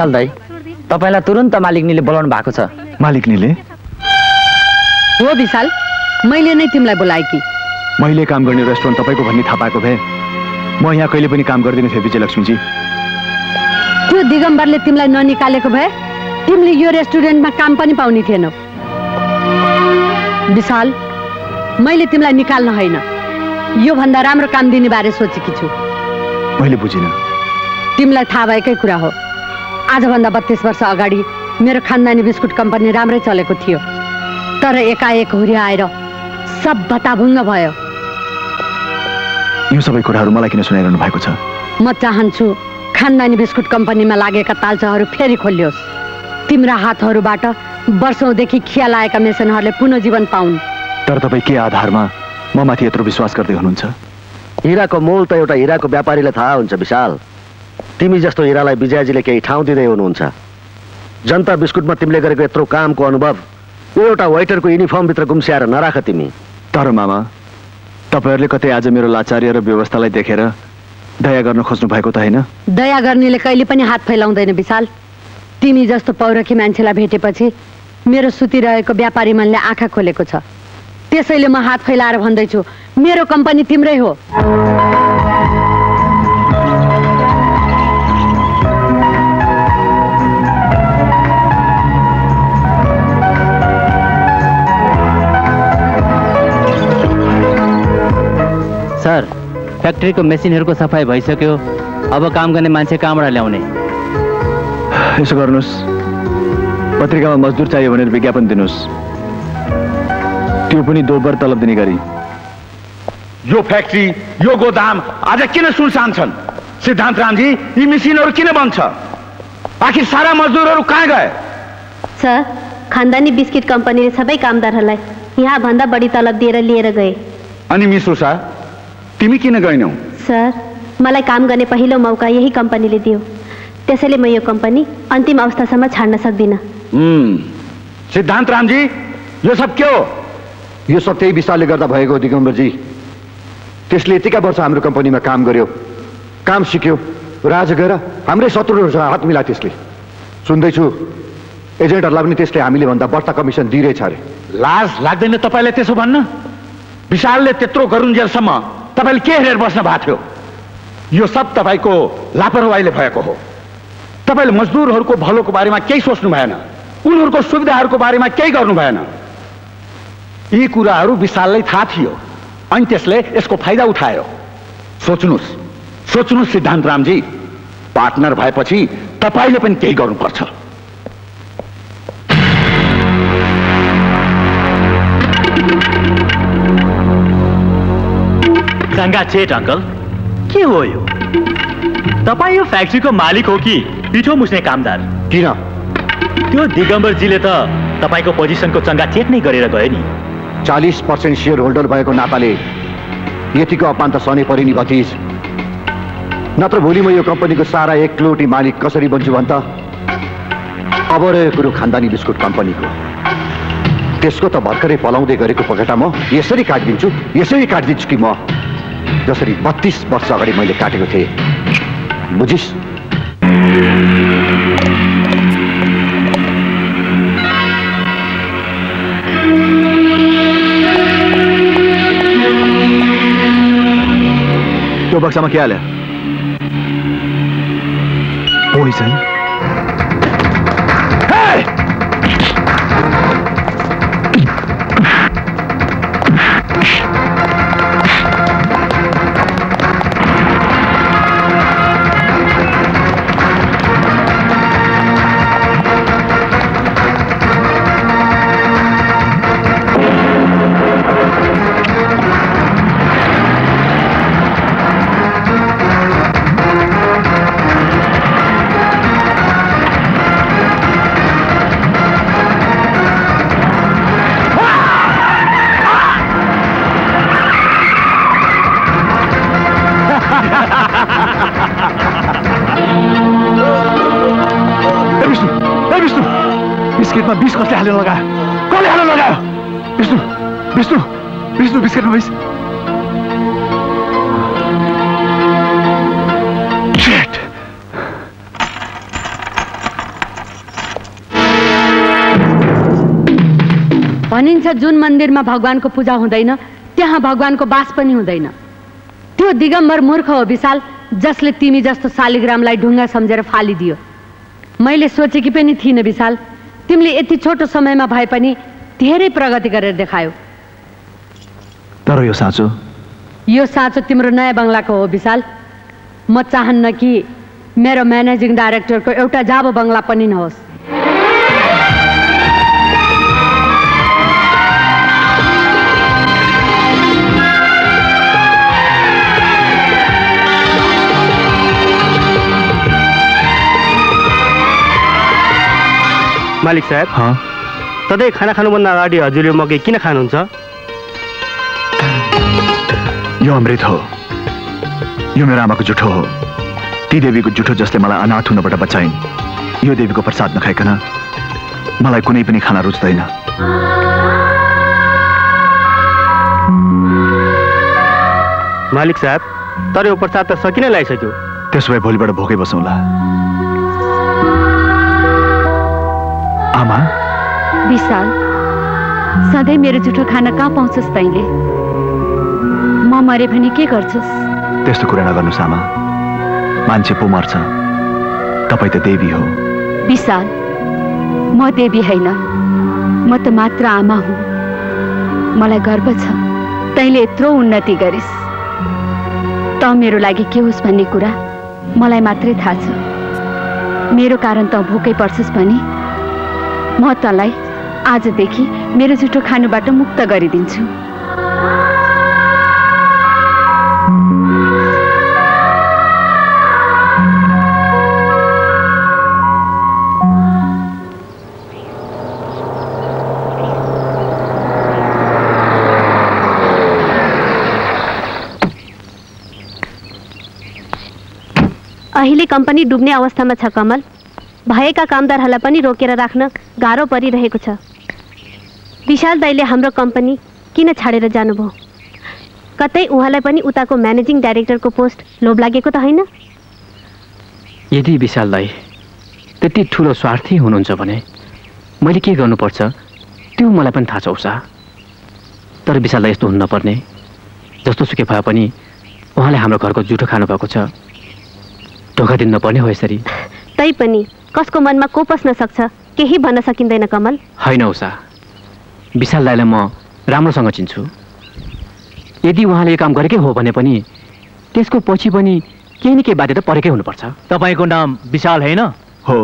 [SPEAKER 20] विशाल दाई तपाईँलाई तुरन्त मालिकनीले बोलाउनु भएको छ।
[SPEAKER 15] मालिकनीले
[SPEAKER 6] हो विशाल मैले नै तिमीलाई बोलाएकी
[SPEAKER 15] मैले काम गर्ने रेस्टुरेन्ट तपाईँको भन्ने थाहा पाएको भए म यहाँ कहिले पनि काम गर्दिनँ थिएँ विजयलक्ष्मीजी।
[SPEAKER 6] त्यो दिगम्बरले तिमीलाई ननिकालेको भए तिमीले यो रेस्टुरेन्टमा काम पनि पाउने थिएनौ। विशाल मैले तिमीलाई निकाल्न होइन। योभन्दा राम्रो काम दिने बारे सोचेकी छु।
[SPEAKER 15] मैले बुझिनँ।
[SPEAKER 6] तिमीलाई थाहा भएकै कुरा हो। आजभन्दा बत्तिस वर्ष अगाडि मेरो खानदानी बिस्कुट कम्पनी राम्रै चलेको थियो। तर एकाएक हुरी आएर सब भत्ताभुङ्ग भयो।
[SPEAKER 15] यो सबै कुराहरू मलाई किन सुनाइरहनु भएको छ?
[SPEAKER 6] म चाहन्छु खानदानी बिस्कुट कम्पनीमा लागेका तालचाहरू फेरि खोलियोस्। तिम्रा हातहरूबाट वर्षौँदेखि खिया लागेका मेसनहरूले पुनः जीवन पाउन्।
[SPEAKER 15] तर तपाईँ के आधारमा म माथि यत्रो विश्वास गर्दै हुनुहुन्छ?
[SPEAKER 12] हिराको मोल त एउटा हिराको व्यापारीलाई थाहा हुन्छ विशाल। तिमी जस्तो हिरालाई विजयजीले केही ठाउँ दिँदै हुनुहुन्छ। जनता बिस्कुटमा तिमीले गरेको यत्रो कामको अनुभव यो एउटा वेटरको युनिफर्मभित्र गुम्स्याएर नराख तिमी।
[SPEAKER 15] तर मामा तपाईँहरूले कतै आज मेरो लाचार्य र व्यवस्थालाई देखेर दया गर्न खोज्नु भएको त होइन?
[SPEAKER 6] दया गर्नेले कहिले पनि हात फैलाउँदैन विशाल। तिमी जस्तो पौरखी मान्छेलाई भेटेपछि मेरो सुतिरहेको व्यापारी मनले आँखा खोलेको छ। त्यसैले म हात फैलाएर भन्दैछु मेरो कम्पनी तिम्रै हो।
[SPEAKER 9] सर फ्याक्ट्रीको मेसिनहरूको सफाइ भइसक्यो। अब काम गर्ने मान्छे कहाँबाट ल्याउने?
[SPEAKER 15] यसो गर्नुहोस्। पत्रिकामा मजदुर चाहियो भनेर विज्ञापन दिनुहोस्। त्यो पनि दोब्बर तलब दिने गरी।
[SPEAKER 3] यो फ्याक्ट्री यो गोदाम आज किन सुनसान छन्? सिद्धान्त रामजी यी मिसिनहरू किन बन्छ आखिर सारा मजदुरहरू कहाँ गए?
[SPEAKER 16] सर खानदानी बिस्किट कम्पनीले सबै कामदारहरूलाई यहाँभन्दा बढी तलब दिएर लिएर गए।
[SPEAKER 3] अनि मिस उषा तिमी किन गएनौ?
[SPEAKER 16] सर मलाई काम गर्ने पहिलो मौका यही कम्पनीले दियो। त्यसैले म यो कम्पनी अन्तिम अवस्थासम्म छाड्न सक्दिनँ।
[SPEAKER 3] हुँ, सिद्धान्त रामजी यो सब के हो?
[SPEAKER 2] यो सब त्यही विशालले गर्दा भएको हो दिगम्बरजी। त्यसले यतिका वर्ष हाम्रो कम्पनीमा काम गर्यो काम सिक्यो र आज गएर हाम्रै शत्रुहरूसँग हात मिला त्यसले। सुन्दैछु एजेन्टहरूलाई पनि त्यसले हामीले भन्दा बढ्ता कमिसन दिइरहेछ अरे।
[SPEAKER 3] लाज लाग्दैन तपाईँलाई त्यसो भन्न? विशालले त्यत्रो गरुन्जेलसम्म तपाईँले के हेरेर बस्न भएको थियो? यो सब तपाईँको लापरवाहीले भएको हो। तपाईँले मजदुरहरूको भलोको बारेमा केही सोच्नु भएन। उनीहरूको सुविधाहरूको बारेमा केही गर्नु भएन। यी कुराहरू विशाललाई थाहा थियो अनि त्यसले यसको फाइदा उठायो। सोच्नुहोस् सोच्नुहोस् सिद्धान्त रामजी पार्टनर भएपछि तपाईँले पनि केही गर्नुपर्छ।
[SPEAKER 17] गङ्गा चेट अङ्कल के हो यो? तपाईँ यो फ्याक्ट्रीको मालिक हो कि पिठो मुस्ने कामदार?
[SPEAKER 2] किन?
[SPEAKER 17] त्यो दिगम्बरजीले त तपाईँको पोजिसनको चङ्गा चेट नै गरेर गयो नि।
[SPEAKER 2] चालिस पर्सेन्ट सेयर होल्डर भएको नाताले यतिको अपमान त सनै पऱ्यो नि भतिज। नत्र भोलि म यो कम्पनीको सारा एक किलोटी मालिक कसरी बन्छु भन् त? अब रह्यो कुरो खानदानी बिस्कुट कम्पनीको। त्यसको त भर्खरै पलाउँदै गरेको पखेटा म यसरी काटिदिन्छु यसरी काटिदिन्छु कि म? जसरी बत्तीस वर्ष अगाडि मैले काटेको थिएँ। बुझिस्?
[SPEAKER 15] त्यो बक्सामा के हाल्यो? पोइजन
[SPEAKER 6] जुन मन्दिरमा भगवानको पूजा हुँदैन त्यहाँ भगवानको बास पनि हुँदैन। त्यो दिगम्बर मूर्ख हो विशाल जसले तिमी जस्तो शालिग्रामलाई ढुङ्गा सम्झेर फालिदियो। मैले सोचेकी पनि थिइनँ विशाल तिमीले यति छोटो समयमा भए पनि धेरै प्रगति गरेर देखायो।
[SPEAKER 15] तर यो साँचो?
[SPEAKER 6] यो साँचो तिम्रो नयाँ बङ्गलाको हो विशाल। म चाहन्न कि मेरो म्यानेजिङ डाइरेक्टरको एउटा जाबो बङ्गला पनि नहोस्।
[SPEAKER 4] मालिक साहेब। सधैँ खाना खानुभन्दा अगाडि हजुरले मकै किन खानुहुन्छ?
[SPEAKER 15] यो अमृत हो। यो मेरो आमाको जुठो हो। ती देवीको जुठो जसले मलाई अनाथ हुनबाट बचाइन् यो देवीको प्रसाद नखाइकन मलाई कुनै पनि खाना रुच्दैन।
[SPEAKER 17] मालिक साहब तर यो प्रसाद त सकिन लगाइसक्यो
[SPEAKER 15] त्यसो भए भोलिबाट भोकै बसौँला। आमा?
[SPEAKER 10] विशाल सधैँ मेरो जुठो खाना कहाँ पाउँछस् तैँले? म मरे भने के गर्छस्?
[SPEAKER 15] त्यस्तो कुरा नगर्नुहोस् आमा। मान्छे पो मर्छ तपाईँ त देवी हो।
[SPEAKER 10] विशाल म देवी होइन। म त मात्र आमा हुँ। मलाई गर्व छ। तैँले यत्रो उन्नति गरिस्। त मेरो लागि के होस् भन्ने कुरा मलाई मात्रै थाहा छ। मेरो कारण त भोकै पर्छस् भने म तँलाई आजदेखि मेरो जुठो खानुबाट मुक्त गरिदिन्छु।
[SPEAKER 16] अहिले कम्पनी डुब्ने अवस्थामा छ कमल। भएका कामदारहरूलाई पनि रोकेर राख्न गाह्रो परिरहेको छ। विशाल दाईले हाम्रो कम्पनी किन छाडेर जानुभयो? कतै उहाँलाई पनि उताको म्यानेजिङ डाइरेक्टरको पोस्ट लोभ लागेको त होइन?
[SPEAKER 9] यदि विशाललाई त्यति ठुलो स्वार्थी हुनुहुन्छ भने मैले के गर्नुपर्छ? त्यो मलाई पनि थाहा छ उषा। तर विशाललाई यस्तो हुनु नपर्ने। जस्तो सुकै भए पनि उहाँले हाम्रो घरको जुठो खानुभएको छ। धोका दिनु नपर्ने हो यसरी।
[SPEAKER 16] तै पनि कसको मनमा को पस्न सक्छ? केही भन्न सकिँदैन कमल।
[SPEAKER 9] होइन उषा। विशाल दाईलाई म राम्रोसँग चिन्छु। यदि उहाँले यो काम गरेकै हो भने पनि त्यसको पछि पनि केही न केही बाध्यता परेकै हुनुपर्छ।
[SPEAKER 17] तपाईँको नाम विशाल होइन?
[SPEAKER 15] हो।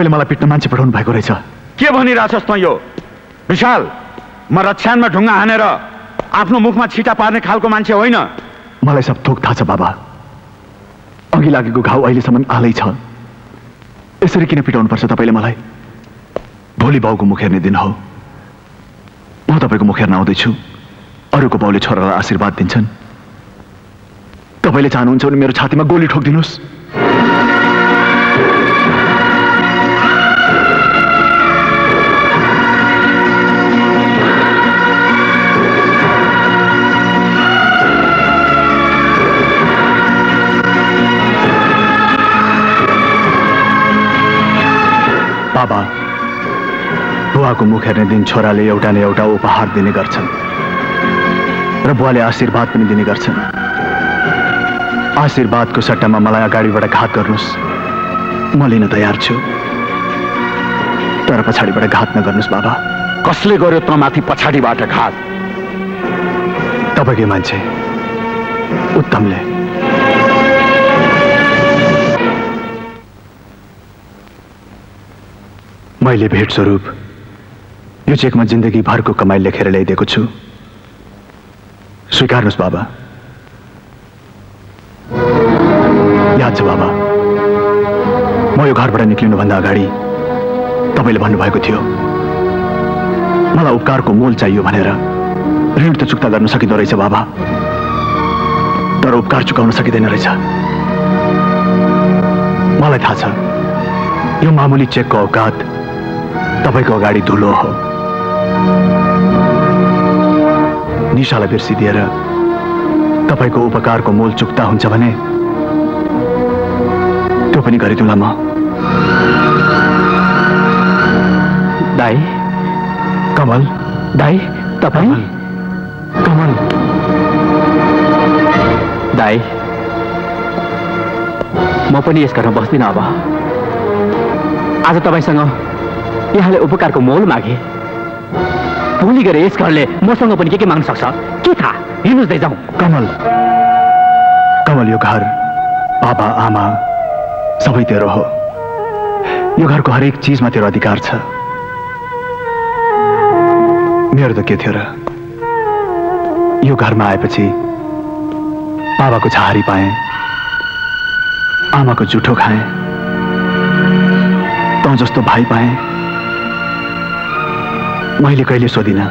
[SPEAKER 15] तपाईँले मलाई पिट्न मान्छे पठाउनु भएको रहेछ।
[SPEAKER 3] के भनिरहेछस् त यो? विशाल म रक्षानमा ढुङ्गा हानेर आफ्नो मुखमा छिटा पार्ने खालको मान्छे होइन।
[SPEAKER 15] मलाई सब थोक थाहा छ बाबा। अघि लागेको घाउ अहिलेसम्म आलै छ। यसरी किन पिटाउनुपर्छ तपाईँले मलाई? भोलि बाउको मुख हेर्ने दिन हो। म तपाईँको मुख हेर्न आउँदैछु। अरूको बाउले छोरालाई आशीर्वाद दिन्छन्। तपाईँले चाहनुहुन्छ भने मेरो छातीमा गोली ठोकिदिनुहोस्। बाबा बुवाको मुख हेर्ने दिन छोराले एउटा न एउटा उपहार दिने गर्छन् र बुवाले आशीर्वाद पनि दिने गर्छन्। आशीर्वादको सट्टामा मलाई अगाडिबाट घात गर्नुहोस्। म लिन तयार छु। तर पछाडिबाट घात नगर्नुहोस् बाबा।
[SPEAKER 3] कसले गर्यो त माथि पछाडिबाट घात?
[SPEAKER 15] तपाईँकै मान्छे उत्तमले मैले भेट स्वरूप यो चेकमा जिन्दगी भरको कमाई लेखेर ल्याइदिएको छु। स्वीकार्नुहोस् बाबा। याद छ बाबा म यो घरबाट निक्लिनुभन्दा अगाडि तपाईँले भन्नुभएको थियो मलाई उपकारको मोल चाहियो भनेर। ऋण त चुक्ता गर्न सकिँदो रहेछ बाबा तर उपकार चुकाउन सकिँदैन रहेछ। मलाई थाहा छ यो मामुली चेकको औकात तपाईँको अगाडि धुलो हो। निशालाई बिर्सिदिएर तपाईँको उपकारको मोल चुक्ता हुन्छ भने त्यो पनि गरिदिउँला म।
[SPEAKER 9] दाई
[SPEAKER 15] कमल
[SPEAKER 9] दाई तपाईँ?
[SPEAKER 15] कमल।
[SPEAKER 9] दाई म पनि यस घरमा बस्दिनँ अब। आज तपाईँसँग यहाँले उपकारको मोल मागे। भोलि गएर यस घरले मसँग पनि के के माग्न सक्छ? के थाहा? जाउँ।
[SPEAKER 15] कमल। कमल यो घर बाबा आमा सबै तेरो हो। यो घरको हरेक चिजमा तेरो अधिकार छ। मेरो त के थियो र? यो घरमा आएपछि बाबाको छहारी पाएँ आमाको जुठो खाएँ तँ जस्तो भाइ पाएँ। मैले कहिले सोधिनँ?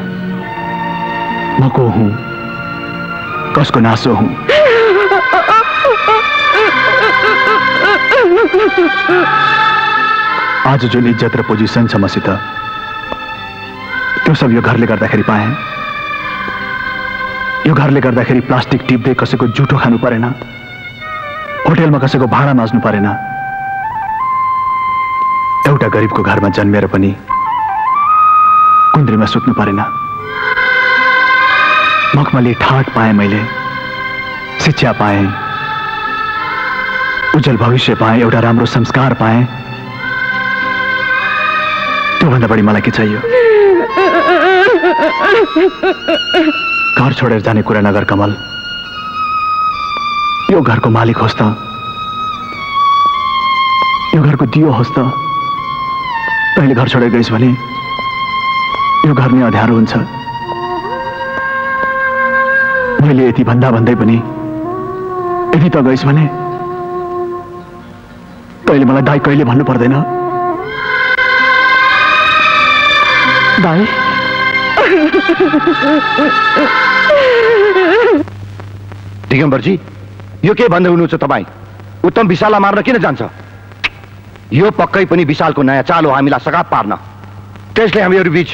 [SPEAKER 15] म को हुँ? कसको नासो हुँ? आज जुन इज्जत र पोजिसन छ मसित त्यो सब यो घरले गर्दाखेरि पाएँ। यो घरले गर्दाखेरि प्लास्टिक टिप्दै कसैको जुठो खानु परेन। होटेलमा कसैको भाँडा माझ्नु परेन। एउटा गरिबको घरमा जन्मेर पनि कुन्द्रीमा सुत्नु परेन। मखमली ठाट पाएँ मैले शिक्षा पाएँ उज्जवल भविष्य पाएँ एउटा राम्रो संस्कार पाएँ। त्योभन्दा बढी मलाई के चाहियो? घर छोडेर जाने कुरा नगर कमल। यो घरको मालिक होस् त। यो घरको दियो होस् त। तैँले घर छोडेर गइस् भने यो घर नै अँध्यारो हुन्छ। मैले यति भन्दा भन्दै पनि यदि त गइस् भने तैँले मलाई दाई कहिले भन्नु पर्दैन।
[SPEAKER 9] दाई?
[SPEAKER 2] दिगम्बरजी यो के भन्दै हुनुहुन्छ तपाईँ? उत्तम विशाललाई मार्न किन जान्छ? यो पक्कै पनि विशालको नयाँ चाल हो हामीलाई सगाप पार्न। त्यसले हामीहरू बिच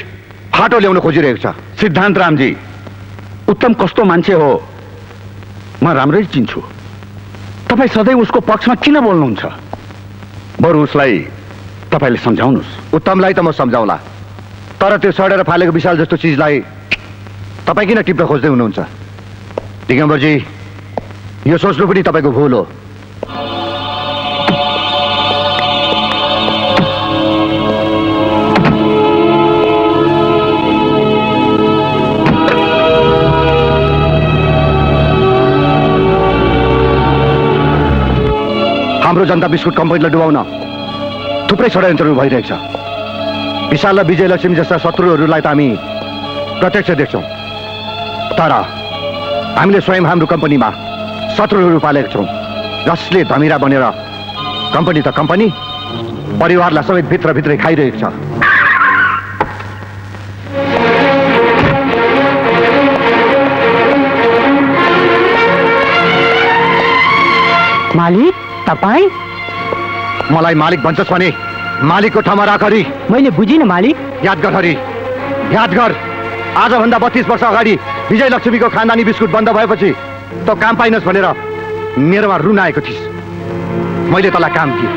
[SPEAKER 2] फाटो ल्याउन खोजिरहेको छ। सिद्धान्त रामजी उत्तम कस्तो मान्छे हो? म राम्रै चिन्छु। तपाईँ सधैँ उसको पक्षमा किन बोल्नुहुन्छ? बरु उसलाई तपाईँले सम्झाउनुहोस्। उत्तमलाई त म सम्झाउला। तर त्यो सडेर फालेको विशाल जस्तो चिजलाई तपाईँ किन टिप्न खोज्दै हुनुहुन्छ? दिगम्बरजी यो सोच्नु पनि तपाईँको भुल हो। हाम्रो जनता बिस्कुट कम्पनीलाई डुबाउन थुप्रै षड्यन्त्रहरू भइरहेको छ। विशाल र विजयलक्ष्मी जस्ता शत्रुहरूलाई त हामी प्रत्यक्ष देख्छौँ। तर हामीले स्वयं हाम्रो कम्पनीमा शत्रुहरू पालेका छौँ। जसले धमिरा बनेर कम्पनी त कम्पनी परिवारलाई सबै भित्रभित्रै खाइरहेको छ।
[SPEAKER 19] मालिक? तपाईँ?
[SPEAKER 2] मलाई मालिक भन्छस् भने मालिकको ठाउँमा राख हरि।
[SPEAKER 19] मैले बुझिनँ मालिक।
[SPEAKER 2] याद गर हरि। याद गर। आजभन्दा बत्तिस वर्ष अगाडि विजय लक्ष्मीको खानदानी बिस्कुट बन्द भएपछि त काम पाइनस् भनेर मेरोमा रुन आएको थिइस्। मैले तँलाई काम दिएँ।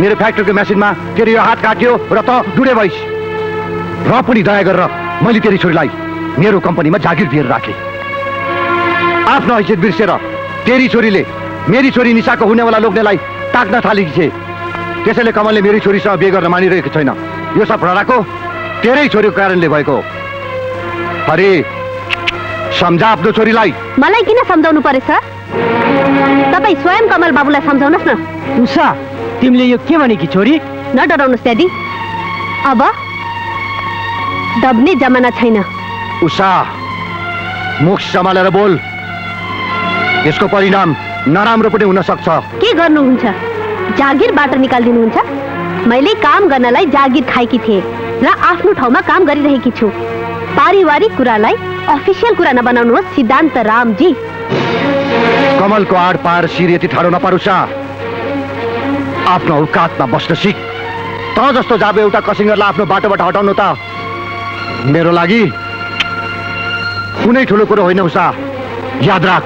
[SPEAKER 2] मेरो फ्याक्ट्रीको मेसिनमा तेरो यो हात काट्यो र त डुडे भइस्। र पनि दया गरेर मैले तेरी छोरीलाई मेरो कम्पनीमा जागिर दिएर राखेँ। आफ्नो हैसियत बिर्सेर तेरी छोरीले मेरी छोरी निसाको हुनेवाला लोग्नेलाई ताक्न थालेकी छे त्यसैले कमलले मेरी छोरीसँग बिहे गर्न मानिरहेको छैन। यो सब रडाको तेरै छोरीको कारणले भएको हो। अरे सम्झा आफ्नो छोरीलाई।
[SPEAKER 16] मलाई किन सम्झाउनु परेछ? तपाईँ स्वयं कमल बाबुलाई सम्झाउनुहोस् न।
[SPEAKER 19] उषा तिमीले यो के भनेकी छोरी?
[SPEAKER 16] नडराउनुहोस् ड्याडी। अब दब्ने जमाना छैन।
[SPEAKER 2] उषा मुख सम्हालेर बोल। यसको परिणाम नराम्रो पनि हुन सक्छ
[SPEAKER 16] के गर्नुहुन्छ? जागिरबाट निकालिदिनुहुन्छ? मैले काम गर्नलाई जागिर खाएकी थिएँ र आफ्नो ठाउँमा काम गरिरहेकी छु। पारिवारिक कुरालाई अफिसियल कुरा नबनाउनुहोस् सिद्धान्त रामजी।
[SPEAKER 2] कमलको आड पार शिर यति ठाडो नपारुसा आफ्नो औकातमा बस्न सिक। त जस्तो जाबे एउटा कसिङ्गरलाई आफ्नो बाटोबाट हटाउनु त। मेरो लागि कुनै ठुलो कुरो होइन उषा याद राख।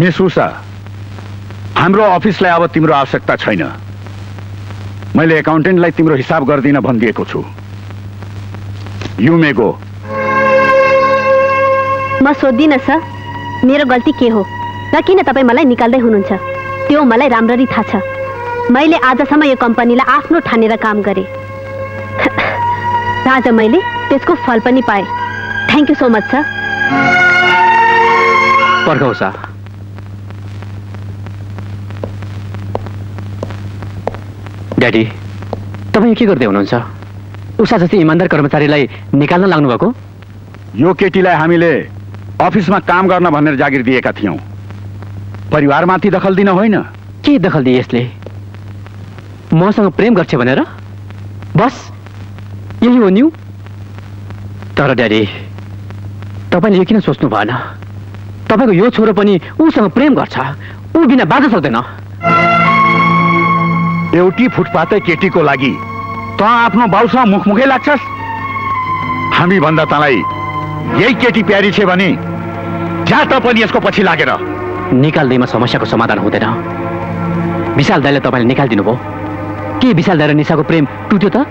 [SPEAKER 3] मिस उषा हाम्रो अफिसलाई अब तिम्रो आवश्यकता छैन। मैले एकाउन्टेन्टलाई तिम्रो हिसाब गर्दिन भनिदिएको छु। You may go.
[SPEAKER 16] म सोध्दिनँ सर। मेरो गल्ती के हो? र किन तपाईँ मलाई निकाल्दै हुनुहुन्छ? त्यो मलाई राम्ररी थाहा छ। मैले आजसम्म यो कम्पनीलाई आफ्नो ठानेर काम गरेँ। आज मैले त्यसको फल पनि पाएँ। Thank you so much sir.
[SPEAKER 9] पर्ख ड्याडी तपाईँ के गर्दै हुनुहुन्छ? उषा जस्तै इमान्दार कर्मचारीलाई निकाल्न लाग्नु भएको
[SPEAKER 3] यो केटीलाई हामीले अफिसमा काम गर्न भनेर जागिर दिएका थियौँ। परिवारमाथि दखल दिन होइन।
[SPEAKER 9] के दखल दिए यसले? मसँग प्रेम गर्छ भनेर? बस यही हो न्यु। तर ड्याडी तपाईँले यो किन सोच्नु भएन? तपाईँको यो छोरो पनि उसँग प्रेम गर्छ। ऊ बिना बाँच्न सक्दैन।
[SPEAKER 3] एउटी फुटपातै केटीको लागि त आफ्नो बाउसँग मुखमुखै लाग्छस्? हामी भन्दा तँलाई यही केटी प्यारी छ भने जहाँ त पनि यसको पछि लागेर
[SPEAKER 9] निकाल्दैमा समस्याको समाधान हुँदैन। विशाल दाईले तपाईँले निकालिदिनु भयो। के विशाल दाई र निशाको प्रेम टुट्यो त?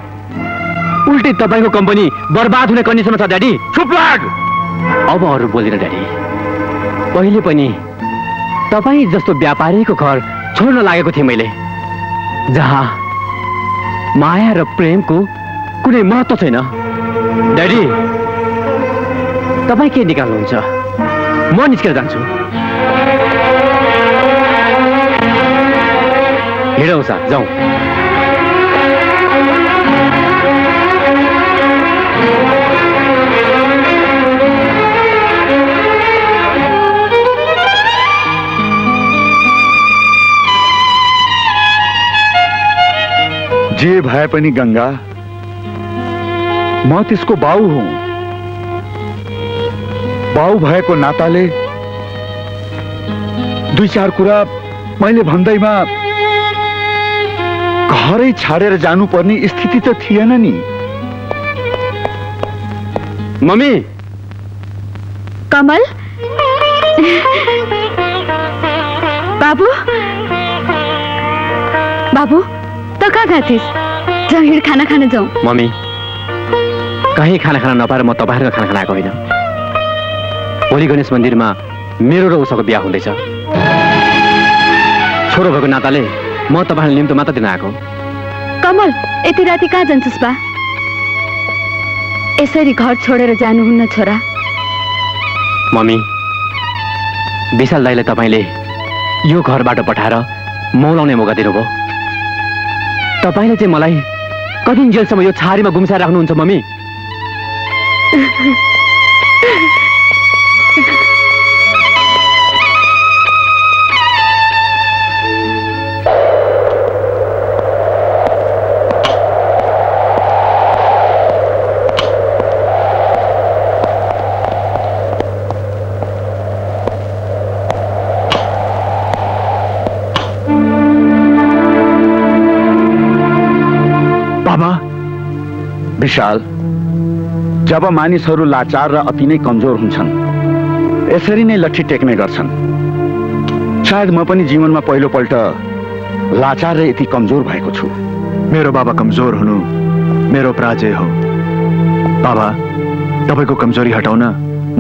[SPEAKER 9] उल्टै तपाईँको कम्पनी बर्बाद हुने कन्डिसनमा छ ड्याडी।
[SPEAKER 3] चुप लाग!
[SPEAKER 9] अब अरू बोल्दिनँ ड्याडी। पहिले पनि तपाईँ जस्तो व्यापारीको घर छोड्न लागेको थिएँ मैले। जहाँ माया र प्रेमको कुनै महत्त्व छैन। ड्याडी तपाईँ के निकाल्नुहुन्छ? म निस्केर जान्छु। हिँडौँ सा जाउँ।
[SPEAKER 3] जे भए पनि गङ्गा म त्यसको बाउ हुँ। बाउ भएको नाताले दुई चार कुरा मैले भन्दैमा घरै छाडेर जानुपर्ने स्थिति त थिएन नि।
[SPEAKER 9] मम्मी।
[SPEAKER 10] कमल? बाबू? बाबू? कहाँ गएको थिइस् जाउँ हिँड खाना खान जाउँ
[SPEAKER 9] मम्मी कहीँ खाना खाना नपाएर म तपाईँहरूको खाना खाना आएको होइन। भोलि गणेश मन्दिरमा मेरो र उसको बिहा हुँदैछ। छोरो भएको नाताले म तपाईँलाई निम्तो मात्र दिन आएको।
[SPEAKER 10] कमल यति राति कहाँ जान्छस् बा? यसरी घर छोडेर जानुहुन्न छोरा।
[SPEAKER 9] मम्मी विशाल दाईले तपाईँले यो घरबाट पठाएर मौलाउने मौका दिनुभयो। तपाईँले चाहिँ मलाई कति जेलसम्म यो छारीमा गुम्साएर राख्नुहुन्छ मम्मी।
[SPEAKER 3] विशाल जब मानिसहरू लाचार र अति नै कमजोर हुन्छन् यसरी नै लट्ठी टेक्ने गर्छन्। सायद म पनि जीवनमा पहिलोपल्ट लाचार र यति कमजोर भएको छु।
[SPEAKER 15] मेरो बाबा कमजोर हुनु मेरो पराजय हो। बाबा तपाईँको कमजोरी हटाउन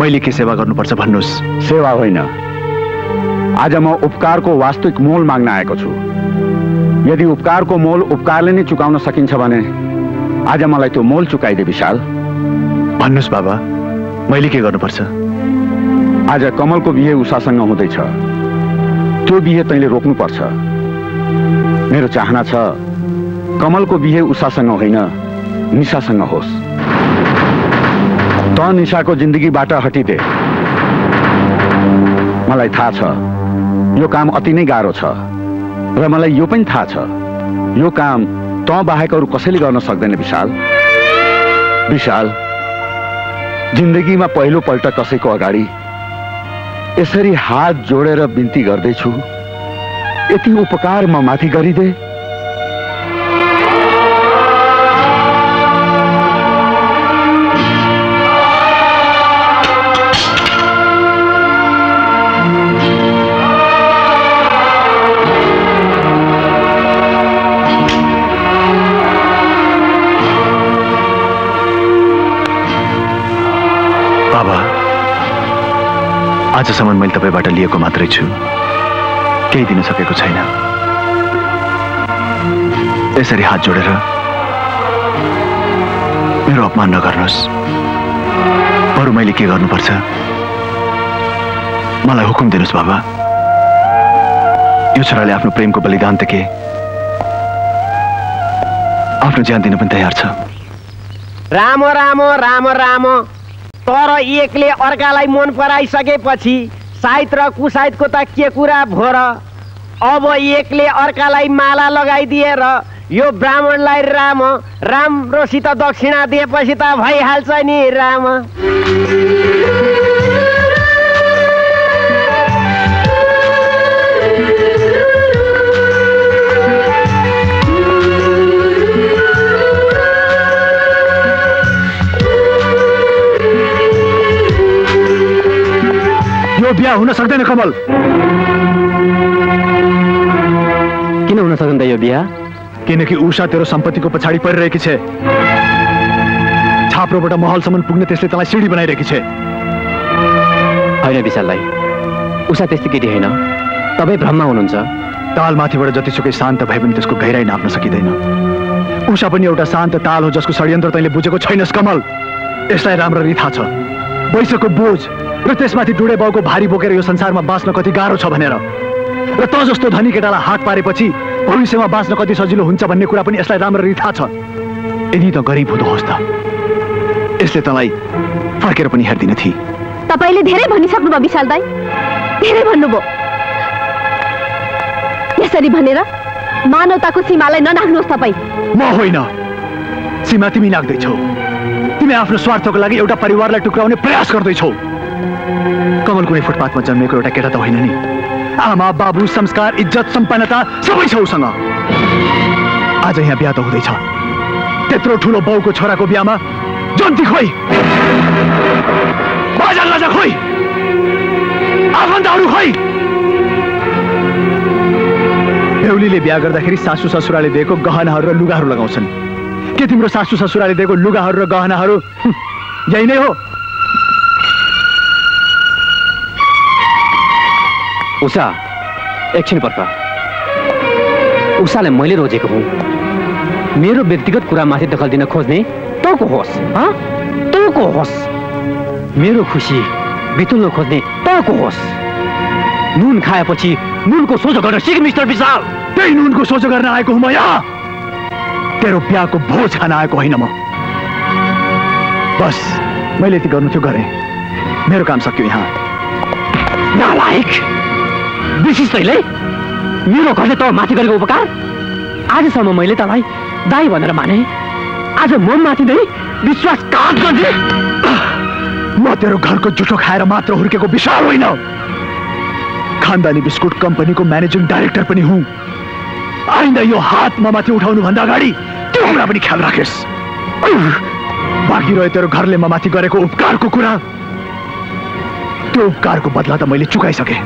[SPEAKER 15] मैले के सेवा गर्नुपर्छ भन्नुहोस्।
[SPEAKER 3] सेवा होइन। आज म उपकारको वास्तविक मोल माग्न आएको छु। यदि उपकारको मोल उपकारले नै चुकाउन सकिन्छ भने आज मलाई त्यो मोल चुकाइदे विशाल।
[SPEAKER 15] भन्नुहोस् बाबा मैले के गर्नुपर्छ?
[SPEAKER 3] आज कमलको बिहे उषासँग हुँदैछ। त्यो बिहे तैँले रोक्नुपर्छ। मेरो चाहना छ कमलको बिहे उषासँग होइन निशासँग होस्। त निशाको जिन्दगीबाट हटिदे। मलाई थाहा छ यो काम अति नै गाह्रो छ र मलाई यो पनि थाहा छ यो काम तँ बाहेक अरू कसैले गर्न सक्दैन विशाल। विशाल जिन्दगीमा पहिलोपल्ट कसैको अगाडि यसरी हात जोडेर बिन्ती गर्दैछु। यति उपकार म माथि गरिदे।
[SPEAKER 15] आजसम्म मैले तपाईँबाट लिएको मात्रै छु। केही दिन सकेको छैन। यसरी हात जोडेर मेरो अपमान नगर्नुहोस्। बरु मैले के गर्नुपर्छ? मलाई हुकुम दिनुहोस् बाबा। यो छोराले आफ्नो प्रेमको बलिदान त के? आफ्नो ज्यान दिन पनि तयार छ।
[SPEAKER 19] राम राम राम राम। तर एकले अर्कालाई मन पराइसकेपछि साइत र कुसाइतको त के कुरा भो र अब एकले अर्कालाई माला लगाइदिएर यो ब्राह्मणलाई राम राम्रोसित दक्षिणा दिएपछि त भइहाल्छ नि राम।
[SPEAKER 15] बिहा हुन सक्दैन कमल।
[SPEAKER 9] किन हुन सक्दैन यो बिहा?
[SPEAKER 15] किनकि उषा तेरो सम्पत्तिको पछाडि परिरहेकी छ। छाप्रोबाट महलसम्म पुग्ने त्यसले तँलाई सिडी बनाइरहेकी छ।
[SPEAKER 9] होइन विशाललाई उषा त्यस्तै केटी होइन। तपाईँ भ्रममा हुनुहुन्छ।
[SPEAKER 15] ताल माथिबाट जतिसुकै शान्त भए पनि त्यसको गहिराई नाप्न सकिँदैन। उषा पनि एउटा शान्त ताल हो जसको षड्यन्त्र तैँले बुझेको छैनस् कमल। यसलाई राम्ररी थाहा छ। वैशको बोझ। र त्यसमाथि डुडे बाउको भारी बोकेर यो संसारमा बाँच्न कति गाह्रो छ भनेर। र त जस्तो धनी केटालाई हात पारेपछि भविष्यमा बाँच्न कति सजिलो हुन्छ भन्ने कुरा पनि यसलाई राम्ररी थाहा छ। यदि त गरिब हुँदो होस् त। यसले तँलाई फर्केर पनि हेर्दिन थिए।
[SPEAKER 16] तपाईँले धेरै भनिसक्नुभयो विशाल दाई। धेरै भन्नुभयो। यसरी भनेर मानवताको सीमालाई ननाग्नुहोस् तपाईँ।
[SPEAKER 15] म होइन। सीमा तिमी नाग्दैछौ तिमी आफ्नो स्वार्थको लागि एउटा परिवारलाई टुक्राउने प्रयास गर्दैछौ। कमल कुनै फुटपाथमा जन्मेको एउटा केटा त होइन नि। आमा बाबु संस्कार इज्जत सम्पन्नता सबै छ उसँग। आज यहाँ बिहा त हुँदैछ। त्यत्रो ठुलो बाउको छोराको बिहामा जन्ती खोइ। खोइ। आफन्तहरू खोइ। बेहुलीले बिहा गर्दाखेरि सासू ससुराले दिएको गहनाहरू र लुगाहरू लगाउँछन्। के तिम्रो सासू ससुराले दिएको लुगाहरू र गहनाहरू? यही नै हो।
[SPEAKER 9] उषा एकछिन पर्ख। उषालाई मैले रोजेको हुँ। मेरो व्यक्तिगत कुरामाथि दखल दिन खोज्ने तँको होस् हँ? तँको होस्। मेरो खुसी बितुल्न खोज्ने तँको होस्। नुन खाएपछि नुनको सोझो गर्न सिक मिस्टर विशाल।
[SPEAKER 15] त्यही नुनको सोचो गर्न आएको हुँ म यहाँ तेरो बिहाको भोज खान आएको होइन म। बस मैले यति गर्नु थियो गरेँ मेरो काम सक्यो यहाँ।
[SPEAKER 9] नालायक! तैँले मेरो घरले त माथि गरेको उपकार? आजसम्म मैले तँलाई दाई भनेर माने। आज म माथि नै विश्वासघात गर्ने
[SPEAKER 15] म तेरो घरको जुठो खाएर मात्र हुर्केको विशाल होइन। खानदानी बिस्कुट कम्पनीको म्यानेजिङ डाइरेक्टर पनि हुँ। आइन्दा यो हात म माथि उठाउनु भन्दा अगाडि त्यो कुरा पनि ख्याल राखेस्। बाँकी रह्यो तेरो घरले म माथि गरेको उपकारको कुरा। त्यो उपकारको बदला त मैले चुकाइसकेँ!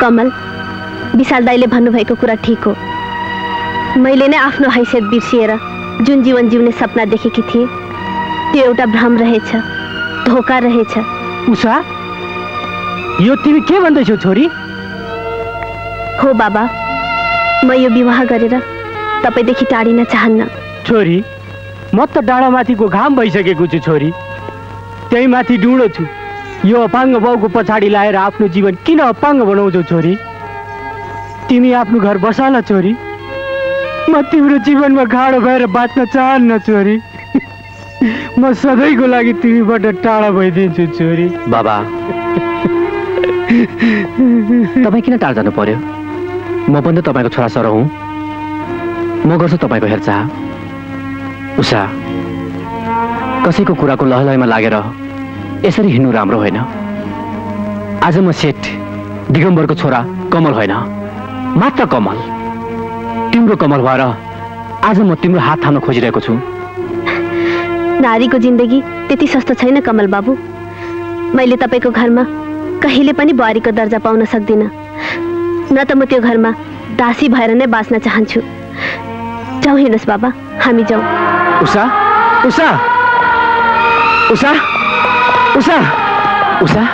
[SPEAKER 16] कमल विशाल दाईले भन्नुभएको कुरा ठिक हो। मैले नै आफ्नो हैसियत बिर्सिएर जुन जीवन जिउने सपना देखेकी थिएँ त्यो एउटा भ्रम रहेछ धोका रहेछ।
[SPEAKER 21] उषा यो तिमी के भन्दैछौ छोरी?
[SPEAKER 16] हो बाबा म यो विवाह गरेर तपाईँदेखि टाढिन चाहन्न।
[SPEAKER 21] छोरी म त डाँडामाथिको घाम भइसकेको छु छोरी। त्यही माथि डुँडो छु। यो अपाङ्ग बाउको पछाडि लाएर आफ्नो जीवन किन अपाङ्ग बनाउँछौ छोरी? तिमी आफ्नो घर बसाल छोरी। म तिम्रो जीवनमा गाडो भएर बाँच्न चाहन्न छोरी। म सधैँको लागि तिमीबाट टाढा भइदिन्छु छोरी।
[SPEAKER 9] बाबा। तपाईँ किन टाढा जानु पर्यो? म पनि त तपाईँको छोरा सर हुँ। म गर्छु तपाईँको हेरचाह। उषा कसैको कुराको लहलयमा लागेर यसरी हिँड्नु राम्रो होइन। आज म सेठ दिगम्बरको छोरा कमल होइन। मात्र कमल। तिम्रो कमल भएर आज म तिम्रो हात थाम्न खोजिरहेको छु।
[SPEAKER 16] नारीको जिन्दगी त्यति सस्तो छैन कमल बाबु। मैले तपाईँको घरमा कहिले पनि बुहारीको दर्जा पाउन सक्दिनँ। न त म त्यो घरमा दासी भएर नै बाँच्न चाहन्छु। जाउँ हेर्नुहोस् बाबा हामी जाउँ।
[SPEAKER 9] उषा उषा उषा। उषा उषा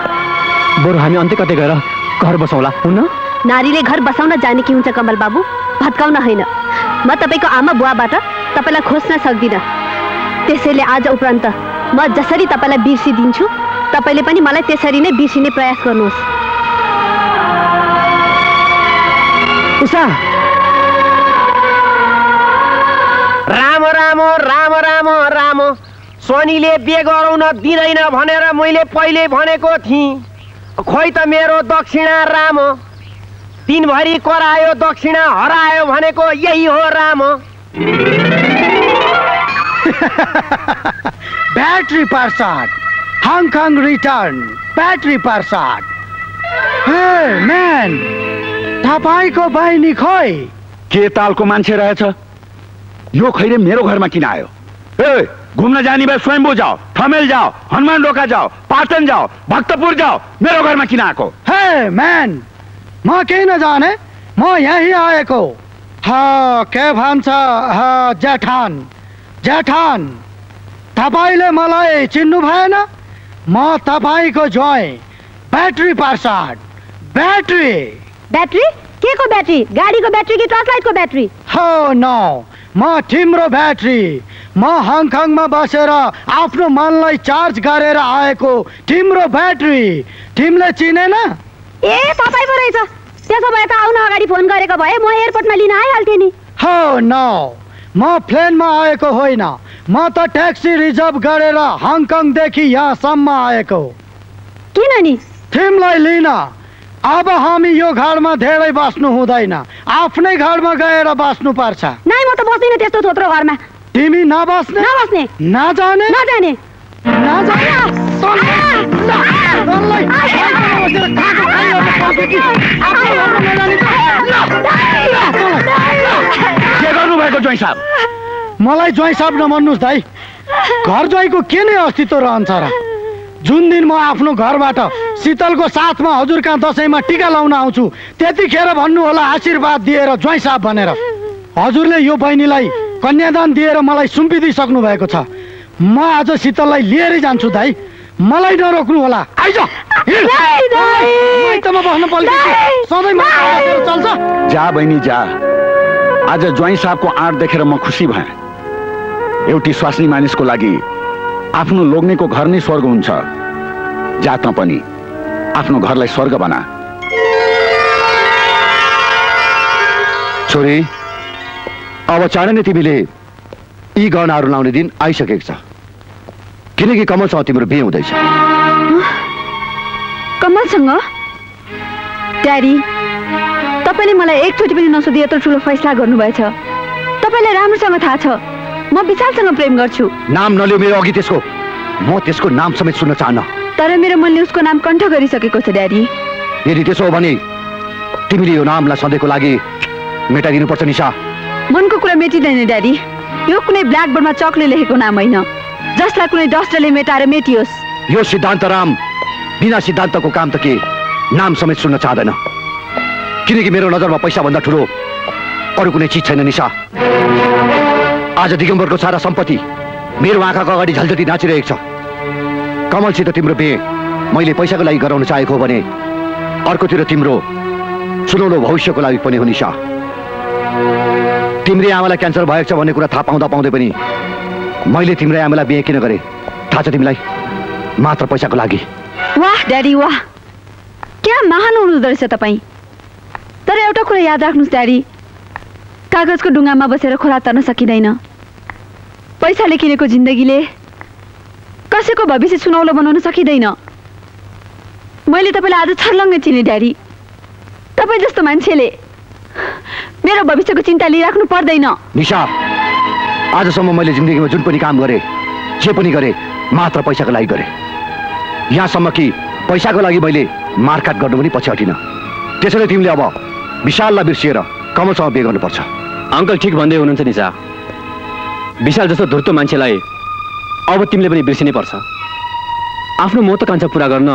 [SPEAKER 9] बरु हामी अन्त्य कतै गएर घर बसौँला हुन्न?
[SPEAKER 16] नारीले घर बसाउन जाने कि हुन्छ कमल बाबु? भत्काउन होइन। म तपाईँको आमा बुवाबाट तपाईँलाई खोज्न सक्दिनँ। त्यसैले आज उपरान्त म जसरी तपाईँलाई बिर्सिदिन्छु तपाईँले पनि मलाई त्यसरी नै बिर्सिने प्रयास गर्नुहोस्।
[SPEAKER 9] उषा!
[SPEAKER 19] राम राम राम राम राम। सोनीले बिहे गराउन दिँदैन भनेर मैले पहिले भनेको थिएँ। खोइ त मेरो दक्षिणा राम? दिनभरि करायो दक्षिणा हरायो भनेको यही हो Ram.
[SPEAKER 8] Battery Prasad Hong Kong return battery Prasad hey man तपाईँको बहिनी खोइ
[SPEAKER 3] के तालको मान्छे रहेछ? यो खैरे मेरो घरमा किन आयो? ए घुम्न जाने भए स्वयम्भू जाओ ठमेल जाओ हनुमान डोका जाओ पाटन जाओ भक्तपुर जाओ मेरो घरमा किन आएको
[SPEAKER 8] हे म्यान म केही नजाने म यहीँ आएको। हा के भन्छ हा जेठान जेठान तपाईँले मलाई चिन्नु भएन? म तपाईँको joy battery Prasad battery.
[SPEAKER 7] Battery? के को ब्याट्री? गाडीको ब्याट्री कि टर्च लाइटको ब्याट्री?
[SPEAKER 8] हो नो म तिम्रो ब्याट्री। म हङकङमा बसेर आफ्नो मनलाई चार्ज गरेर आएको तिम्रो ब्याट्री तिमीले चिनेन?
[SPEAKER 7] ए तपाईँ पो रहेछ। त्यसो भए त आउन अगाडि फोन गरेको भए म एयरपोर्टमा लिन आइहाल्थेँ नि।
[SPEAKER 8] हो नो। म प्लेनमा आएको होइन। म त ट्याक्सी रिजर्भ गरेर हङकङदेखि यहाँसम्म आएको।
[SPEAKER 7] किन नि
[SPEAKER 8] तिमीलाई लिन। अब हामी यो घरमा धेरै बस्नु हुँदैन। आफ्नै घरमा गएर बस्नु पर्छ।
[SPEAKER 7] नाइ म त बस्दिनँ त्यस्तो थोत्रो घरमा।
[SPEAKER 8] तिमी नबस्ने
[SPEAKER 7] नबस्ने
[SPEAKER 8] नजाने
[SPEAKER 7] नजाने
[SPEAKER 3] के गर्नुभएको ज्वाइँ साहब
[SPEAKER 8] मलाई ज्वाइँ साहब नभन्नुहोस् दाइ घर ज्वाइँको के नै अस्तित्व रहन्छ र जुन दिन म आफ्नो घरबाट शीतलको साथमा हजुर कहाँ दसैँमा टिका लाउन आउँछु त्यतिखेर भन्नु होला आशीर्वाद दिएर ज्वाइँ साहब भनेर हजुरले यो बहिनीलाई कन्यादान दिएर मलाई सुम्पिदिइसक्नु भएको छ। म आज शीतललाई लिएरै जान्छु दाइ मलाई नरोक्नु होला। आइज। बस्न पर्छ चल्छ।
[SPEAKER 3] जा बहिनी जा। आज ज्वाइँ साहबको आँट देखेर म खुसी भएँ। एउटी स्वास्नी मानिसको लागि आफ्नो लोग्नेको घर नै स्वर्ग हुन्छ। जा त पनि आफ्नो घरलाई स्वर्ग बना।
[SPEAKER 2] छोरी अब चाँडै नै तिमीले यी गहनाहरू लाउने दिन आइसकेको छ। किनकि कमलसँग तिम्रो बिहे हुँदैछ।
[SPEAKER 10] कमलसँग? ड्याडी तपाईँले मलाई एकचोटि पनि नसोधी यत्रो ठुलो फैसला गर्नुभएछ। तपाईँलाई राम्रोसँग थाहा छ। म विशालसँग प्रेम गर्छु।
[SPEAKER 2] नाम नलियो मेरो अघि त्यसको। म त्यसको नाम समेत सुन्न चाहन्न।
[SPEAKER 10] तर मेरो मनले उसको नाम कण्ठ गरिसकेको छ ड्याडी।
[SPEAKER 2] यदि त्यसो हो भने तिमीले यो नामलाई सधैँको लागि मेटाइदिनुपर्छ निशा।
[SPEAKER 10] मनको कुरा मेटिँदैन ड्याडी। यो कुनै ब्ल्याकबोर्डमा चकले लेखेको नाम होइन। जसलाई कुनै डस्टरले मेटाएर मेटियोस्।
[SPEAKER 2] यो सिद्धान्त राम बिना सिद्धान्तको काम त के? नाम समेत सुन्न चाहँदैन। किनकि मेरो नजरमा पैसाभन्दा ठुलो अरू कुनै चिज छैन निशा। आज दिगम्बरको सारा सम्पत्ति मेरो आँखाको अगाडि झल्झटी नाचिरहेको छ। कमलसित तिम्रो बिहे मैले पैसाको लागि गराउन चाहेको भने अर्कोतिर तिम्रो सुनौलो भविष्यको लागि पनि हो निशा। तिम्रै आमालाई क्यान्सर भएको छ भन्ने कुरा थाहा पाउँदा पाउँदै पनि मैले तिम्रै आमालाई बिहे किन गरेँ? थाहा छ तिमीलाई? मात्र पैसाको लागि।
[SPEAKER 10] वाह ड्याडी वाह। क्या महान हुनुहुँदो रहेछ तपाईँ। तर एउटा कुरा याद राख्नुहोस् ड्याडी। कागजको ढुङ्गामा बसेर खोला तर्न सकिँदैन। पैसाले किनेको जिन्दगीले कसैको भविष्य सुनौलो बनाउन सकिँदैन। मैले तपाईँलाई आज छर्लङ्ग चिने ड्याडी। तपाईँ जस्तो मान्छेले मेरो भविष्यको चिन्ता लिइराख्नु पर्दैन।
[SPEAKER 2] निशा आजसम्म मैले जिन्दगीमा जुन पनि काम गरेँ जे पनि गरेँ मात्र पैसाको लागि गरेँ। यहाँसम्म कि पैसाको लागि मैले मारकाट गर्नु पनि पछि हटिनँ। त्यसैले तिमीले अब विशाललाई बिर्सिएर कमलसँग बिहे गर्नुपर्छ।
[SPEAKER 9] अङ्कल ठिक भन्दै हुनुहुन्छ निशा। विशाल जस्तो धुर्तो मान्छेलाई अब तिमीले पनि बिर्सिनै पर्छ। आफ्नो महत्त्वकाङ्क्षा पुरा गर्न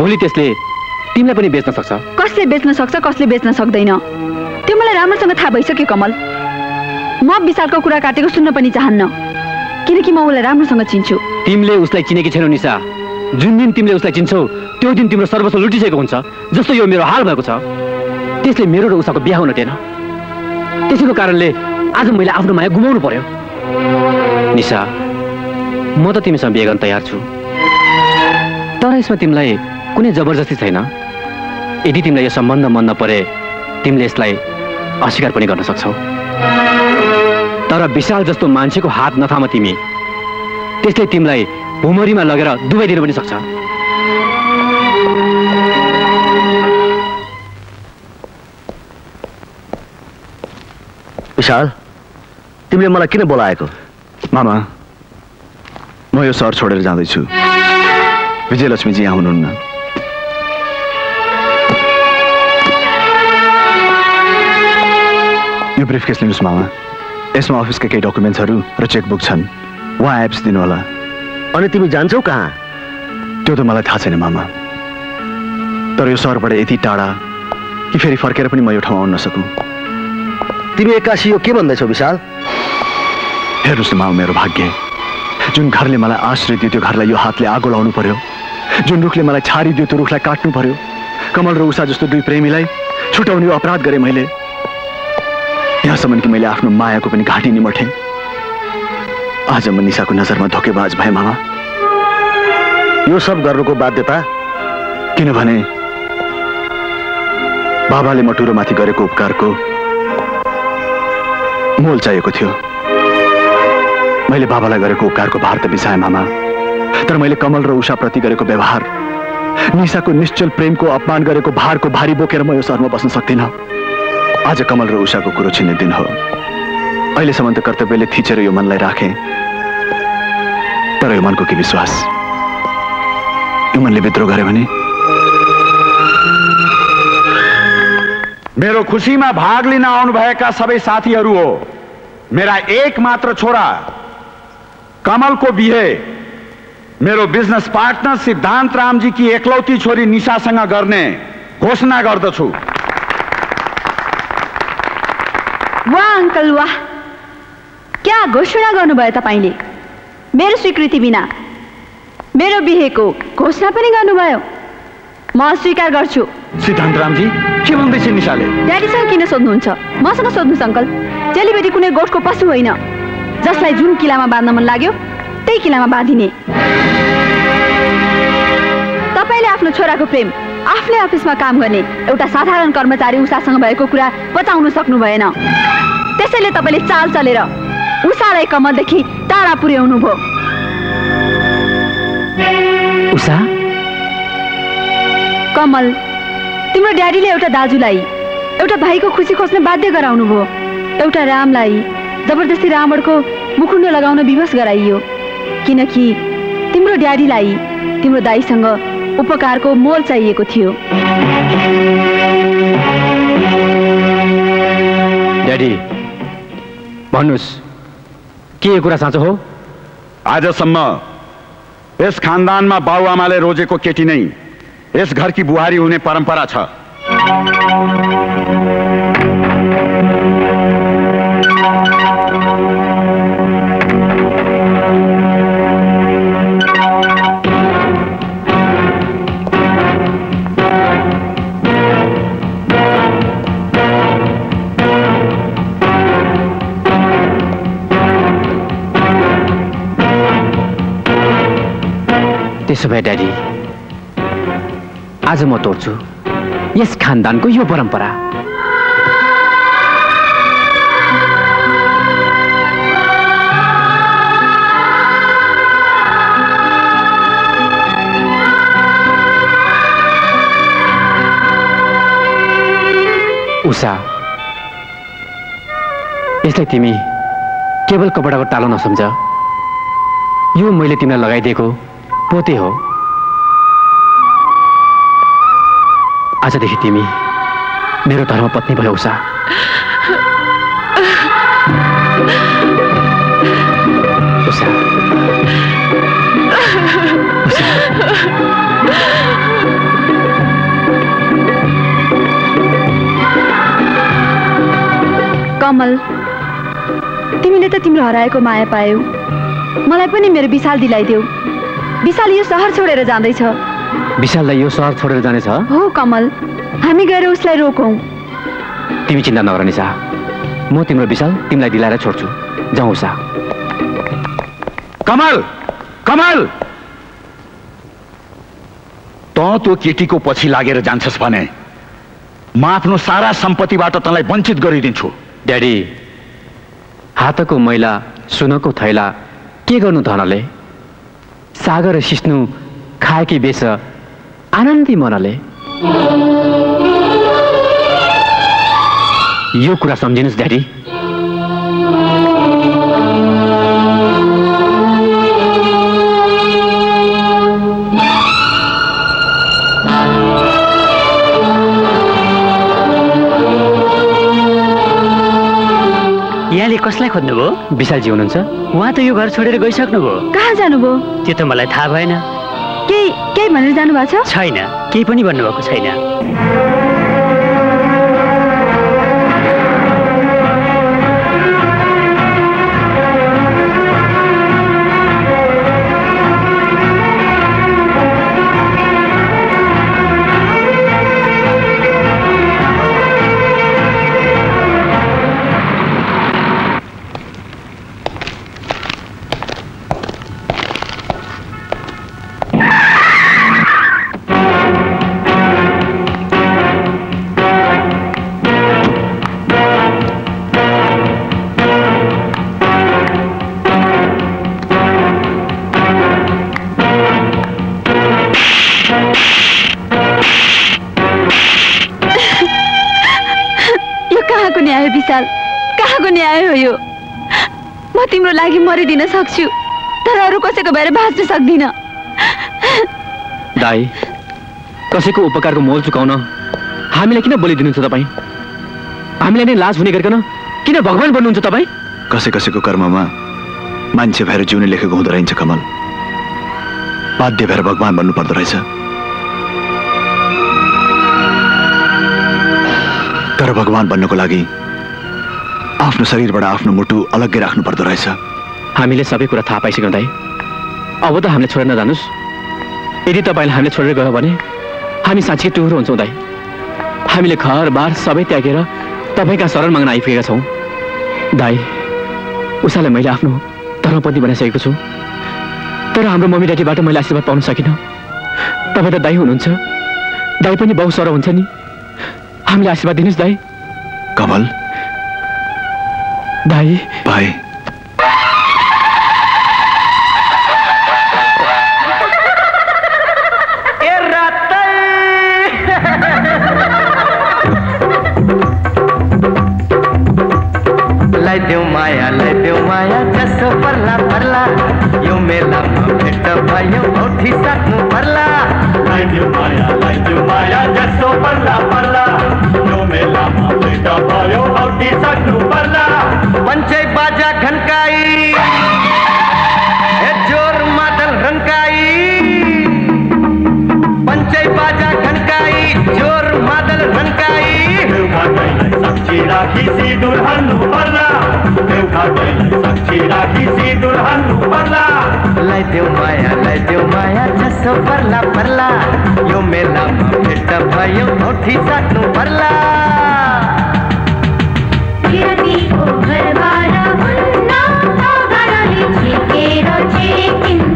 [SPEAKER 9] भोलि त्यसले तिमीलाई पनि बेच्न सक्छ?
[SPEAKER 10] कसले बेच्न सक्छ कसले बेच्न सक्दैन? त्यो मलाई राम्रोसँग थाहा भइसक्यो कमल। म विशालको कुरा काटेको सुन्न पनि चाहन्न। किनकि म उसलाई राम्रोसँग चिन्छु।
[SPEAKER 9] तिमीले उसलाई चिनेकी छैनौ निशा। जुन दिन तिमीले उसलाई चिन्छौ त्यो दिन तिम्रो सर्वस्व लुटिसकेको हुन्छ जस्तो यो मेरो हाल भएको छ। त्यसले मेरो र उषाको बिहा हुन दिएन। त्यसैको कारणले आज मैले आफ्नो माया गुमाउनु पर्यो। निशा म त तिमीसँग बिहे गर्न तयार छु। तर यसमा तिमीलाई कुनै जबरजस्ती छैन। यदि तिमीलाई यो सम्बन्ध मन नपरे तिमीले यसलाई अस्वीकार पनि गर्न सक्छौ। तर विशाल जस्तो मान्छेको हात नथाम तिमी। त्यसले तिमीलाई भुमरीमा लगेर डुबाइदिनु पनि सक्छ।
[SPEAKER 12] विशाल तिमीले मलाई किन बोलाएको?
[SPEAKER 15] मामा म यो सहर छोडेर जाँदैछु। विजयलक्ष्मीजी यहाँ हुनुहुन्न। यो ब्रिफकेस लिनुहोस् मामा। यसमा अफिसका केही डकुमेन्ट्सहरू र चेकबुक छन्। उहाँ एप्स दिनुहोला।
[SPEAKER 12] अनि तिमी जान्छौ कहाँ?
[SPEAKER 15] त्यो त मलाई थाहा छैन मामा। तर यो सहरबाट यति टाढा कि फेरि फर्केर पनि म यो ठाउँमा आउन नसकौँ
[SPEAKER 12] तिमी एक्कासी यो के भन्दैछौ विशाल?
[SPEAKER 15] हेर्नुहोस् न मामा मेरो भाग्य। जुन घरले मलाई आश्रय दियो त्यो घरलाई यो हातले आगो लाउनु पर्यो। जुन रुखले मलाई छारिदियो त्यो रुखलाई काट्नु पर्यो। कमल र उषा जस्तो दुई प्रेमीलाई छुटाउने अपराध गरेँ मैले। यहाँसम्म कि मैले आफ्नो मायाको पनि घाँटी निमठेँ। आज म निसाको नजरमा धोकेबाज भएँ मामा।
[SPEAKER 12] यो सब गर्नुको बाध्यता
[SPEAKER 15] किनभने बाबाले मटुरोमाथि गरेको उपकारको मोल चाहिएको थियो। मैले बाबालाई गरेको उपकारको भार त बिसाएँ मामा। तर मैले कमल र उषाप्रति गरेको व्यवहार निसाको निश्चल प्रेमको अपमान गरेको भारको भारी बोकेर म यो सहरमा बस्न सक्दिनँ। आज कमल र उषाको कुरो छिन्ने दिन हो। अहिलेसम्म त कर्तव्यले थिचेर यो मनलाई राखेँ तर यो मनको के विश्वास? यो मनले विद्रोह गर्यो भने?
[SPEAKER 3] मेरो खुसीमा भाग लिन आउनुभएका सबै साथीहरू हो मेरा एक मात्र छोरा कमलको बिहे मेरो बिजनेस पार्टनर सिद्धान्त रामजी की एकलौती छोरी निशासँग गर्ने घोषणा गर्दछु।
[SPEAKER 10] वाह अंकल वाह। क्या घोषणा गर्नुभयो तपाईँले? मेरो स्वीकृति बिना। मेरो बिहेको घोषणा पनि गर्नुभयो म स्वीकार गर्छु।
[SPEAKER 3] सिद्धान्त रामजी के भन्दैछ निशाले?
[SPEAKER 10] ड्याडीसँग किन सोध्नुहुन्छ? मसँग सोध्नुहोस् अङ्कल। चेलीबेटी कुनै गोठको पशु होइन। जसलाई जुन किलामा बाँध्न मन लाग्यो त्यही किलामा बाँधिने। तपाईँले आफ्नो छोराको प्रेम आफ्नै अफिसमा काम गर्ने एउटा साधारण कर्मचारी उषासँग भएको कुरा बचाउन सक्नु भएन। त्यसैले तपाईँले चाल चलेर उषालाई कमलदेखि टाढा पुर्याउनु भयो।
[SPEAKER 9] उषा?
[SPEAKER 10] कमल तिम्रो ड्याडीले एउटा दाजुलाई एउटा भाइको खुसी खोज्न बाध्य गराउनु भयो। एउटा रामलाई जबरजस्ती रावणको मुखुन्डो लगाउन विवश गराइयो। किनकि तिम्रो ड्याडीलाई तिम्रो दाईसँग उपकारको मोल चाहिएको थियो।
[SPEAKER 9] ड्याडी भन्नुहोस् के यो कुरा साँचो हो?
[SPEAKER 3] आजसम्म यस खानदानमा बाबुआमाले रोजेको केटी नै यस घरकी बुहारी हुने परम्परा छ।
[SPEAKER 9] त्यसो भए ड्याडी। आज म तोड्छु। यस खानदानको यो परम्परा। उषा यसलाई तिमी केवल कपडाको टालो नसम्झ। यो मैले तिमीलाई लगाइदिएको। पोते हो। आजदेखि तिमी मेरो धर्मपत्नी भयो उषा। उषा।
[SPEAKER 22] कमल तिमीले त तिम्रो हराएको माया पायौ। मलाई पनि मेरो विशाल दिलाइदेऊ। विशाल यो सहर छोडेर जाँदैछ।
[SPEAKER 9] विशाललाई यो सहर छोडेर जानेछ?
[SPEAKER 22] हो कमल। हामी गएर उसलाई रोकौँ।
[SPEAKER 9] तिमी चिन्ता नगर निशा। म तिम्रो विशाल तिमीलाई दिलाएर छोड्छु। जाउँ उषा।
[SPEAKER 3] कमल! कमल! त त्यो केटीको पछि लागेर जान्छस् भने म आफ्नो सारा सम्पत्तिबाट तँलाई वञ्चित गरिदिन्छु।
[SPEAKER 9] ड्याडी हातको मैला सुनको थैला के गर्नु धनले? सागर सिस्नु खाएकी बेच आनन्दी मनले। यो कुरा सम्झिनुहोस् ड्याडी।
[SPEAKER 20] कसलाई खोज्नुभयो?
[SPEAKER 9] विशालजी हुनुहुन्छ।
[SPEAKER 20] उहाँ त यो घर छोडेर गइसक्नुभयो।
[SPEAKER 22] कहाँ जानुभयो?
[SPEAKER 20] त्यो त मलाई थाहा भएन।
[SPEAKER 22] केही केही भनेर जानुभएको छ?
[SPEAKER 20] छैन। केही पनि भन्नुभएको छैन।
[SPEAKER 22] तिम्रो लागि मरिदिन सक्छु तर अरू कसैको भएर बाँच्न सक्दिनँ।
[SPEAKER 9] दाई कसैको उपकारको मोल चुकाउन हामीलाई किन बलि दिनुहुन्छ तपाईँ? हामीलाई नै लाज हुने गरिकन किन भगवान् बन्नुहुन्छ तपाईँ?
[SPEAKER 15] कसै कसैको कर्ममा मान्छे भएर जिउने लेखेको हुँदो रहेछ कमल। बाध्य भएर भगवान् बन्नु पर्दो रहेछ। तर भगवान् बन्नको लागि आफ्नो शरीरबाट आफ्नो मुटु अलग्गै राख्नु पर्दो रहेछ।
[SPEAKER 9] हामीले सबै कुरा थाहा पाइसक्यौँ दाई। अब त हामीले छोडेर नजानुहोस् यदि तपाईँले हामीले छोडेर गयो भने हामी साँच्चै टुहुरो हुन्छौँ दाई। हामीले घर बार सबै त्यागेर तपाईँका शरण माग्न आइपुगेका छौँ। दाई उसैलाई मैले आफ्नो धर्मपत्नी बनाइसकेको छु। तर हाम्रो मम्मी ड्याडीबाट मैले आशीर्वाद पाउन सकिनँ। तपाईँ त दाई हुनुहुन्छ। दाई पनि बहु सर हुन्छ नि। हामीले आशीर्वाद दिनुहोस् दाई।
[SPEAKER 15] कमल
[SPEAKER 9] दाई
[SPEAKER 15] भाइ
[SPEAKER 18] लैदेऊ माया लैदेऊ माया जसो पर्ला पर्ला। यो मेलामा भेट भयो औठी सक्नु पर्ला।
[SPEAKER 23] लैदेऊ माया लैदेऊ माया जसो पर्ला पर्ला। यो मेलामा भेट भयो औठी सक्नु पर्ला।
[SPEAKER 18] पञ्चै बाजा घन्काई। ए जोर मादल रन्काई पञ्चै बाजा घन्काई जोर मादल रन्काई
[SPEAKER 23] साक्षी राखी सिँदुर हाल्नु पर्ला एउटा गैलाई साक्षी राखी सिँदुर हाल्नु पर्ला
[SPEAKER 18] लैदेऊ माया लैदेऊ माया जसो पर्ला पर्ला। यो मेलामा भेट भयो औठी सक्नु पर्ला
[SPEAKER 14] पे
[SPEAKER 23] इन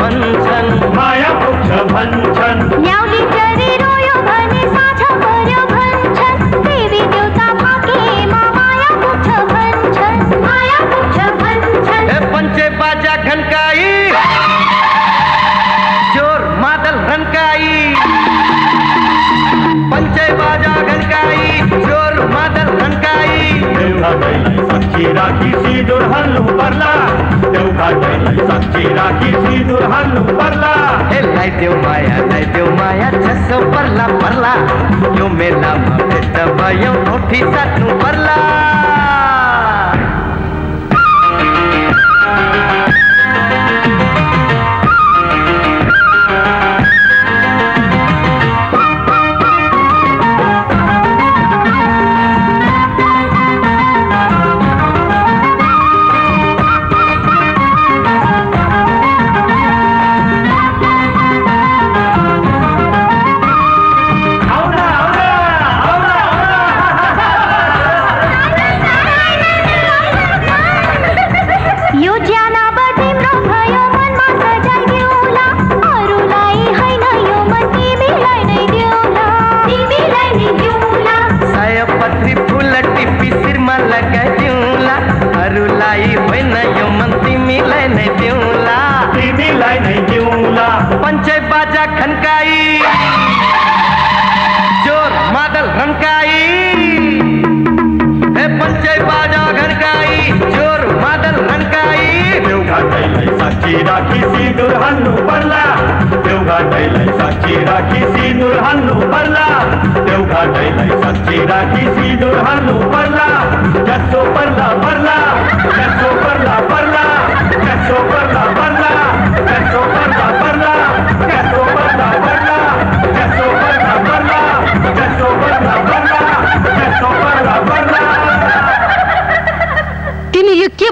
[SPEAKER 18] मंथन माया
[SPEAKER 23] मोक्ष भंजन
[SPEAKER 14] न्यावली चरी रोयो भने साझ पर्यो भंजन देवी देवता भाकेमा माया मोक्ष भंजन माया मोक्ष भंजन
[SPEAKER 18] ए पंचे बाजा घनकाई। चोर मादल रनकाई पंचे बाजा घनकाई ज़ोर मादल रनकाई
[SPEAKER 23] देवा गई सखी राखी सी दुल्हन ऊपर का कैसा चेहरा किसी दुल्हन परला
[SPEAKER 18] हे लाई देव माया लाई देव माया, छसो परला परला। यो मेला माते दबायो ओठी सातू परला?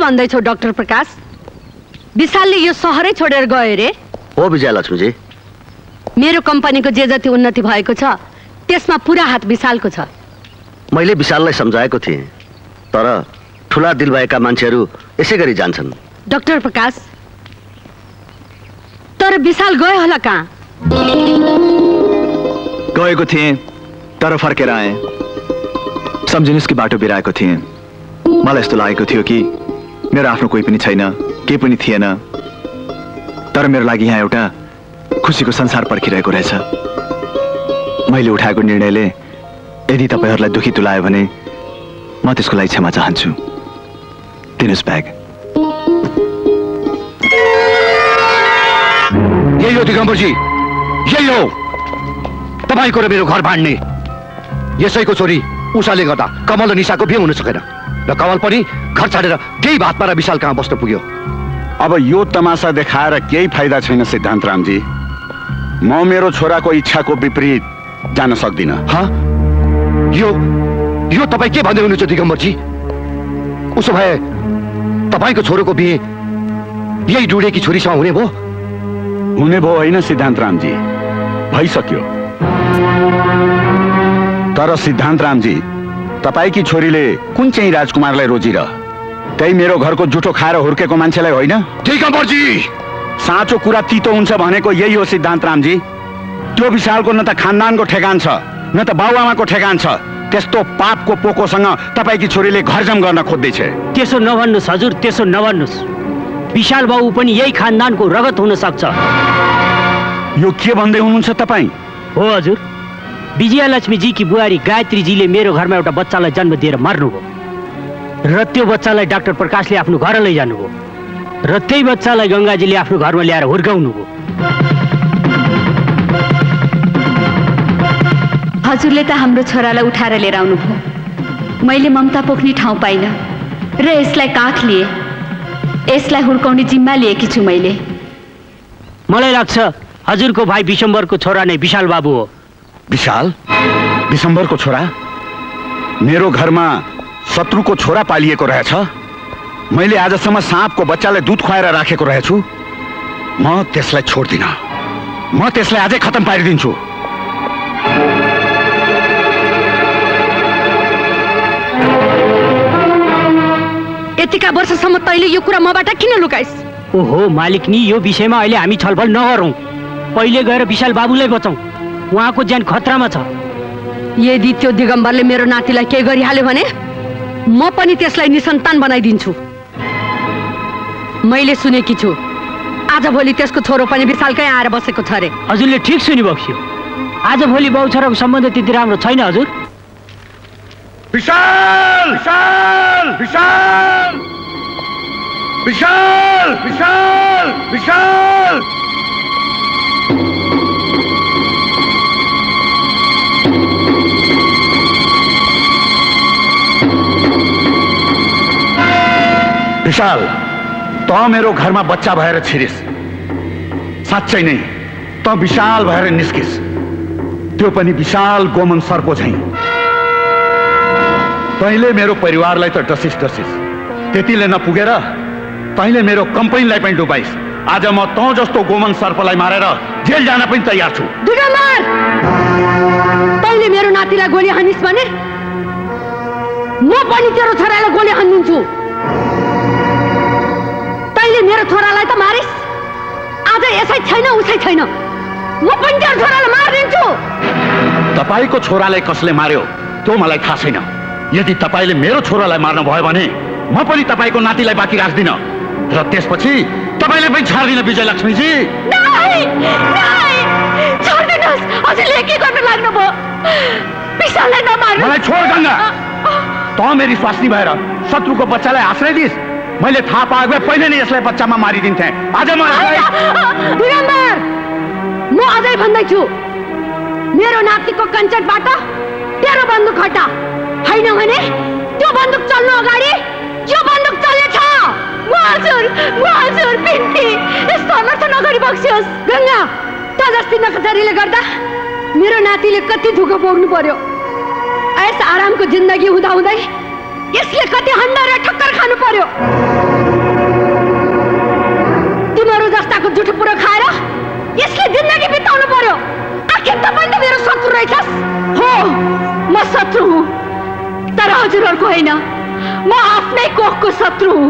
[SPEAKER 6] भन्दैछौ डाक्टर प्रकाश? विशालले यो सहरै छोडेर गयो रे।
[SPEAKER 12] हो विजयलक्ष्मीजी
[SPEAKER 6] मेरो कम्पनीको जे जति उन्नति भएको छ त्यसमा पुरा हात विशालको छ।
[SPEAKER 12] मैले विशाललाई सम्झाएको थिएँ तर ठुला दिल भएका मान्छेहरू यसै गरी जान्छन्।
[SPEAKER 6] डाक्टर प्रकाश तर विशाल गयो होला कहाँ?
[SPEAKER 15] गएको थिएँ तर फर्केर आएँ। सम्झिनुहोस् कि बाटो बिराएको थिएँ। मलाई यस्तो लागेको थियो कि मेरो आफ्नो कोही पनि छैन केही पनि थिएन। तर मेरो लागि यहाँ एउटा खुसीको संसार पर्खिरहेको रहेछ। मैले उठाएको निर्णयले यदि तपाईँहरूलाई दुखी तुलायो भने म त्यसको लागि क्षमा चाहन्छु। दिनुहोस् ब्याग।
[SPEAKER 2] यही हो दिगम्बरजी। यही हो। तपाईँको र मेरो घर भाँड्ने यसैको छोरी उषाले गर्दा कमल र निशाको बिहे हुन सकेन। र कमल पनि घर छाडेर त्यही भातमा र विशाल कहाँ बस्न पुग्यो?
[SPEAKER 3] अब यो तमासा देखाएर केही फाइदा छैन सिद्धान्त रामजी। म मेरो छोराको इच्छाको विपरीत जान सक्दिनँ।
[SPEAKER 2] यो यो तपाईँ के भन्दै हुनुहुन्छ दिगम्बरजी? उसो भए तपाईँको छोरोको बिहे यही डुडेकी छोरीसँग हुने भयो?
[SPEAKER 3] हुने भयो होइन सिद्धान्त रामजी। भइसक्यो। तर सिद्धान्त रामजी तपाईँकी छोरीले कुन चाहिँ राजकुमारलाई रोजिर त्यही मेरो घरको जुठो खाएर हुर्केको मान्छेलाई होइन? साँचो कुरा तितो हुन्छ भनेको यही हो सिद्धान्त रामजी। त्यो विशालको न त खानदानको ठेगान छ न त बाबुआमाको ठेगान छ। त्यस्तो पापको पोकोसँग तपाईँकी छोरीले घरजम गर्न खोज्दैछ।
[SPEAKER 20] त्यसो नभन्नुहोस् हजुर त्यसो नभन्नुहोस्। विशाल बाबु पनि यही खानदानको रगत हुन सक्छ।
[SPEAKER 3] यो के भन्दै हुनुहुन्छ तपाईँ?
[SPEAKER 20] हो हजुर। विजयालक्ष्मीजीकी बुहारी गायत्रीजीले मेरो घरमा एउटा बच्चालाई जन्म दिएर मर्नुभयो। र त्यो बच्चालाई डाक्टर प्रकाशले आफ्नो घर लैजानुभयो। र त्यही बच्चालाई गङ्गाजीले आफ्नो घरमा ल्याएर हुर्काउनुभयो।
[SPEAKER 10] हजुरले त हाम्रो छोरालाई उठाएर लिएर आउनुभयो। मैले ममता पोख्ने ठाउँ पाइनँ र यसलाई काख लिएँ। यसलाई हुर्काउने जिम्मा लिएकी छु मैले।
[SPEAKER 20] मलाई लाग्छ हजुरको भाइ विशम्बरको छोरा नै विशाल बाबु हो।
[SPEAKER 3] विशाल विशम्बरको छोरा मेरो घरमा शत्रुको छोरा पालिएको रहेछ। मैले आजसम्म साँपको बच्चालाई दुध खुवाएर राखेको रहेछु। म त्यसलाई छोड्दिनँ। म त्यसलाई अझै खतम पारिदिन्छु।
[SPEAKER 6] यतिका वर्षसम्म तैँले यो कुरा मबाट किन लुकाइस्?
[SPEAKER 20] ओहो मालिकनी यो विषयमा अहिले हामी छलफल नगरौँ। पहिले गएर विशाल बाबुलाई बचाउँ। उहाँको ज्यान खतरामा छ।
[SPEAKER 6] यदि त्यो दिगम्बरले मेरो नातिलाई केही गरिहाल्यो भने म पनि त्यसलाई निसन्तान बनाइदिन्छु। मैले सुनेकी छु आजभोलि त्यसको छोरो पनि विशालकै आएर बसेको छ अरे।
[SPEAKER 20] हजुरले ठिक सुनिबक्स्यो। आज भोलि बाउ छोराको सम्बन्ध त्यति राम्रो छैन हजुर।
[SPEAKER 3] विशाल! विशाल! विशाल! विशाल! विशाल! विशाल! विशाल त मेरो घरमा बच्चा भएर छिरिस। साँच्चै नै त विशाल भएर निस्किस। त्यो पनि विशाल गोमन सर्पो झैँ। तैँले मेरो परिवारलाई त डसिस डसिस। त्यतिले नपुगेर तैँले मेरो कम्पनीलाई पनि डुबाइस। आज म तँ जस्तो गोमन सर्पलाई मारेर जेल जान पनि तयार छु।
[SPEAKER 6] तैँले मेरो नातिलाई गोली हानिस् भने म पनि तेरो छोरालाई गोली हानिदिन्छु। मेरो छोरालाई त मारिस्। आज यसै छैन उसै छैन। म पनि तेरो छोरालाई मारिदिन्छु।
[SPEAKER 3] तपाईँको छोरालाई कसले मार्यो त्यो मलाई थाहा छैन। यदि तपाईँले मेरो छोरालाई मार्नु भयो भने म पनि तपाईँको नातिलाई बाँकी राख्दिनँ। र त्यसपछि तपाईँले पनि छाड्दिनँ विजय लक्ष्मीजी मलाई छोड गङ्गा। त मेरी स्वास्नी भएर शत्रुको बच्चालाई आश्रय दिइस्। मैले थाहा पाएको भए पहिले नै यसलाई बच्चामा मारिदिन्थेँ। आज म
[SPEAKER 6] अझै भन्दैछु मेरो नातिको कञ्चटबाट तेरो बन्दुक हटा। होइन भने त्यो बन्दुक चल्नु अगाडि यो बन्दुक चल्नेछ
[SPEAKER 10] म हजुर म हजुर बिन्ती यस्तो अनर्थ नगरी बक्सियोस्
[SPEAKER 6] गङ्गा नकचारीले गर्दा मेरो नातिले कति दुःख भोग्नु पर्यो। यस आरामको जिन्दगी हुँदाहुँदै यसले कति हन्डा र ठक्कर खानु पर्यो? तिमीहरू जस्ताको जुठो पुरो खाएर यसले जिन्दगी बिताउनु पर्यो। आखिर तपाईँ त मेरो शत्रु रहेछस्?
[SPEAKER 10] हो म शत्रु हुँ। तर हजुरहरूको होइन म आफ्नै कोखको शत्रु हुँ।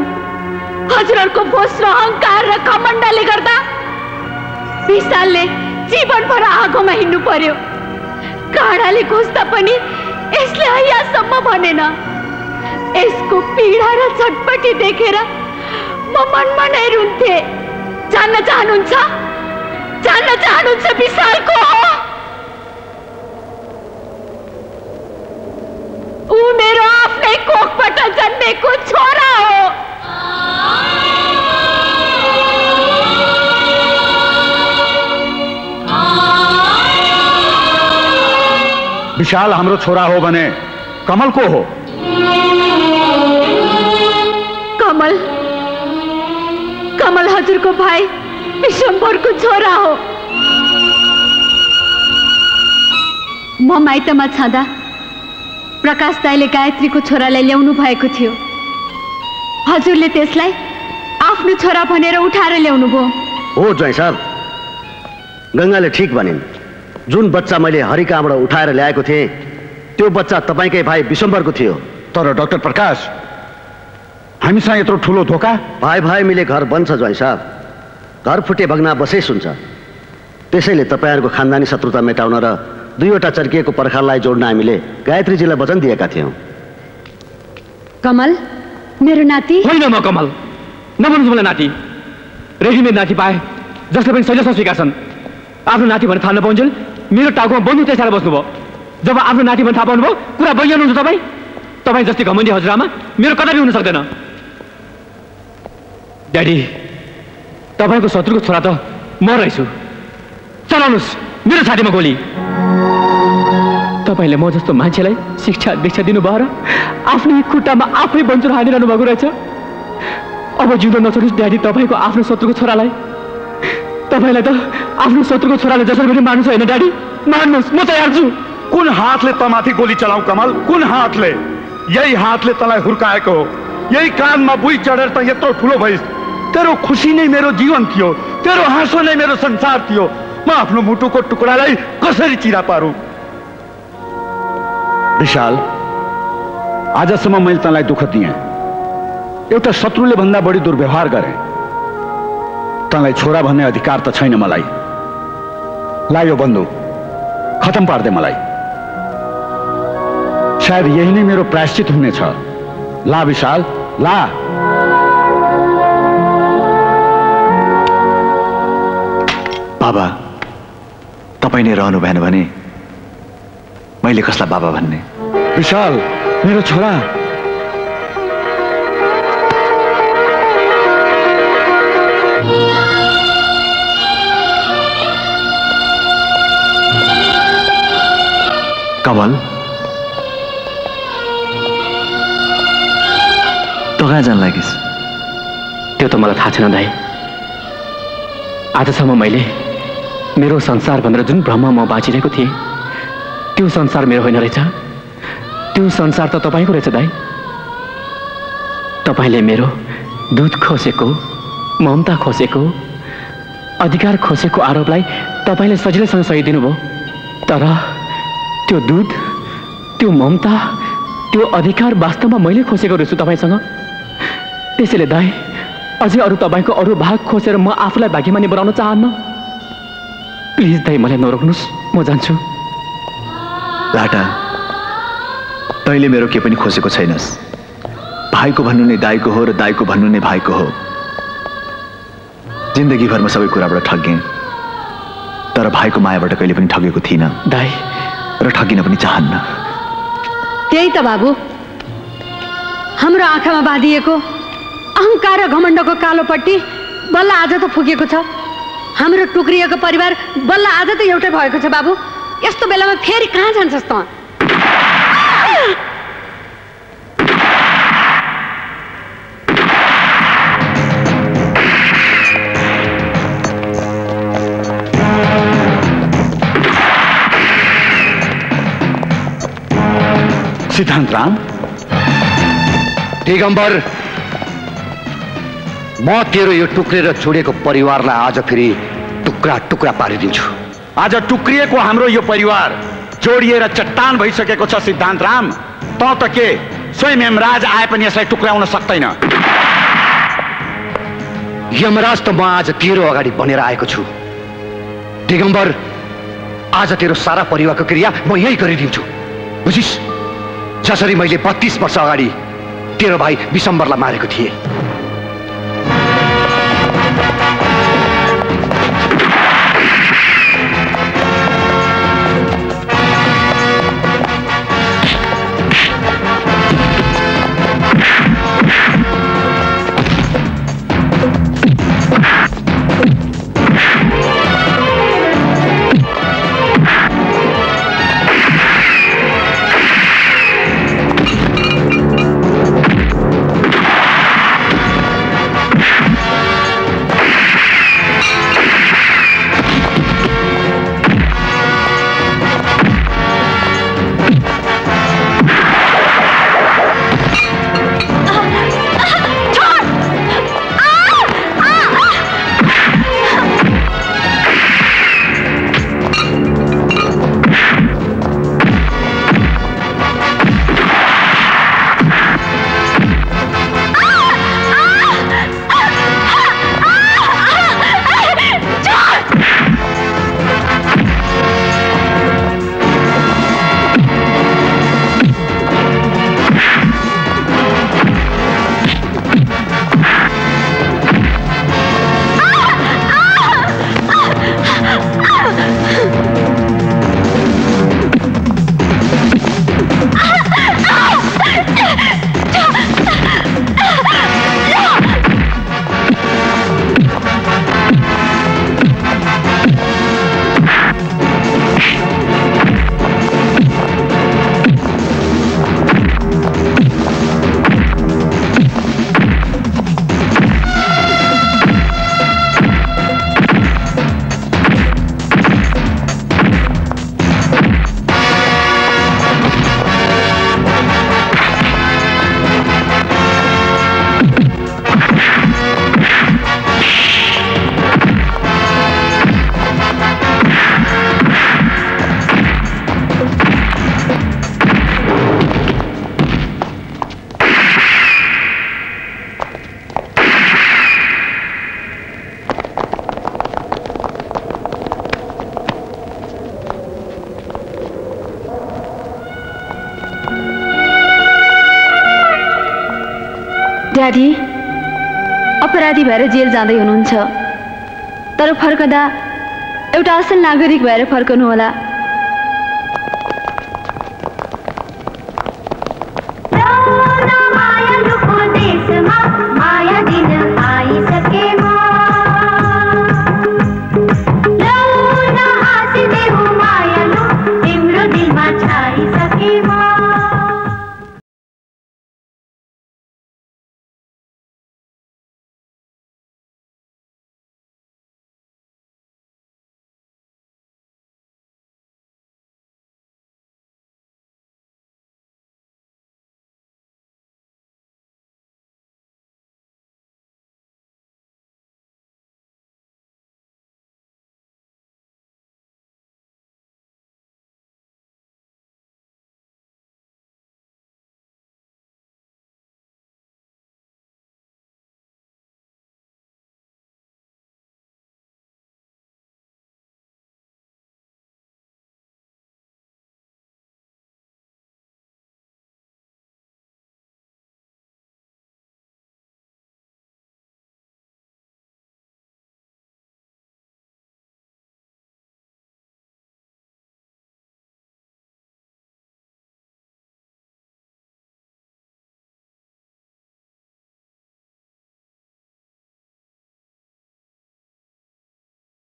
[SPEAKER 10] हजुरहरूको बोस र अहङ्कार र कमण्डले गर्दा विशालले जीवनभर आगोमा हिँड्नु पर्यो। काँडाले घुस्दा पनि यसले यहाँसम्म भनेन। यसको पीडा र चटपटी देखेर। म मनमा नै रुन्थे। जान्न चाहनुहुन्छ जान्न चाहनुहुन्छ विशालको। ऊ मेरो आफ्नै कोखबाट जन्मेको छोरा हो।
[SPEAKER 3] विशाल हाम्रो छोरा हो भने कमल को हो।
[SPEAKER 10] कमल। कमल हजुरको भाइ विश्वम्भरको छोरा हो।
[SPEAKER 24] म माइतमा छँदा प्रकाश दाईले गायत्रीको छोरालाई ल्याउनु भएको थियो। हजुरले त्यसलाई आफ्नो छोरा भनेर उठाएर ल्याउनु भयो
[SPEAKER 12] हो ज्वाइँ साहब। गङ्गाले ठिक भनिन्। जुन बच्चा मैले हरिकाबाट उठाएर ल्याएको थिएँ त्यो बच्चा तपाईँकै भाइ विशम्बरको थियो।
[SPEAKER 3] तर डाक्टर प्रकाश हामीसँग यत्रो ठुलो धोका?
[SPEAKER 12] भाइ भाइ मिले घर बन्छ ज्वाइँ साहब। घर फुटे भग्ना बसैस हुन्छ। त्यसैले तपाईँहरूको खानदानी शत्रुता मेटाउन र दुईवटा चर्किएको पर्खाललाई जोड्न हामीले गायत्रीजीलाई वचन दिएका थियौँ।
[SPEAKER 24] कमल मेरो नाति?
[SPEAKER 9] होइन म कमल। नभन्नुहोस् मलाई नाति। रेडिमेड नाति पाए जसले पनि सजिलो स्वीकार्छन् आफ्नो नाति भने थाहा नपाउन्जेल मेरो टाउकोमा बन्दुक त्यसाएर बस्नुभयो। जब आफ्नो नाति भने थाहा पाउनुभयो कुरा बगिहाल्नुहुन्छ तपाईँ? तपाईँ जस्तै घमण्डी हजुरआमा मेरो कदापि हुन सक्दैन। ड्याडी तपाईँको शत्रुको छोरा त म रहेछु चलाउनुहोस्, मेरो छातीमा गोली। तपाईँले म जस्तो शिक्षा दीक्षा दिनुभयो र आफ्नै खुट्टामा आफै बन्चुर हानिरहनु भएको अब जिउँदो नछोड्नुहोस् ड्याडी तपाईँको आफ्नो शत्रुको छोरालाई। तपाईँलाई त आफ्नो शत्रुको छोरालाई जसरी पनि मार्नु छैन ड्याडी म छु।
[SPEAKER 3] कुन हातले तमाथि गोली चलाऊ कमल? कुन हातले? यही हातले तँलाई हुर्काएको हो। यही कानमा बुई चढेर त यत्रो ठुलो भइस। तेरो खुसी नै मेरो जीवन थियो तेरो हाँसो नै मेरो संसार थियो। म आफ्नो मुटुको टुक्रालाई कसरी चिरा पारू? विशाल आजसम्म मैले तँलाई दुःख दिएँ। एउटा शत्रुले भन्दा बढी दुर्व्यवहार गरेँ। तँलाई छोरा भन्ने अधिकार त छैन मलाई। ला यो बन्दुक खतम पार्दे मलाई। सायद यही नै मेरो प्रायश्चित हुनेछ। ला विशाल ला।
[SPEAKER 15] बाबा तपाईँ नै रहनु भएन भने मैले कसलाई बाबा भन्ने?
[SPEAKER 3] विशाल मेरो छोरा।
[SPEAKER 15] कमल तँ कहाँ जान लागिस्?
[SPEAKER 9] त्यो त मलाई थाहा छैन दाई। आजसम्म मैले मेरो संसार भनेर जुन भ्रममा म बाँचिरहेको थिएँ त्यो संसार मेरो होइन रहेछ। त्यो संसार त तपाईँको रहेछ दाई। तपाईँले मेरो दुध खोसेको ममता खोसेको अधिकार खोसेको आरोपलाई तपाईँले सजिलैसँग सही दिनुभयो। तर त्यो दुध त्यो ममता त्यो अधिकार वास्तवमा मैले खोसेको रहेछु तपाईँसँग। त्यसैले दाई अझै अरू तपाईँको अरू भाग खोसेर म आफूलाई भाग्यमानी बनाउन चाहन्न। प्लिज दाई मलाई नरोक्नुहोस्। म जान्छु।
[SPEAKER 15] लाटा तैँले मेरो के पनि खोसेको छैनस्। भाइको भन्नु नै दाईको हो र दाईको भन्नु नै भाइको हो। जिन्दगीभरमा सबै कुराबाट ठग्गेँ। तर भाइको मायाबाट कहिले पनि ठगेको थिइनँ।
[SPEAKER 9] दाई।
[SPEAKER 15] र ठगिन पनि चाहन्न।
[SPEAKER 6] त्यही त बाबु। हाम्रो आँखामा बाँधिएको अहङ्कार र घमण्डको कालोपट्टि बल्ल आज त फुकेको छ। हाम्रो टुक्रिएको परिवार बल्ल आज त एउटै भएको छ बाबु। यस्तो बेलामा फेरि कहाँ जान्छस् त
[SPEAKER 3] सिद्धान्त राम?
[SPEAKER 2] दिगम्बर म तेरो यो टुक्रेर छोडेको परिवारलाई आज फेरि टुक्रा टुक्रा पारिदिन्छु।
[SPEAKER 3] आज टुक्रिएको हाम्रो यो परिवार जोडिएर चट्टान भइसकेको छ सिद्धान्त राम। त के स्वयं यमराज आए पनि यसलाई टुक्राउन सक्दैन
[SPEAKER 2] यमराज त म आज तेरो अगाडि बनेर आएको छु। दिगम्बर आज तेरो सारा परिवारको क्रिया म यही गरिदिन्छु। बुझिस्? जसरी मैले बत्तिस वर्ष अगाडि तेरो भाइ विशम्बरलाई मारेको थिएँ।
[SPEAKER 6] अपराधी? अपराधी भएर जेल जाँदै हुनुहुन्छ। तर फर्कदा एउटा असल नागरिक भएर फर्कनु होला